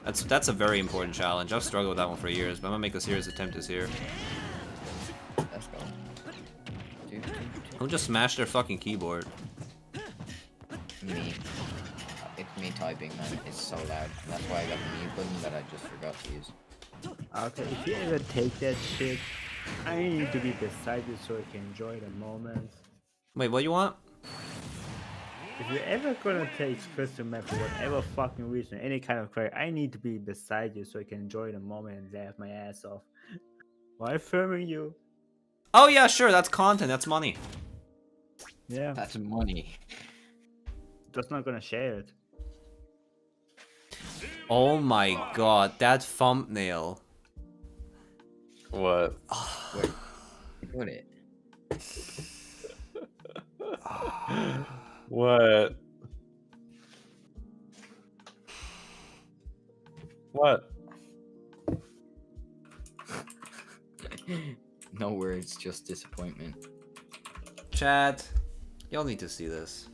That's that's a very important challenge. I've struggled with that one for years, but I'm gonna make a serious attempt this year. Let's go. Do, do, do. Who just smash their fucking keyboard? Me. It's me typing, man. It's so loud. That's why I got the mute button that I just forgot to use. Okay, if you ever take that shit, I need to be beside you so I can enjoy the moment. Wait, what you want? If you're ever gonna take crystal meth for whatever fucking reason, any kind of crack, I need to be beside you so I can enjoy the moment and laugh my ass off. Why filming you. Oh yeah, sure. That's content. That's money. Yeah, That's money. That's not gonna share it. Oh my god, that thumbnail. What? Wait. Put it. What? What? [LAUGHS] No words, just disappointment. Chat, y'all need to see this.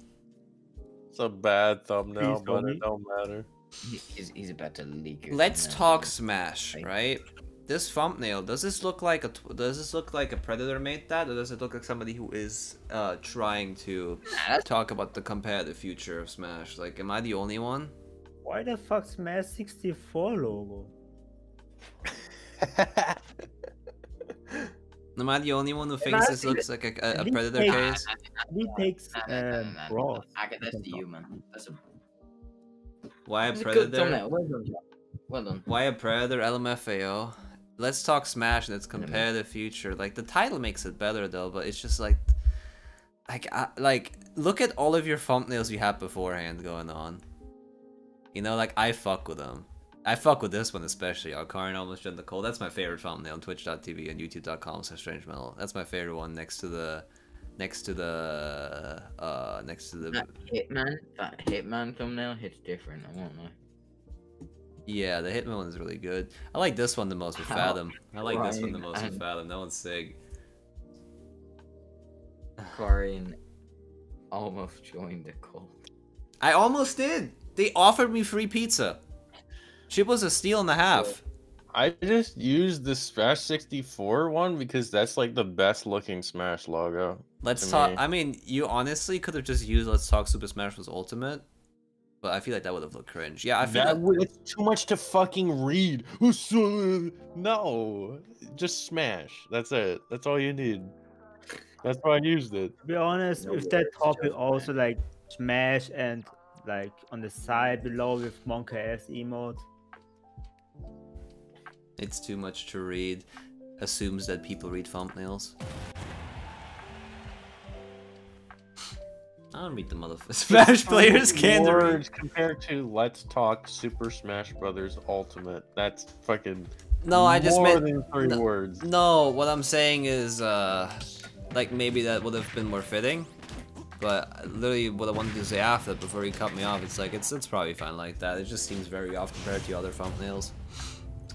It's a bad thumbnail, Please, but it don't matter. He's, he's about to leak it. Let's now. talk Smash, Right. right? This thumbnail, does this look like a does this look like a predator made that, or does it look like somebody who is uh trying to Nah, that's- talk about the competitive future of Smash? Like, am I the only one? Why the fuck Smash 64 logo? [LAUGHS] Am I the only one who thinks this see looks like a, a, a predator take- case? He takes um, nah, nah. I get that's to you, man. That's a, Why a that's a good predator? Well done. Jack. Well done. Why a predator? LMFAO. Let's talk Smash and compare the future. Like the title makes it better though, but it's just like, like, I, like look at all of your thumbnails you had beforehand going on. You know, like I fuck with them. I fuck with this one especially. Akaraien almost joined the cold. That's my favorite thumbnail on Twitch.tv and YouTube.com slash Strange Metal. That's my favorite one next to the, next to the, uh, next to the. That Hitman, that Hitman thumbnail hits different. I won't. Yeah, the Hitman one is really good. I like this one the most with [LAUGHS] Fathom. I like this one the most with Fathom. That one's sick. Corian almost joined the cult. I almost did. They offered me free pizza. Shit was a steal and a half. I just used the Smash 64 one because that's like the best looking Smash logo. Let's talk. me. I mean, you honestly could have just used Let's Talk Super Smash Bros. Ultimate, but I feel like that would have looked cringe. Yeah, I feel That like, would, it's too much to fucking read. [LAUGHS] No, just Smash. That's it. That's all you need. That's why I used it. To be honest, No if that words, topic also like Smash and like on the side below with Monkey S emote. It's too much to read. Assumes that people read thumbnails. I don't read the motherfuckers. [LAUGHS] Smash players can't read. words compared to Let's Talk Super Smash Brothers Ultimate. That's fucking No, I just more meant than three no. words. No, what I'm saying is, uh, like maybe that would have been more fitting. But literally, what I wanted to say after before he cut me off, it's like it's it's probably fine like that. It just seems very off compared to other thumbnails.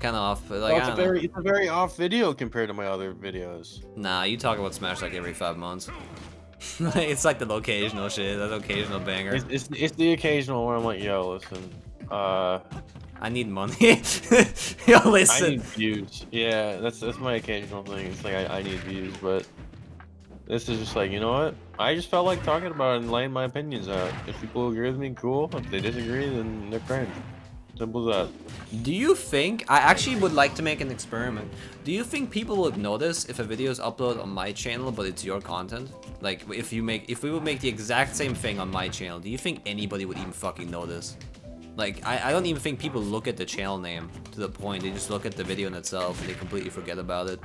It's kind of off, like Well, it's, a know. very, it's a very off video compared to my other videos. Nah, you talk about Smash like every five months. [LAUGHS] it's like the occasional shit, that occasional banger. It's, it's, it's the occasional where I'm like, yo, listen, uh, I need money. [LAUGHS] Yo, I listen. need views. Yeah, that's that's my occasional thing. It's like I, I need views, but this is just like, you know what? I just felt like talking about it and laying my opinions out. If people agree with me, cool. If they disagree, then they're cringe. Simple as that. Do you think I actually would like to make an experiment? Do you think people would notice if a video is uploaded on my channel but it's your content? Like if you make if we would make the exact same thing on my channel, do you think anybody would even fucking notice? Like, I, I don't even think people look at the channel name to the point. They just look at the video in itself and they completely forget about it.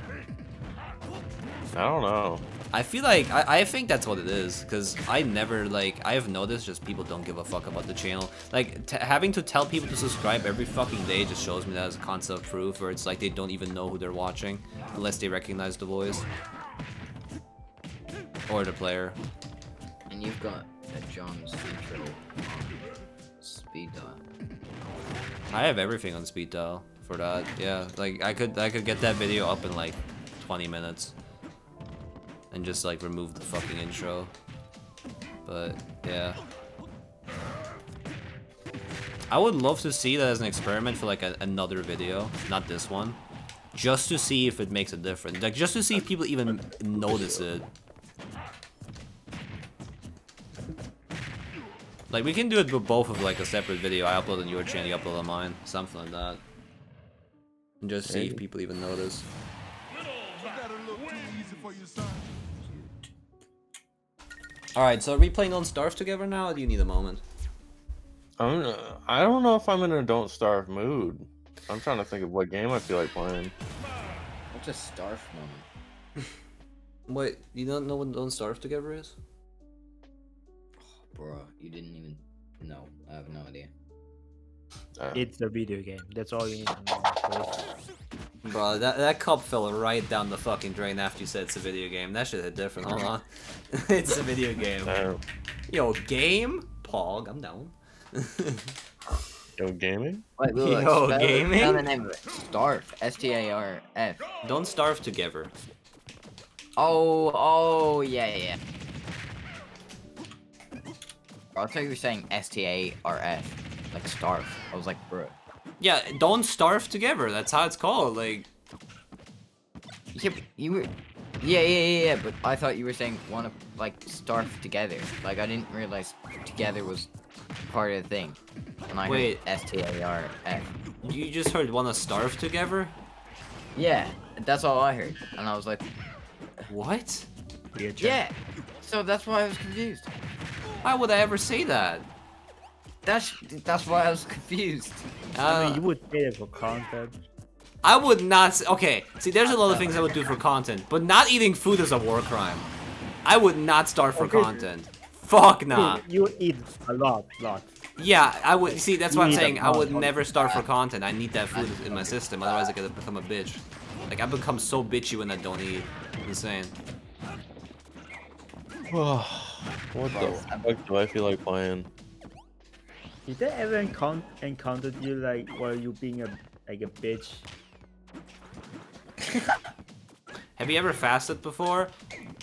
I don't know. I feel like, I, I think that's what it is, because I never, like, I have noticed just people don't give a fuck about the channel. Like, t having to tell people to subscribe every fucking day just shows me that as a concept proof, where it's like they don't even know who they're watching, unless they recognize the voice. Or the player. And you've got a John's intro on speed dial. I have everything on speed dial for that. Yeah, like I could I could get that video up in like 20 minutes and just like remove the fucking intro. But yeah. I would love to see that as an experiment for like a, another video, not this one. Just to see if it makes a difference. Like just to see if people even notice it. Like we can do it with both of like a separate video. I upload on your channel, you upload on mine, something like that. And just see if people even notice. Alright, so are we playing Don't Starve together now, or do you need a moment? I'm. uh, I don't know if I'm in a don't starve mood. I'm trying to think of what game I feel like playing. What's a starf moment? [LAUGHS] Wait, you don't know what Don't Starve together is? [SIGHS] Bro, you didn't even know. I have no idea. Uh, It's a video game. That's all you need to know. Please. Bro, that, that cup fell right down the fucking drain after you said it's a video game. That shit hit different, [LAUGHS] hold [LAUGHS] on. it's a video game. Yo, game? Pog, I'm down. [LAUGHS] yo, gaming. Wait, Yo, look, spell, gaming? Spell the name of it. Starf. S T A R F. Don't Starve together. Oh, oh, yeah, yeah. yeah. I thought you were saying S T A R F, like starf. I was like, bro. Yeah, don't starve together. That's how it's called. Like, Yeah, but you were. Yeah, yeah, yeah, yeah. But I thought you were saying want to like starve together. Like I didn't realize together was part of the thing. When I Wait. heard S T A R F. you just heard wanna starve together? Yeah, that's all I heard, and I was like, What? Yeah. So that's why I was confused. Why would I ever say that? That's that's why I was confused. I Uh, mean, you would say it for content. I would not. Okay, see, there's a lot of things I would do for content, but not eating food is a war crime. I would not starve for Okay. content. Fuck nah. Dude, you eat a lot, lot. Yeah, I would. See, that's what I'm You need a saying. I would never starve for content. I need that food in my system, otherwise I could become a bitch. Like I become so bitchy when I don't eat. Insane. [SIGHS] what the fuck do I feel like playing? Did they ever encount encountered you like while you being a like a bitch? [LAUGHS] Have you ever fasted before?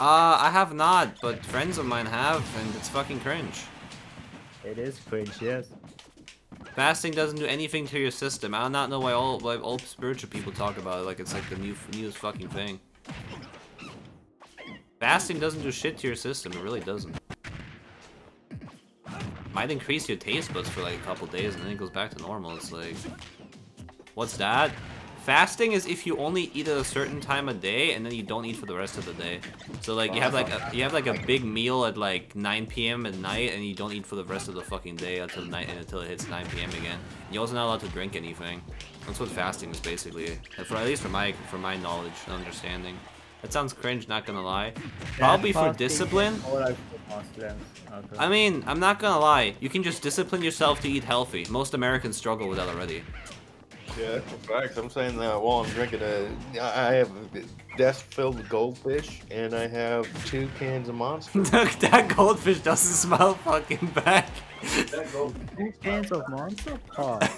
Uh, I have not, but friends of mine have, and it's fucking cringe. It is cringe, yes. Fasting doesn't do anything to your system. I do not know why all why all spiritual people talk about it like it's like the new newest fucking thing. Fasting doesn't do shit to your system. It really doesn't. Might increase your taste buds for like a couple days and then it goes back to normal. It's like, what's that? Fasting is if you only eat at a certain time of day and then you don't eat for the rest of the day. So like you have like a, you have like a big meal at like 9 p.m. at night and you don't eat for the rest of the fucking day until night and until it hits 9 p.m. again. You're also not allowed to drink anything. That's what fasting is basically. For at least for my for my knowledge and understanding. That sounds cringe, not gonna lie. Probably for discipline. Or like for Muslims. Okay. I mean, I'm not gonna lie. You can just discipline yourself to eat healthy. Most Americans struggle with that already. Yeah, facts. I'm saying that while I'm drinking uh, a, I have a desk filled with goldfish, and I have two cans of Monster. [LAUGHS] that goldfish doesn't smell fucking bad. Two cans of Monster [LAUGHS] Pod.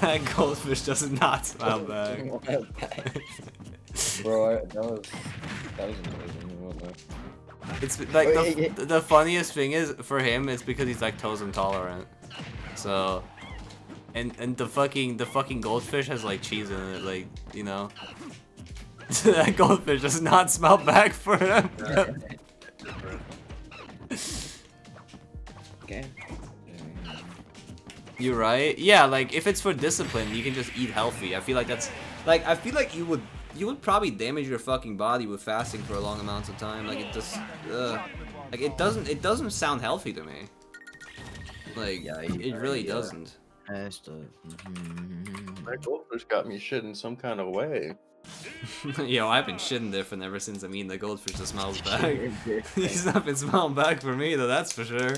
that goldfish does not smell bad. [LAUGHS] Bro, I, that was that was amazing. What the- It's like the, the funniest thing is for him it's because he's like lactose intolerant. So and and the fucking the fucking goldfish has like cheese in it, like, you know. [LAUGHS] that goldfish does not smell back for him. [LAUGHS] Okay. You're right? Yeah, like if it's for discipline, you can just eat healthy. I feel like that's like I feel like you would you would probably damage your fucking body with fasting for a long amounts of time. Like it just uh, like it doesn't it doesn't sound healthy to me. Like, Yeah, it yeah, really yeah. doesn't. That's the- mhm. Goldfish got me shit in some kind of way. [LAUGHS] Yo, I've been shitting different ever since I mean the goldfish that smells [LAUGHS] back. [LAUGHS] He's not been smelling back for me though, that's for sure.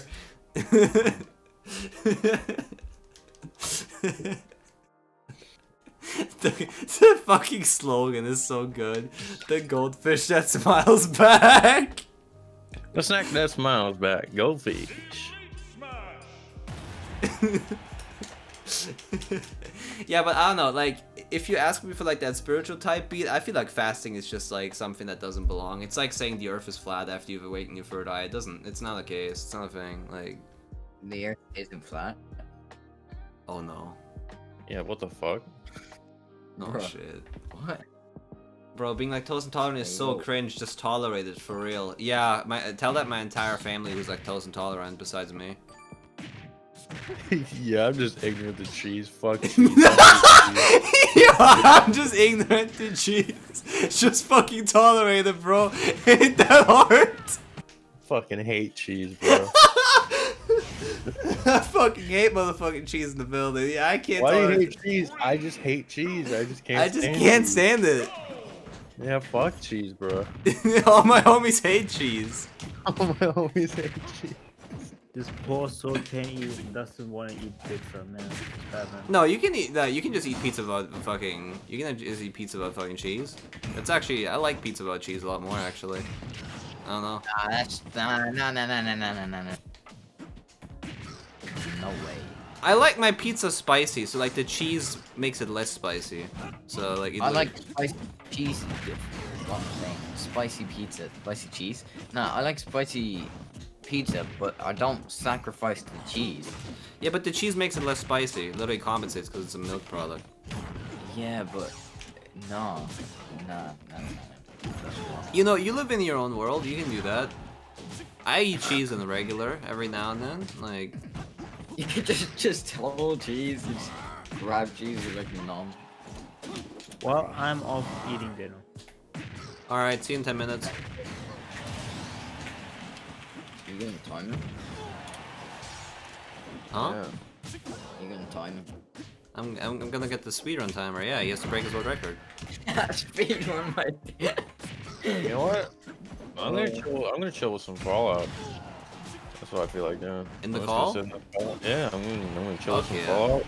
[LAUGHS] the, the fucking slogan is so good. The goldfish that smiles back. The snack that smiles back. Goldfish. [LAUGHS] yeah, but I don't know. Like, if you ask me for like that spiritual type beat, I feel like fasting is just like something that doesn't belong. It's like saying the Earth is flat after you've awakened your third eye. It doesn't. It's not a case. It's not a thing. Like, The earth isn't flat. oh no, Yeah, what the fuck? Oh Bruh. shit, What? bro. Being like lactose intolerant is so cringe. Just tolerate it for real. Yeah, my uh, tell that my entire family was lactose intolerant besides me. [LAUGHS] yeah, I'm just ignorant to cheese. Fuck [LAUGHS] cheese. [LAUGHS] I hate cheese. Yo, I'm just ignorant to cheese. Just fucking tolerate it, bro. Ain't that hard? Fucking hate cheese, bro. [LAUGHS] I fucking hate motherfucking cheese in the building. Yeah, I can't. Why do you hate it. cheese? I just hate cheese. I just can't. I just stand can't it. stand it. Yeah, fuck cheese, bro. [LAUGHS] All my homies hate cheese. [LAUGHS] All my homies hate cheese. This poor soul can't eat. Doesn't want to eat pizza, man. No, you can eat. No, you can just eat pizza without fucking. You can just eat pizza without fucking cheese. It's actually. I like pizza without cheese a lot more, actually. I don't know. Nah, that's nah, nah, nah, nah, nah, nah, nah. No way. I like my pizza spicy, so like the cheese makes it less spicy. So like. It I like spicy cheese. What Spicy pizza, spicy cheese. Nah, I like spicy pizza, but I don't sacrifice the cheese. Yeah, but the cheese makes it less spicy. It literally compensates because it's a milk product. Yeah, but no, nah. That's wrong. You know, you live in your own world. You can do that. I eat cheese in the regular every now and then. Like, [LAUGHS] You could just just whole cheese. Oh, you just grab cheese with like nom. Well, I'm off eating dinner. all right, see you in ten minutes. You gonna time him? Huh? You gonna time him? I'm, I'm, I'm gonna get the speedrun timer. Yeah, he has to break his world record. [LAUGHS] Speed one, my. [LAUGHS] You know what? I'm gonna oh. chill. I'm gonna chill with some Fallout. That's what I feel like doing. In the I'm call? in the Yeah, I'm gonna, I'm gonna chill with some yeah. Fallout.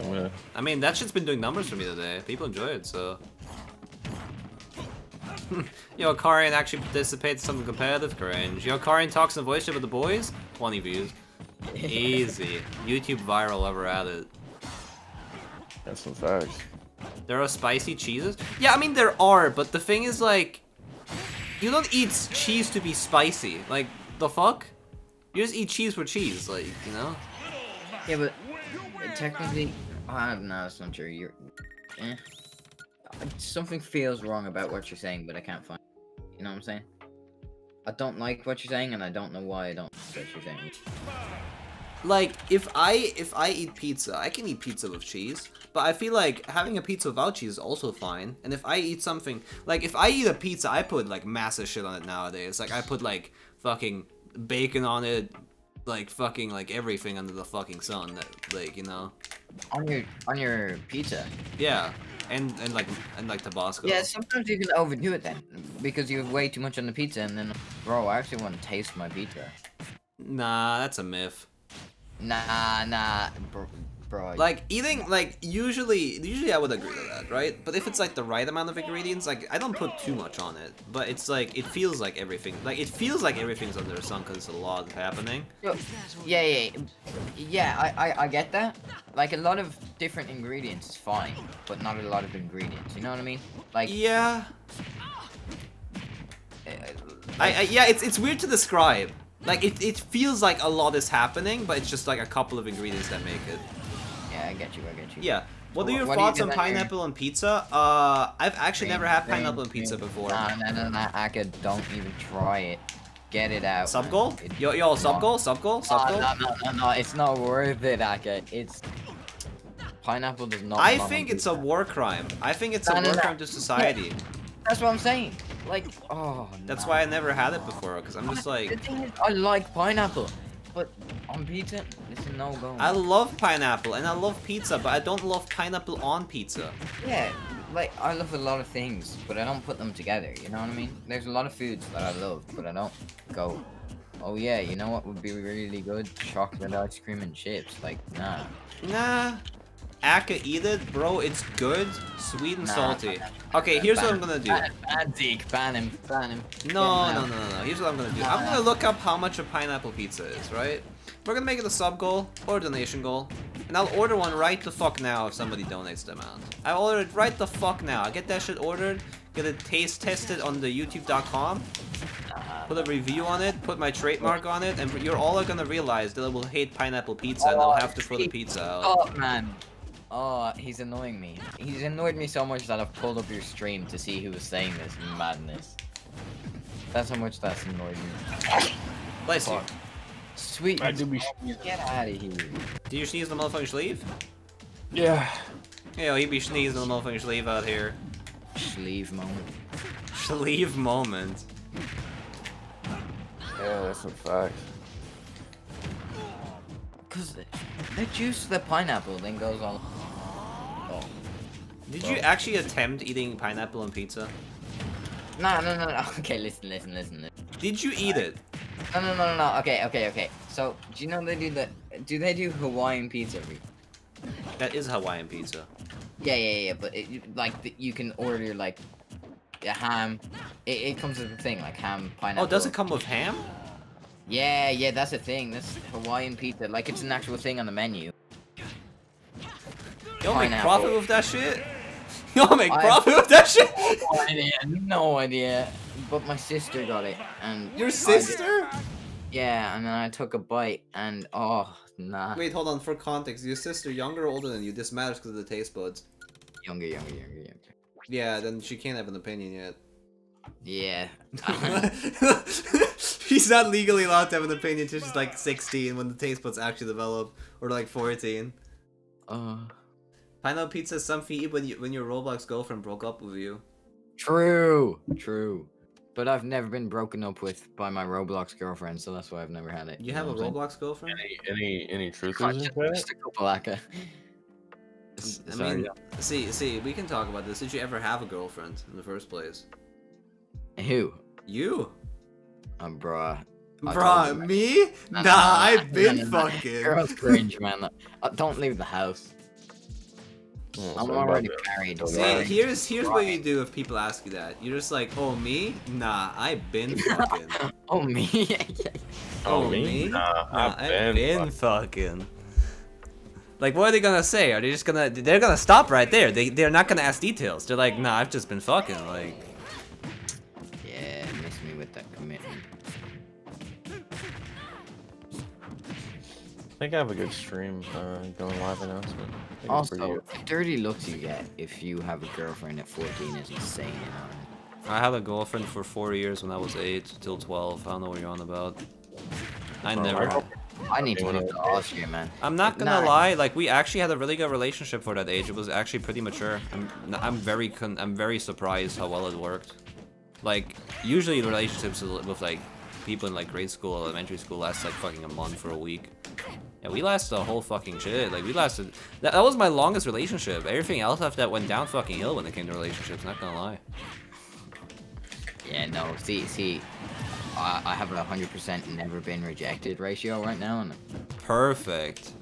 I'm gonna. I mean, that shit's been doing numbers for me today. People enjoy it, so. [LAUGHS] Yo, Karian actually participates in something competitive, cringe. Yo, Karian talks in voice chat with the boys, 20 views. Easy. YouTube viral ever at it. That's some facts. There are spicy cheeses? Yeah, I mean there are, but the thing is like you don't eat cheese to be spicy. Like the fuck? You just eat cheese for cheese, like, you know? Yeah, but technically, I don't know. That's not true. You're. Eh. Something feels wrong about what you're saying, but I can't find. You know what I'm saying? I don't like what you're saying, and I don't know why I don't like what you're saying. Like if I if I eat pizza, I can eat pizza with cheese, but I feel like having a pizza without cheese is also fine. And if I eat something like if I eat a pizza, I put like massive shit on it nowadays. Like I put like fucking bacon on it, like fucking like everything under the fucking sun that like, you know. On your on your pizza. Yeah, and and like and like Tabasco. Yeah, sometimes you can overdo it then, because you have way too much on the pizza, and then, bro, I actually want to taste my pizza. Nah, that's a myth. Nah, nah, bro. Bro Like eating, like usually, usually I would agree to that, right? But if it's like the right amount of ingredients, like I don't put too much on it, but it's like it feels like everything, like it feels like everything's under the sun because it's a lot happening. Yo, yeah, yeah, yeah. I, I, I get that. Like a lot of different ingredients is fine, but not a lot of ingredients. You know what I mean? Like, Yeah, uh, I, I yeah, it's it's weird to describe. Like it, it feels like a lot is happening, but it's just like a couple of ingredients that make it. Yeah, I get you, I get you. Yeah. What are your what do you thoughts on pineapple on pizza? Uh, I've actually never had pineapple on same, pizza before. Nah, nah, nah, nah, Aka, don't even try it. Get it out. Sub goal? Yo, yo, sub goal, sub goal, sub goal. no, no, no, no, it's not worth it, Aka. It's pineapple does not. I think it's a war crime. I think it's No, a no, war no. crime to society. [LAUGHS] That's what I'm saying. Like, oh. That's no. why I never had it before, because I'm just The like, thing is, I like pineapple, but On pizza, it's a no go. I love pineapple and I love pizza, but I don't love pineapple on pizza. Yeah, like I love a lot of things, but I don't put them together. You know what I mean? There's a lot of foods that I love, but I don't go. Oh yeah, you know what would be really good? Chocolate ice cream and chips. Like nah. Nah. Aka eat it, bro. It's good, sweet and Nah, salty. Okay, here's what I'm gonna do. Ban, ban Zeke, ban him, ban him. No, no, no, no, no. Here's what I'm gonna do. I'm gonna look up how much a pineapple pizza is, right? We're gonna make it a sub goal or a donation goal. And I'll order one right the fuck now if somebody donates the amount. I order it right the fuck now. I get that shit ordered, get it taste tested on the youtube.com, put a review on it, put my trademark on it, and you're all gonna realize that I will hate pineapple pizza and I'll oh, have to throw the pizza out. Oh man. Oh, he's annoying me. He's annoyed me so much that I've pulled up your stream to see who was saying this madness. That's how much that's annoyed me. Bless you. Sweet. I do be. Get out of here. Do you sneeze in the motherfucking sleeve? Yeah. Yeah, he'd be sneezing in the motherfucking sleeve out here. Sleeve moment. Sleeve moment. Yeah, that's a fact. Cause the, the juice of the pineapple then goes all. Oh. Did you oh. actually attempt eating pineapple on pizza? No, no, no, no. [LAUGHS] Okay, listen, listen, listen. listen. Did you eat it? No, no, no, no, no. Okay, okay, okay. So, do you know they do the? Do they do Hawaiian pizza? Reed? That is Hawaiian pizza. Yeah, yeah, yeah. But it, like, the- you can order like a ham. It, it comes with a thing like ham, pineapple. Oh, does it come with ham? Yeah, yeah. That's a thing. That's Hawaiian pizza. Like, it's an actual thing on the menu. Y'all make profit with that shit? [LAUGHS] Y'all make I- profit with that shit? No idea. No idea. But my sister got it, and Your sister? yeah, and then I took a bite, and oh, nah. Wait, hold on. For context, your sister younger or older than you? This matters because of the taste buds. Younger, younger, younger, younger. Yeah, then she can't have an opinion yet. Yeah. [LAUGHS] she's not legally allowed to have an opinion until she's like 16 when the taste buds actually develop, or like 14. uh, Pineapple pizza is something you eat when, you, when your Roblox girlfriend broke up with you. true, true. But I've never been broken up with by my Roblox girlfriend, so that's why I've never had it. You have a know what I'm Roblox girlfriend? Any any any truth in Just, just a couple aka. S- I Sorry. mean, see, see, we can talk about this. Did you ever have a girlfriend in the first place? Who? You? Um, bruh. I told Bruh, you, me? Nah, Nah, nah, nah, I've been nah, nah. fucking. Girls cringe, man. Uh, don't leave the house. Oh, I'm already married. Don't See, lie. here's here's what you do if people ask you that. You're just like, oh me? Nah, I've been [LAUGHS] fucking. Oh me? [LAUGHS] Oh, Oh, me? me? Nah, Nah, I've I've been. been fucking. Like, what are they gonna say? Are they just gonna? They're gonna stop right there. They they're not gonna ask details. They're like, nah, I've just been fucking. Like, yeah, miss me with that commitment. I think I have a good stream uh, going live announcement. I think it's pretty Also, good. the dirty looks you get if you have a girlfriend at 14 is insane, you know. I had a girlfriend for four years when I was eight till twelve. I don't know what you're on about. I Bro, never. had- I need to move to else? Austria, man. I'm not gonna Nah. lie. Like, we actually had a really good relationship for that age. It was actually pretty mature. I'm I'm very con- I'm very surprised how well it worked. Like, usually relationships with with, like people in like grade school, elementary school last like fucking a month or a week. Yeah, we lasted a whole fucking shit. Like we lasted. That, that was my longest relationship. Everything else after that went down fucking hill when it came to relationships. Not gonna lie. Yeah, no, see, see, I, I have a 100% never been rejected ratio right now, and Perfect.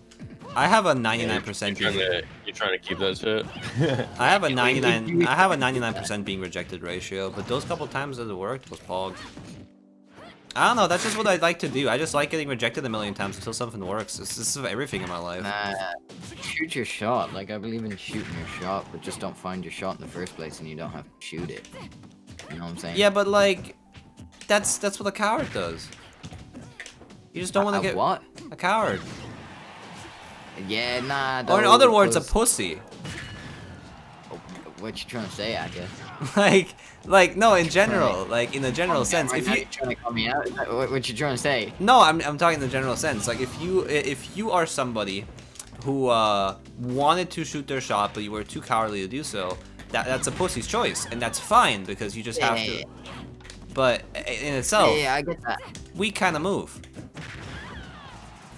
I have a 99% trying being. to you trying to keep that shit? [LAUGHS] [LAUGHS] I have a 99. I have a 99% being rejected ratio, but those couple times that it worked was pog. I don't know. That's just what I like to do. I just like getting rejected a million times until something works. This, is everything in my life. nah, shoot your shot. Like, I believe in shooting your shot, but just don't find your shot in the first place and you don't have to shoot it. You know what I'm saying? Yeah, but like, that's that's what a coward does. You just don't want to get what? a coward, Yeah, nah. or in other words, a pussy. Oh, what you trying to say, I guess? [LAUGHS] like, like no, in general, like in a general sense. If you you're trying to call me out. What, what you trying to say? No, I'm, I'm talking in the general sense. Like if you if you are somebody who uh, wanted to shoot their shot but you were too cowardly to do so, that that's a pussy's choice, and that's fine because you just Yeah, have yeah, to. yeah. But in itself, yeah, I get that. we kind of move.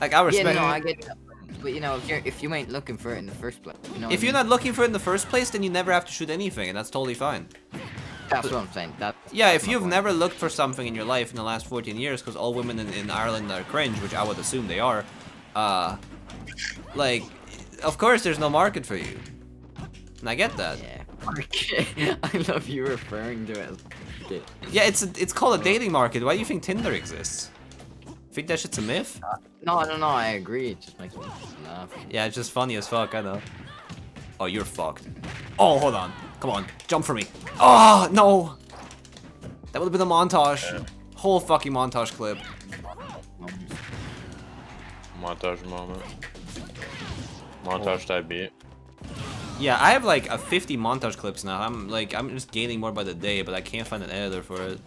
Like I respect. Yeah, no, I get that. But you know, if you're if you ain't looking for it in the first place, you know. if you're mean? not looking for it in the first place, then you never have to shoot anything, and that's totally fine. that's what I'm saying. That. Yeah, if you've point. never looked for something in your life in the last 14 years, because all women in, in Ireland are cringe, which I would assume they are, uh, like, of course there's no market for you. And I get that. Yeah. Okay. [LAUGHS] I love you referring to it as. Yeah, it's a, it's called a dating market. Why do you think Tinder exists? Think that shit's a myth? No, no, no. I agree. It just makes me laugh. Yeah, it's just funny as fuck, I know. Oh, you're fucked. Oh, hold on. Come on, jump for me. Oh, no! That would have been a montage. Whole fucking montage clip. Montage moment. Montage type beat. Yeah, I have like a 50 montage clips now. I'm like, I'm just gaining more by the day, but I can't find an editor for it.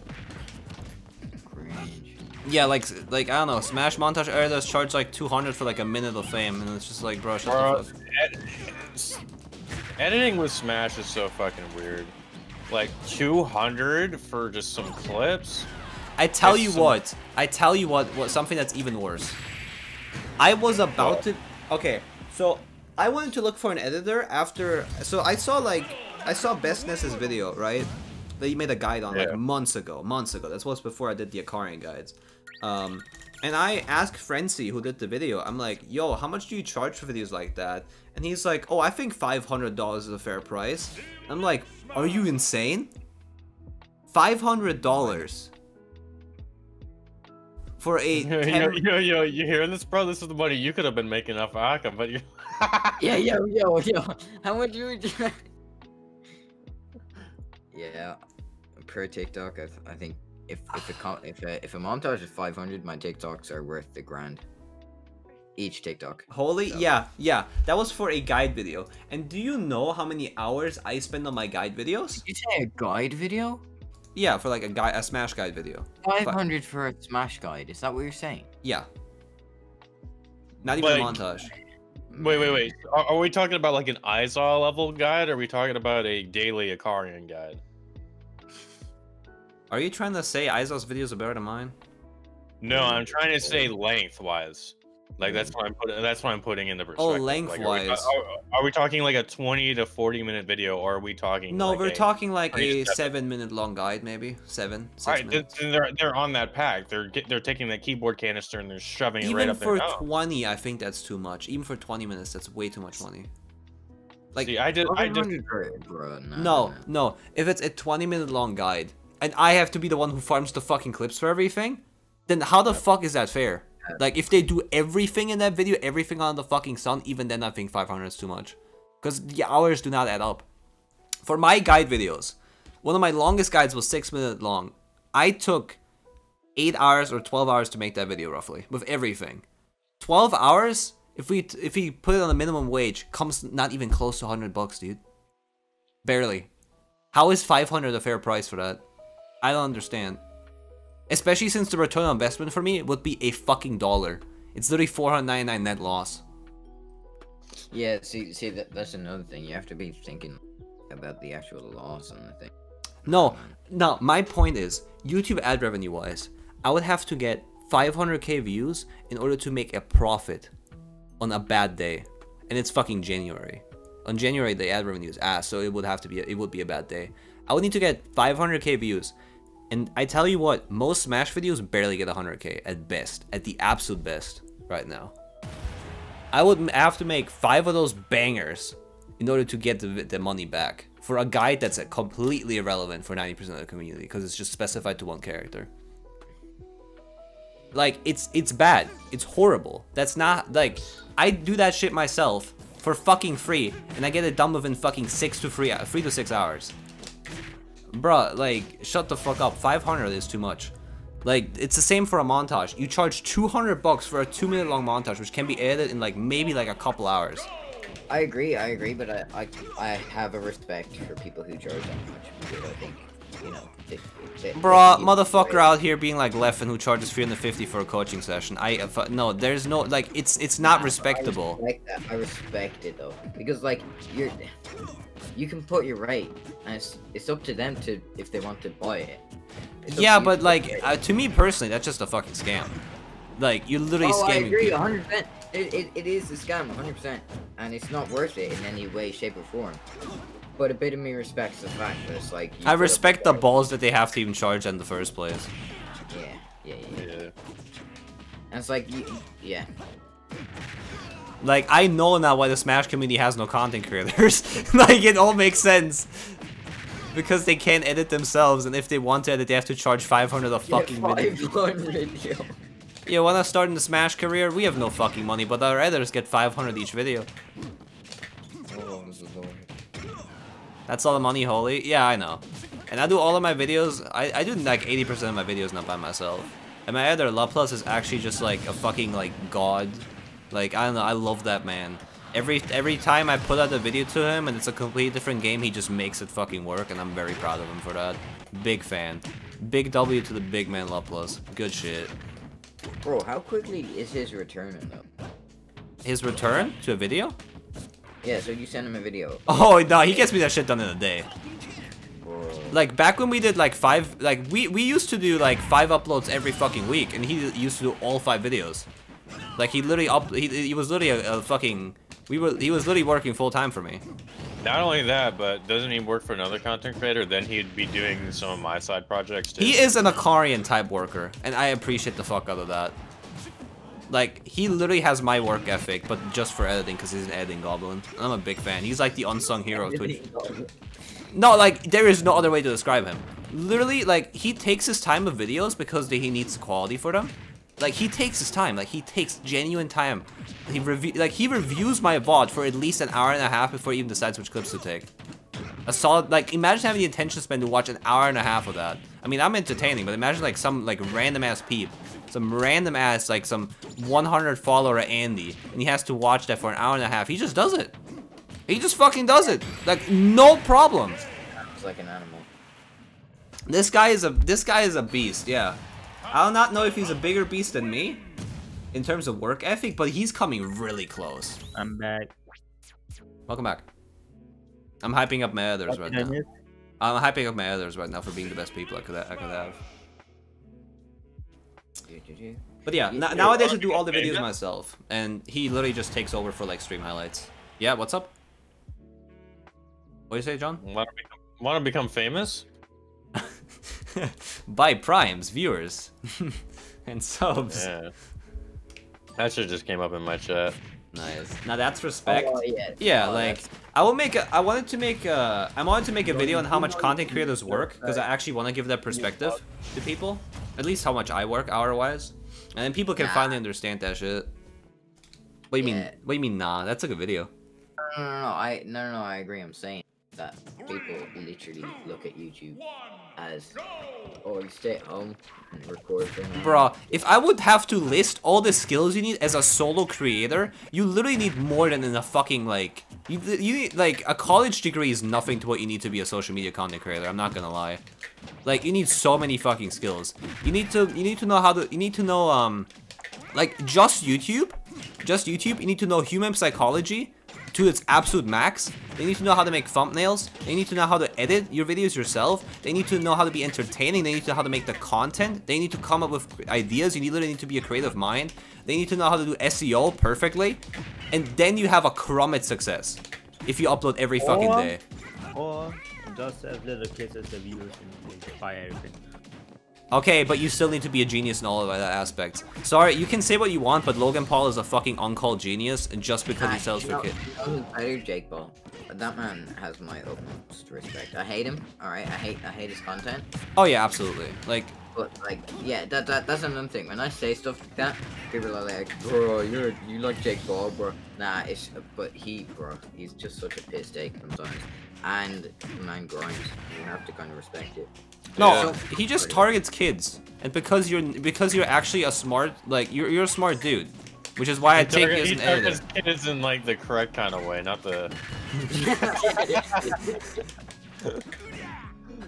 Yeah, like, like I don't know, Smash montage editors charge like 200 for like a minute of fame, and it's just like, bro, shut Bro, the fuck. ed- editing with Smash is so fucking weird. Like 200 for just some clips. I tell you some- what, I tell you what, what, something that's even worse. I was about to, okay, so I wanted to look for an editor after, so I saw like, I saw Best Ness's video, right? That he made a guide on Yeah. like months ago, months ago. That was before I did the Akaraien guides. Um, and I asked Frenzy, who did the video, I'm like, yo, how much do you charge for videos like that? And he's like, oh, I think $500 is a fair price. I'm like, are you insane? $500 for a [LAUGHS] You know, 10 you know, you you hearing this, bro? This is the money you could have been making off Aka, but you. [LAUGHS] Yeah, yo, yo, yo. [LAUGHS] How much you? yeah, per TikTok, I, th- I think if if a com- if a, if a montage is 500, my TikToks are worth the grand. Each TikTok. Holy, So- yeah, yeah. That was for a guide video. And do you know how many hours I spend on my guide videos? Did you say a guide video? Yeah, for like a guy, a Smash guide video. 500 for a Smash guide. Is that what you're saying? Yeah. Not even a Like- montage. wait, wait, wait. Are, are we talking about like an Izaw level guide, or are we talking about a daily Akaraien guide? Are you trying to say Izaw's videos are better than mine? No, mm. I'm trying to say oh. lengthwise. Like mm. that's what I'm putting. That's what I'm putting in the perspective. Like, are we lengthwise. are, are we talking like a 20 to 40 minute video, or are we talking? No, like we're a- talking like a twenty seven. seven minute long guide, maybe seven, six All right, minutes. then they're they're on that pack. They're get, they're taking the keyboard canister and they're shoving it right Even up for their nose. 20, I think that's too much. Even for 20 minutes, that's way too much money. Like, See, I just I just 500 for- bro, nah, no, nah, nah. no. If it's a 20 minute long guide, and I have to be the one who farms the fucking clips for everything, then how the fuck is that fair? Like, if they do everything in that video, everything on the fucking sun, even then I think 500 is too much. Because the hours do not add up. For my guide videos, one of my longest guides was 6 minutes long. I took 8 hours or 12 hours to make that video, roughly, with everything. 12 hours? If we if we put it on a minimum wage, comes not even close to 100 bucks, dude. Barely. How is 500 a fair price for that? I don't understand. Especially since the return on investment for me would be a fucking dollar. It's literally 499 net loss. Yeah, see, see, that, that's another thing. You have to be thinking about the actual loss on the thing. No, no, my point is, YouTube ad revenue wise, I would have to get 500k views in order to make a profit on a bad day. And it's fucking January. On January the ad revenue is ass, so it would have to be a, it would be a bad day. I would need to get 500k views. And I tell you what, most Smash videos barely get 100k at best, at the absolute best right now. I would have to make 5 of those bangers in order to get the, the money back for a guide that's completely irrelevant for 90% of the community because it's just specified to one character. Like it's it's bad. It's horrible. That's not like I do that shit myself for fucking free and I get it done within fucking 6 to 3 uh, 3 to 6 hours. Bruh, like shut the fuck up. 500 is too much. Like it's the same for a montage. You charge 200 bucks for a 2 minute long montage which can be edited in like maybe like a couple hours. I agree, I agree, but I, I, I have a respect for people who charge that much because I think, you know, they, they, Bruh, they- motherfucker out here being like Leffen who charges 350 for a coaching session. I uh, no, there's no like it's it's not respectable. I respect that. I respect it though, because like you're, you can put your rate, and it's it's up to them to if they want to buy it. It's Yeah, but to like uh, to me personally, that's just a fucking scam. Like you're literally Oh, I scamming agree, 100. percent it, it, it is a scam, 100, percent and it's not worth it in any way, shape, or form. But a bit of me respects the fact that it's like. I respect the balls that they have to even charge in the first place. Yeah, yeah, yeah. Yeah. And it's like, you, yeah. Like I know now why the Smash community has no content creators. [LAUGHS] like it all makes sense. Because they can't edit themselves, and if they want to edit, they have to charge 500 a fucking [LAUGHS] video. 500, yo. You wanna start in the Smash career? We have no fucking money, but our editors get 500 each video. Oh, That's all the money, holy. Yeah, I know. And I do all of my videos. I, I do like 80% of my videos not by myself. And my editor, Laplace, is actually just like a fucking like god. Like I don't know. I love that man. Every every time I put out a video to him and it's a completely different game, he just makes it fucking work, and I'm very proud of him for that. Big fan. Big W to the big man Laplace. Good shit. Bro, how quickly is his returning though? His return to a video? Yeah, so you send him a video. Oh no, he gets me that shit done in a day. Bro. Like back when we did like five, like we we used to do like five uploads every fucking week, and he used to do all five videos. Like he literally up, he, he was literally a, a fucking, we were he was literally working full time for me. Not only that, but doesn't he work for another content creator? Then he'd be doing some of my side projects too. He is an Akaraien type worker, and I appreciate the fuck out of that. Like he literally has my work ethic, but just for editing, because he's an editing goblin. I'm a big fan. He's like the unsung hero of Twitch. No, like there is no other way to describe him. Literally, like he takes his time with videos because he needs quality for them. Like he takes his time. Like he takes genuine time. He review like he reviews my VOD for at least an hour and a half before he even decides which clips to take. A solid like imagine having the attention span to watch an hour and a half of that. I mean I'm entertaining, but imagine like some like random ass peep. Some random ass like some 100 follower Andy and he has to watch that for an hour and a half. He just does it. He just fucking does it. Like no problem. It's like an animal. This guy is a this guy is a beast, yeah. I'll not know if he's a bigger beast than me in terms of work ethic, but he's coming really close. I'm back. Welcome back. I'm hyping up my others What right now. I'm hyping up my others right now for being the best people I could I could have. Do, do, do. But yeah, You- nowadays I do all the videos myself, and he literally just takes over for like stream highlights. Yeah, what's up? What do you say, John? Want to become, want to become famous? [LAUGHS] By primes, viewers, [LAUGHS] and subs. Yeah. That shit just came up in my chat. Nice. Now that's respect. Oh, yeah. Yeah, Oh, like that's- I will make a. I wanted to make a. I wanted to make a video on how much content creators work because I actually want to give that perspective to people. At least how much I work hour wise, and then people can Nah. finally understand that shit. What do you mean? What do you mean? Nah, that's a good video. No, no, no, I no, no, no, I agree. I'm saying that people literally look at YouTube as, oh, you stay at home and record. Bruh, if I would have to list all the skills you need as a solo creator, you literally need more than in a fucking like you you need like a college degree is nothing to what you need to be a social media content creator. I'm not gonna lie. Like you need so many fucking skills. You need to you need to know how to you need to know um like just YouTube, just YouTube. You need to know human psychology to its absolute max. They need to know how to make thumbnails. They need to know how to edit your videos yourself. They need to know how to be entertaining. They need to know how to make the content. They need to come up with ideas. You literally need to be a creative mind. They need to know how to do SEO perfectly. And then you have a crumb at success. If you upload every fucking day. Or just as little kids as the viewers and buy everything. Okay, but you still need to be a genius in all of that aspects. Sorry, you can say what you want, but Logan Paul is a fucking uncalled genius, and just because he Ah, sells for kids. who's better, Jake Paul. That man has my utmost respect. I hate him. All right, I hate I hate his content. Oh yeah, absolutely. Like, But like, yeah, that, that that's another thing. When I say stuff like that, people are like, "Bro, you're you like Jake Paul, bro." Nah, it's but he, bro, he's just such a piss take sometimes. And man grinds. You have to kind of respect it. No, Yeah. he just targets kids, and because you're because you're actually a smart like you're you're a smart dude, which is why I He take you target- as he an editor. targets kids in like the correct kind of way, not the. [LAUGHS]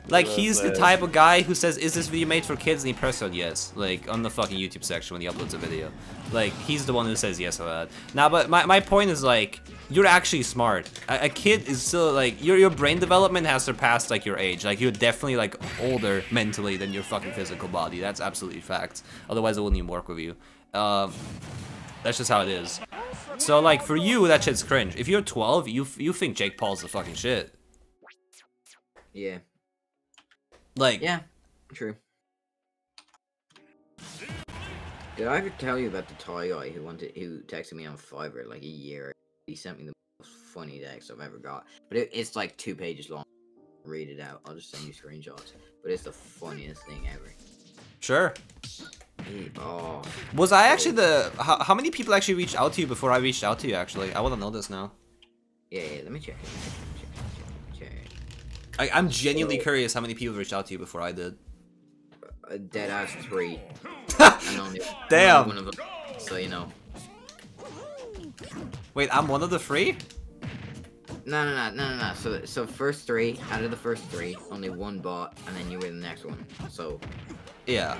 Like Well he's the type of guy who says, "Is this video made for kids?" and he presses on yes, like on the fucking YouTube section when he uploads a video. Like he's the one who says yes to that. Now, but my, my point is like you're actually smart. A, a kid is still like your your brain development has surpassed like your age. Like you're definitely like older mentally than your fucking physical body. That's absolutely fact. Otherwise, I wouldn't even work with you. Um, that's just how it is. So like for you, that shit's cringe. If you're 12, you you think Jake Paul's the fucking shit. Yeah. Like Yeah. True. Did I ever tell you about the Thai guy who wanted who texted me on Fiverr like a year? He sent me the most funny text I've ever got, but it, it's like two pages long. Read it out. I'll just send you screenshots. But it's the funniest thing ever. sure. Mm, oh, Was I actually oh. the? How, how many people actually reached out to you before I reached out to you? Actually, I want to know this now. yeah, yeah. Let me check. it, Check, check, check. I, I'm genuinely So- curious how many people reached out to you before I did. Uh, a dead ass three. [LAUGHS] only, Damn. only One of them, so you know. Wait, I'm one of the three. No, no, no, no, no, no. So, so first three out of the first three, only one bought, and then you were the next one. So, Yeah.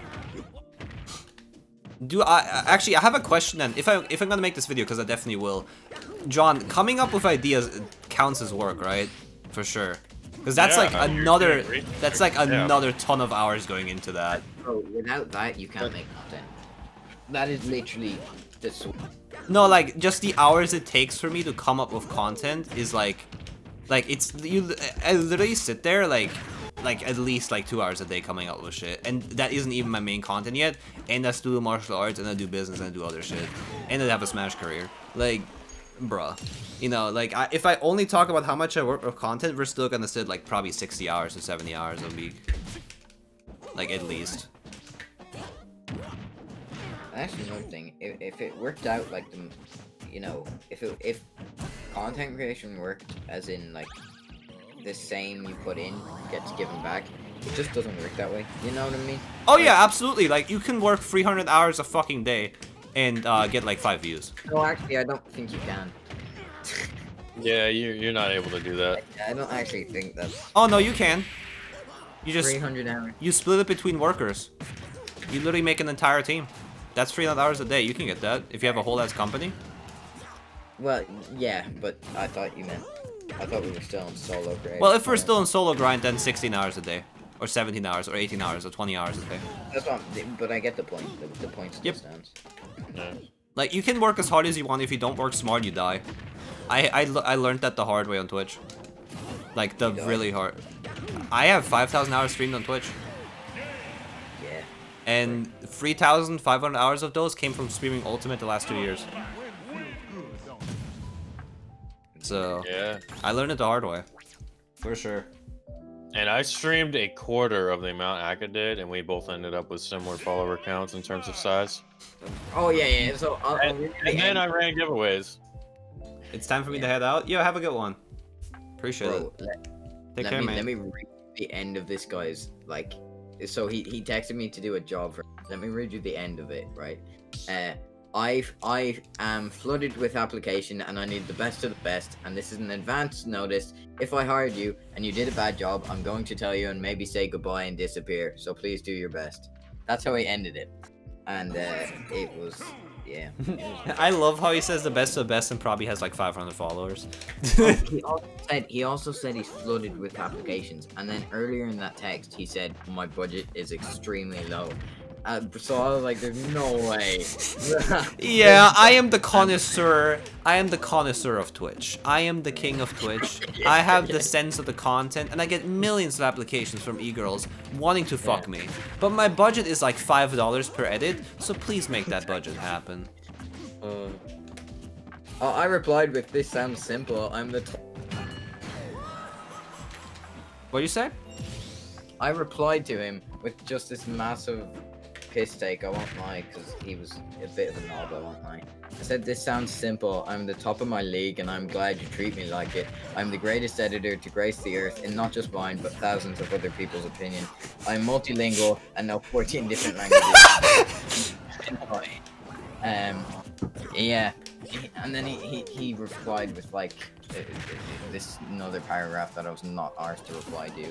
Do I I- actually? I have a question then. If I if I'm gonna make this video, because I definitely will. John, coming up with ideas counts as work, right? For sure. Because that's Yeah, like I- you another. That's like Yeah. another ton of hours going into that. bro, without that, you can't make content. That is literally the sw- No, like just the hours it takes for me to come up with content is like, like it's you. I literally sit there like, like at least like two hours a day coming up with shit, and that isn't even my main content yet. And I still do martial arts, and I do business, and I do other shit, and I have a Smash career. Like, bruh, you know, like I, if I only talk about how much I work with content, we're still gonna sit like probably 60 hours to 70 hours a week, like at least. Actually, another thing, if, if it worked out like the, you know, if it, if content creation worked as in like the same you put in gets given back, it just doesn't work that way. You know what I mean? Oh yeah, absolutely. Like you can work 300 hours a fucking day, and uh, get like five views. No, actually, I don't think you can. [LAUGHS] Yeah, you you're not able to do that. I don't actually think that's Oh no, you can. You just 300 hours. you split it between workers. You literally make an entire team. That's 300 hours a day. You can get that if you have a whole ass company. Well, yeah, but I thought you meant. I thought we were still in solo creation. Well, if we're still in solo grind, then 16 hours a day, or 17 hours, or 18 hours, or 20 hours a day. That's I'm, but I get the point. The, the point still Yep. stands. Yeah. Like you can work as hard as you want. If you don't work smart, you die. I I, I learned that the hard way on Twitch. Like the really hard. I have 5,000 hours streamed on Twitch. Yeah. And 3,500 hours of those came from streaming Ultimate the last two years. So, Yeah. I learned it the hard way. For sure. And I streamed a quarter of the amount Aka did, and we both ended up with similar follower counts in terms of size. Oh yeah, yeah. So I'll, I'll And, and then. I ran giveaways. It's time for me to head out. Yo, have a good one. Appreciate Bro, it. let, Take let care, me man. let me read the end of this guy's like. So he he texted me to do a job. For, let me read you the end of it. Right. Uh, I I am flooded with application and I need the best of the best. And this is an advance notice. If I hired you and you did a bad job, I'm going to tell you and maybe say goodbye and disappear. So please do your best. That's how he ended it. And uh, it was yeah. [LAUGHS] I love how he says the best of the best and probably has like 500 followers. Oh, he [LAUGHS] also said he also said he's flooded with applications, and then earlier in that text he said my budget is extremely low. Uh, so I was like, "There's no way." [LAUGHS] [LAUGHS] yeah, I am the connoisseur. I am the connoisseur of Twitch. I am the king of Twitch. [LAUGHS] I have the sense of the content, and I get millions of applications from e-girls wanting to fuck me. But my budget is like five dollars per edit, so please make that budget happen. Uh, oh, I replied with, "This sounds simple. I'm the." What do you say? I replied to him with just this massive piss take. I won't lie, because he was a bit of a knob. I won't lie. I said, This sounds simple. I'm the top of my league, and I'm glad you treat me like it. I'm the greatest editor to grace the earth, in not just mine, but thousands of other people's opinion. I'm multilingual and know 14 different languages. [LAUGHS] um, yeah. And then he, he, he replied with, like, uh, uh, this another paragraph that I was not arsed to reply to.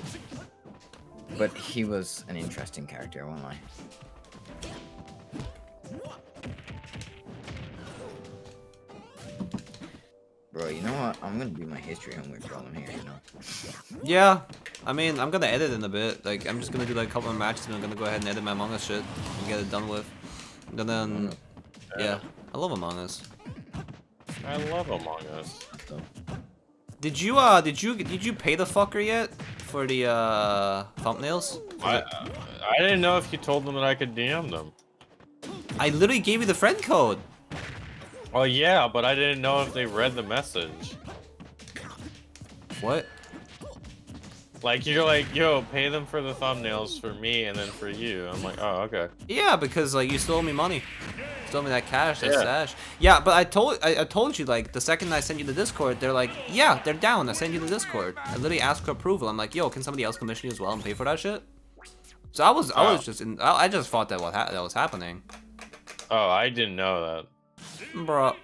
But he was an interesting character, I won't lie. Bro, you know what? I'm gonna do my history homework while I'm here, you know? Yeah, I mean, I'm gonna edit in a bit. Like, I'm just gonna do like a couple of matches and I'm gonna go ahead and edit my Among Us shit and get it done with. And then, yeah, I love Among Us. I love Among Us. Did you, uh, did you, did you pay the fucker yet for the, uh, thumbnails? I, I didn't know if you told them that I could DM them. I literally gave you the friend code. Oh yeah, but I didn't know if they read the message. What? Like, you're like, yo, pay them for the thumbnails for me and then for you. I'm like, oh, okay. Yeah, because like you stole me money, stole me that cash, that Yeah. stash. Yeah, but I told I, I told you like the second I sent you the Discord, they're like, yeah, they're down. I send you the Discord. I literally asked for approval. I'm like, yo, can somebody else commission you as well and pay for that shit? So I was I was just in I, I just thought that what ha that was happening, Oh, I didn't know that. bro.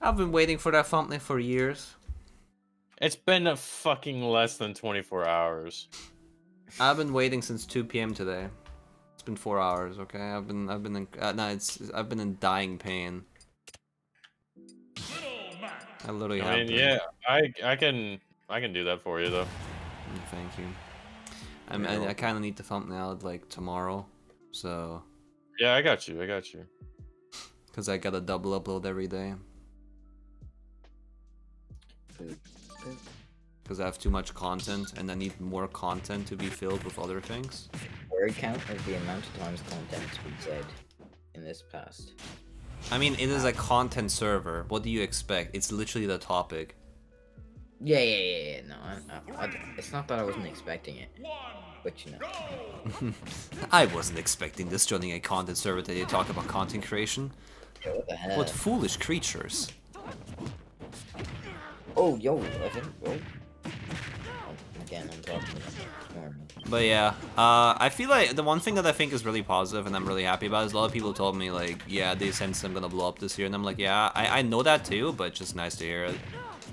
I've been waiting for that thumbnail for years. It's been a fucking less than 24 hours. I've been waiting since 2 p.m. today. It's been four hours. Okay, I've been I've been in uh, no, it's I've been in dying pain. I literally have. I mean, been. yeah, I I can I can do that for you though. Thank you. I mean, You're I, I kind of need the thumbnail like tomorrow, so Yeah, I got you. I got you. [LAUGHS] because I gotta double upload every day [LAUGHS] because I have too much content and I need more content to be filled with other things. word count is the amount of times content's been said in this past. I mean, it is a content server. What do you expect? It's literally the topic. Yeah, yeah, yeah, yeah. No, I, I, I, it's not that I wasn't expecting it, but you know. I wasn't expecting this joining a content server that they talk about content creation. Yo, what the hell? What foolish creatures. Oh, yo, I didn't. Oh. Again, I'm talking about. But yeah, uh, I feel like the one thing that I think is really positive and I'm really happy about is a lot of people told me like, yeah, they sense I'm gonna blow up this year, and I'm like, yeah, I, I know that too, but just nice to hear it.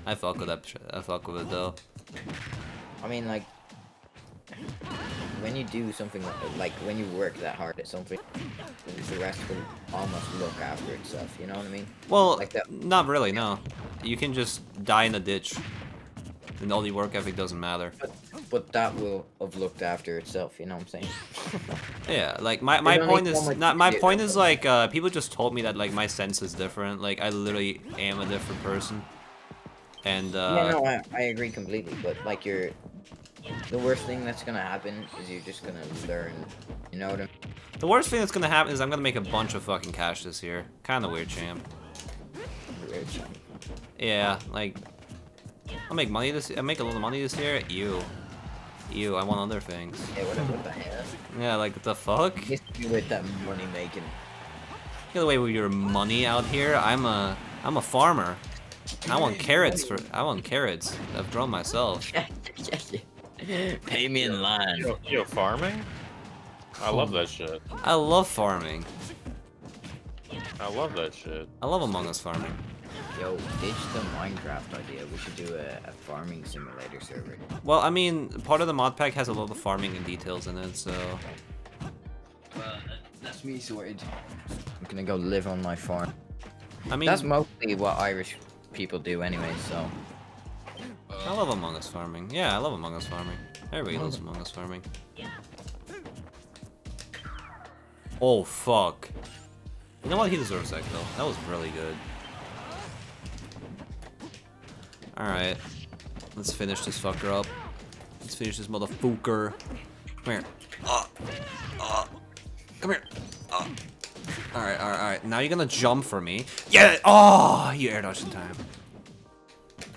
I fuck with that. I fuck with it though. I mean, like, when you do something like, like when you work that hard at something, the rest will almost look after itself. You know what I mean? Well, Like that- not really. No, you can just die in a ditch, and all the work ethic doesn't matter. But, but that will have looked after itself. You know what I'm saying? [LAUGHS] Yeah, like my, my point is not my point is like uh, people just told me that like my sense is different. Like I literally am a different person, and uh, yeah, no, I, I agree completely. But like, you're the worst thing that's gonna happen is you're just gonna learn. You know what I mean? the worst thing that's gonna happen is I'm gonna make a bunch of fucking cash this year. Kind of weird, champ. Weird shit. Yeah, like I'll make money this. I make a little money this year. You, you. I want other things. Yeah, what, what the hell? Yeah, like the fuck. Me with that money making. Get away with your money out here. I'm a I'm a farmer. I want carrots for I want carrots. I've grown myself. [LAUGHS] Pay me in line. Yo, yo, farming? I love that shit. I love farming. I love that shit. I love Among Us farming. Yo, ditch the Minecraft idea. We should do a, a farming simulator server. Well, I mean, part of the mod pack has a lot of farming and details in it, so Well, that's me sorted. I'm gonna go live on my farm. I mean, That's mostly what Irish people do anyway, so. I love Among Us farming. Yeah, I love Among Us farming. Everybody loves Among Us farming. Oh fuck! You know what? He deserves that kill. That was really good. All right, let's finish this fucker up. Let's finish this motherfucker. Come here. Uh, uh, come here. Uh. All right, all right, all right. Now you're gonna jump for me. Yeah. Oh, you air dodged in time.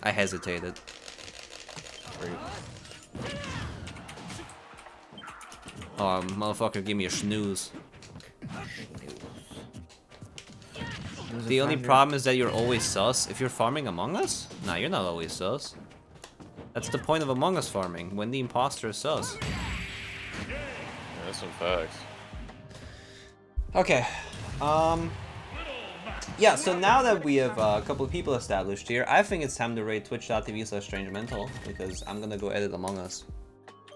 I hesitated. Oh, motherfucker, give me a snooze. The only problem is that you're always sus. If you're farming Among Us? Nah, you're not always sus. That's the point of Among Us farming, when the imposter is sus. Yeah, that's some facts. Okay. Um yeah, so now that we have uh, a couple of people established here, I think it's time to raid twitch.tv slash strange Mentle because I'm gonna go edit Among Us.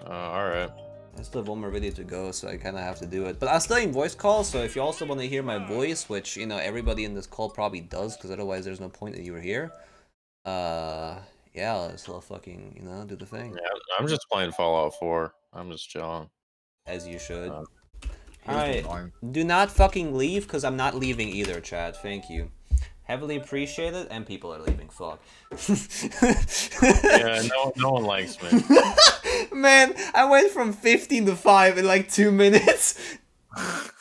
Uh, all right. I still have one more video to go, so I kind of have to do it. But I'm still in voice call, so if you also want to hear my voice, which, you know, everybody in this call probably does, because otherwise there's no point that you were here, uh, yeah, let's still fucking, you know, do the thing. Yeah, I'm just playing Fallout 4. I'm just chilling. As you should. Uh, Alright, do not fucking leave, because I'm not leaving either, Chad. Thank you. Heavily appreciated, and people are leaving. Fuck. Yeah, no, no one likes me. [LAUGHS] Man, I went from 15 to 5 in like 2 minutes. [LAUGHS]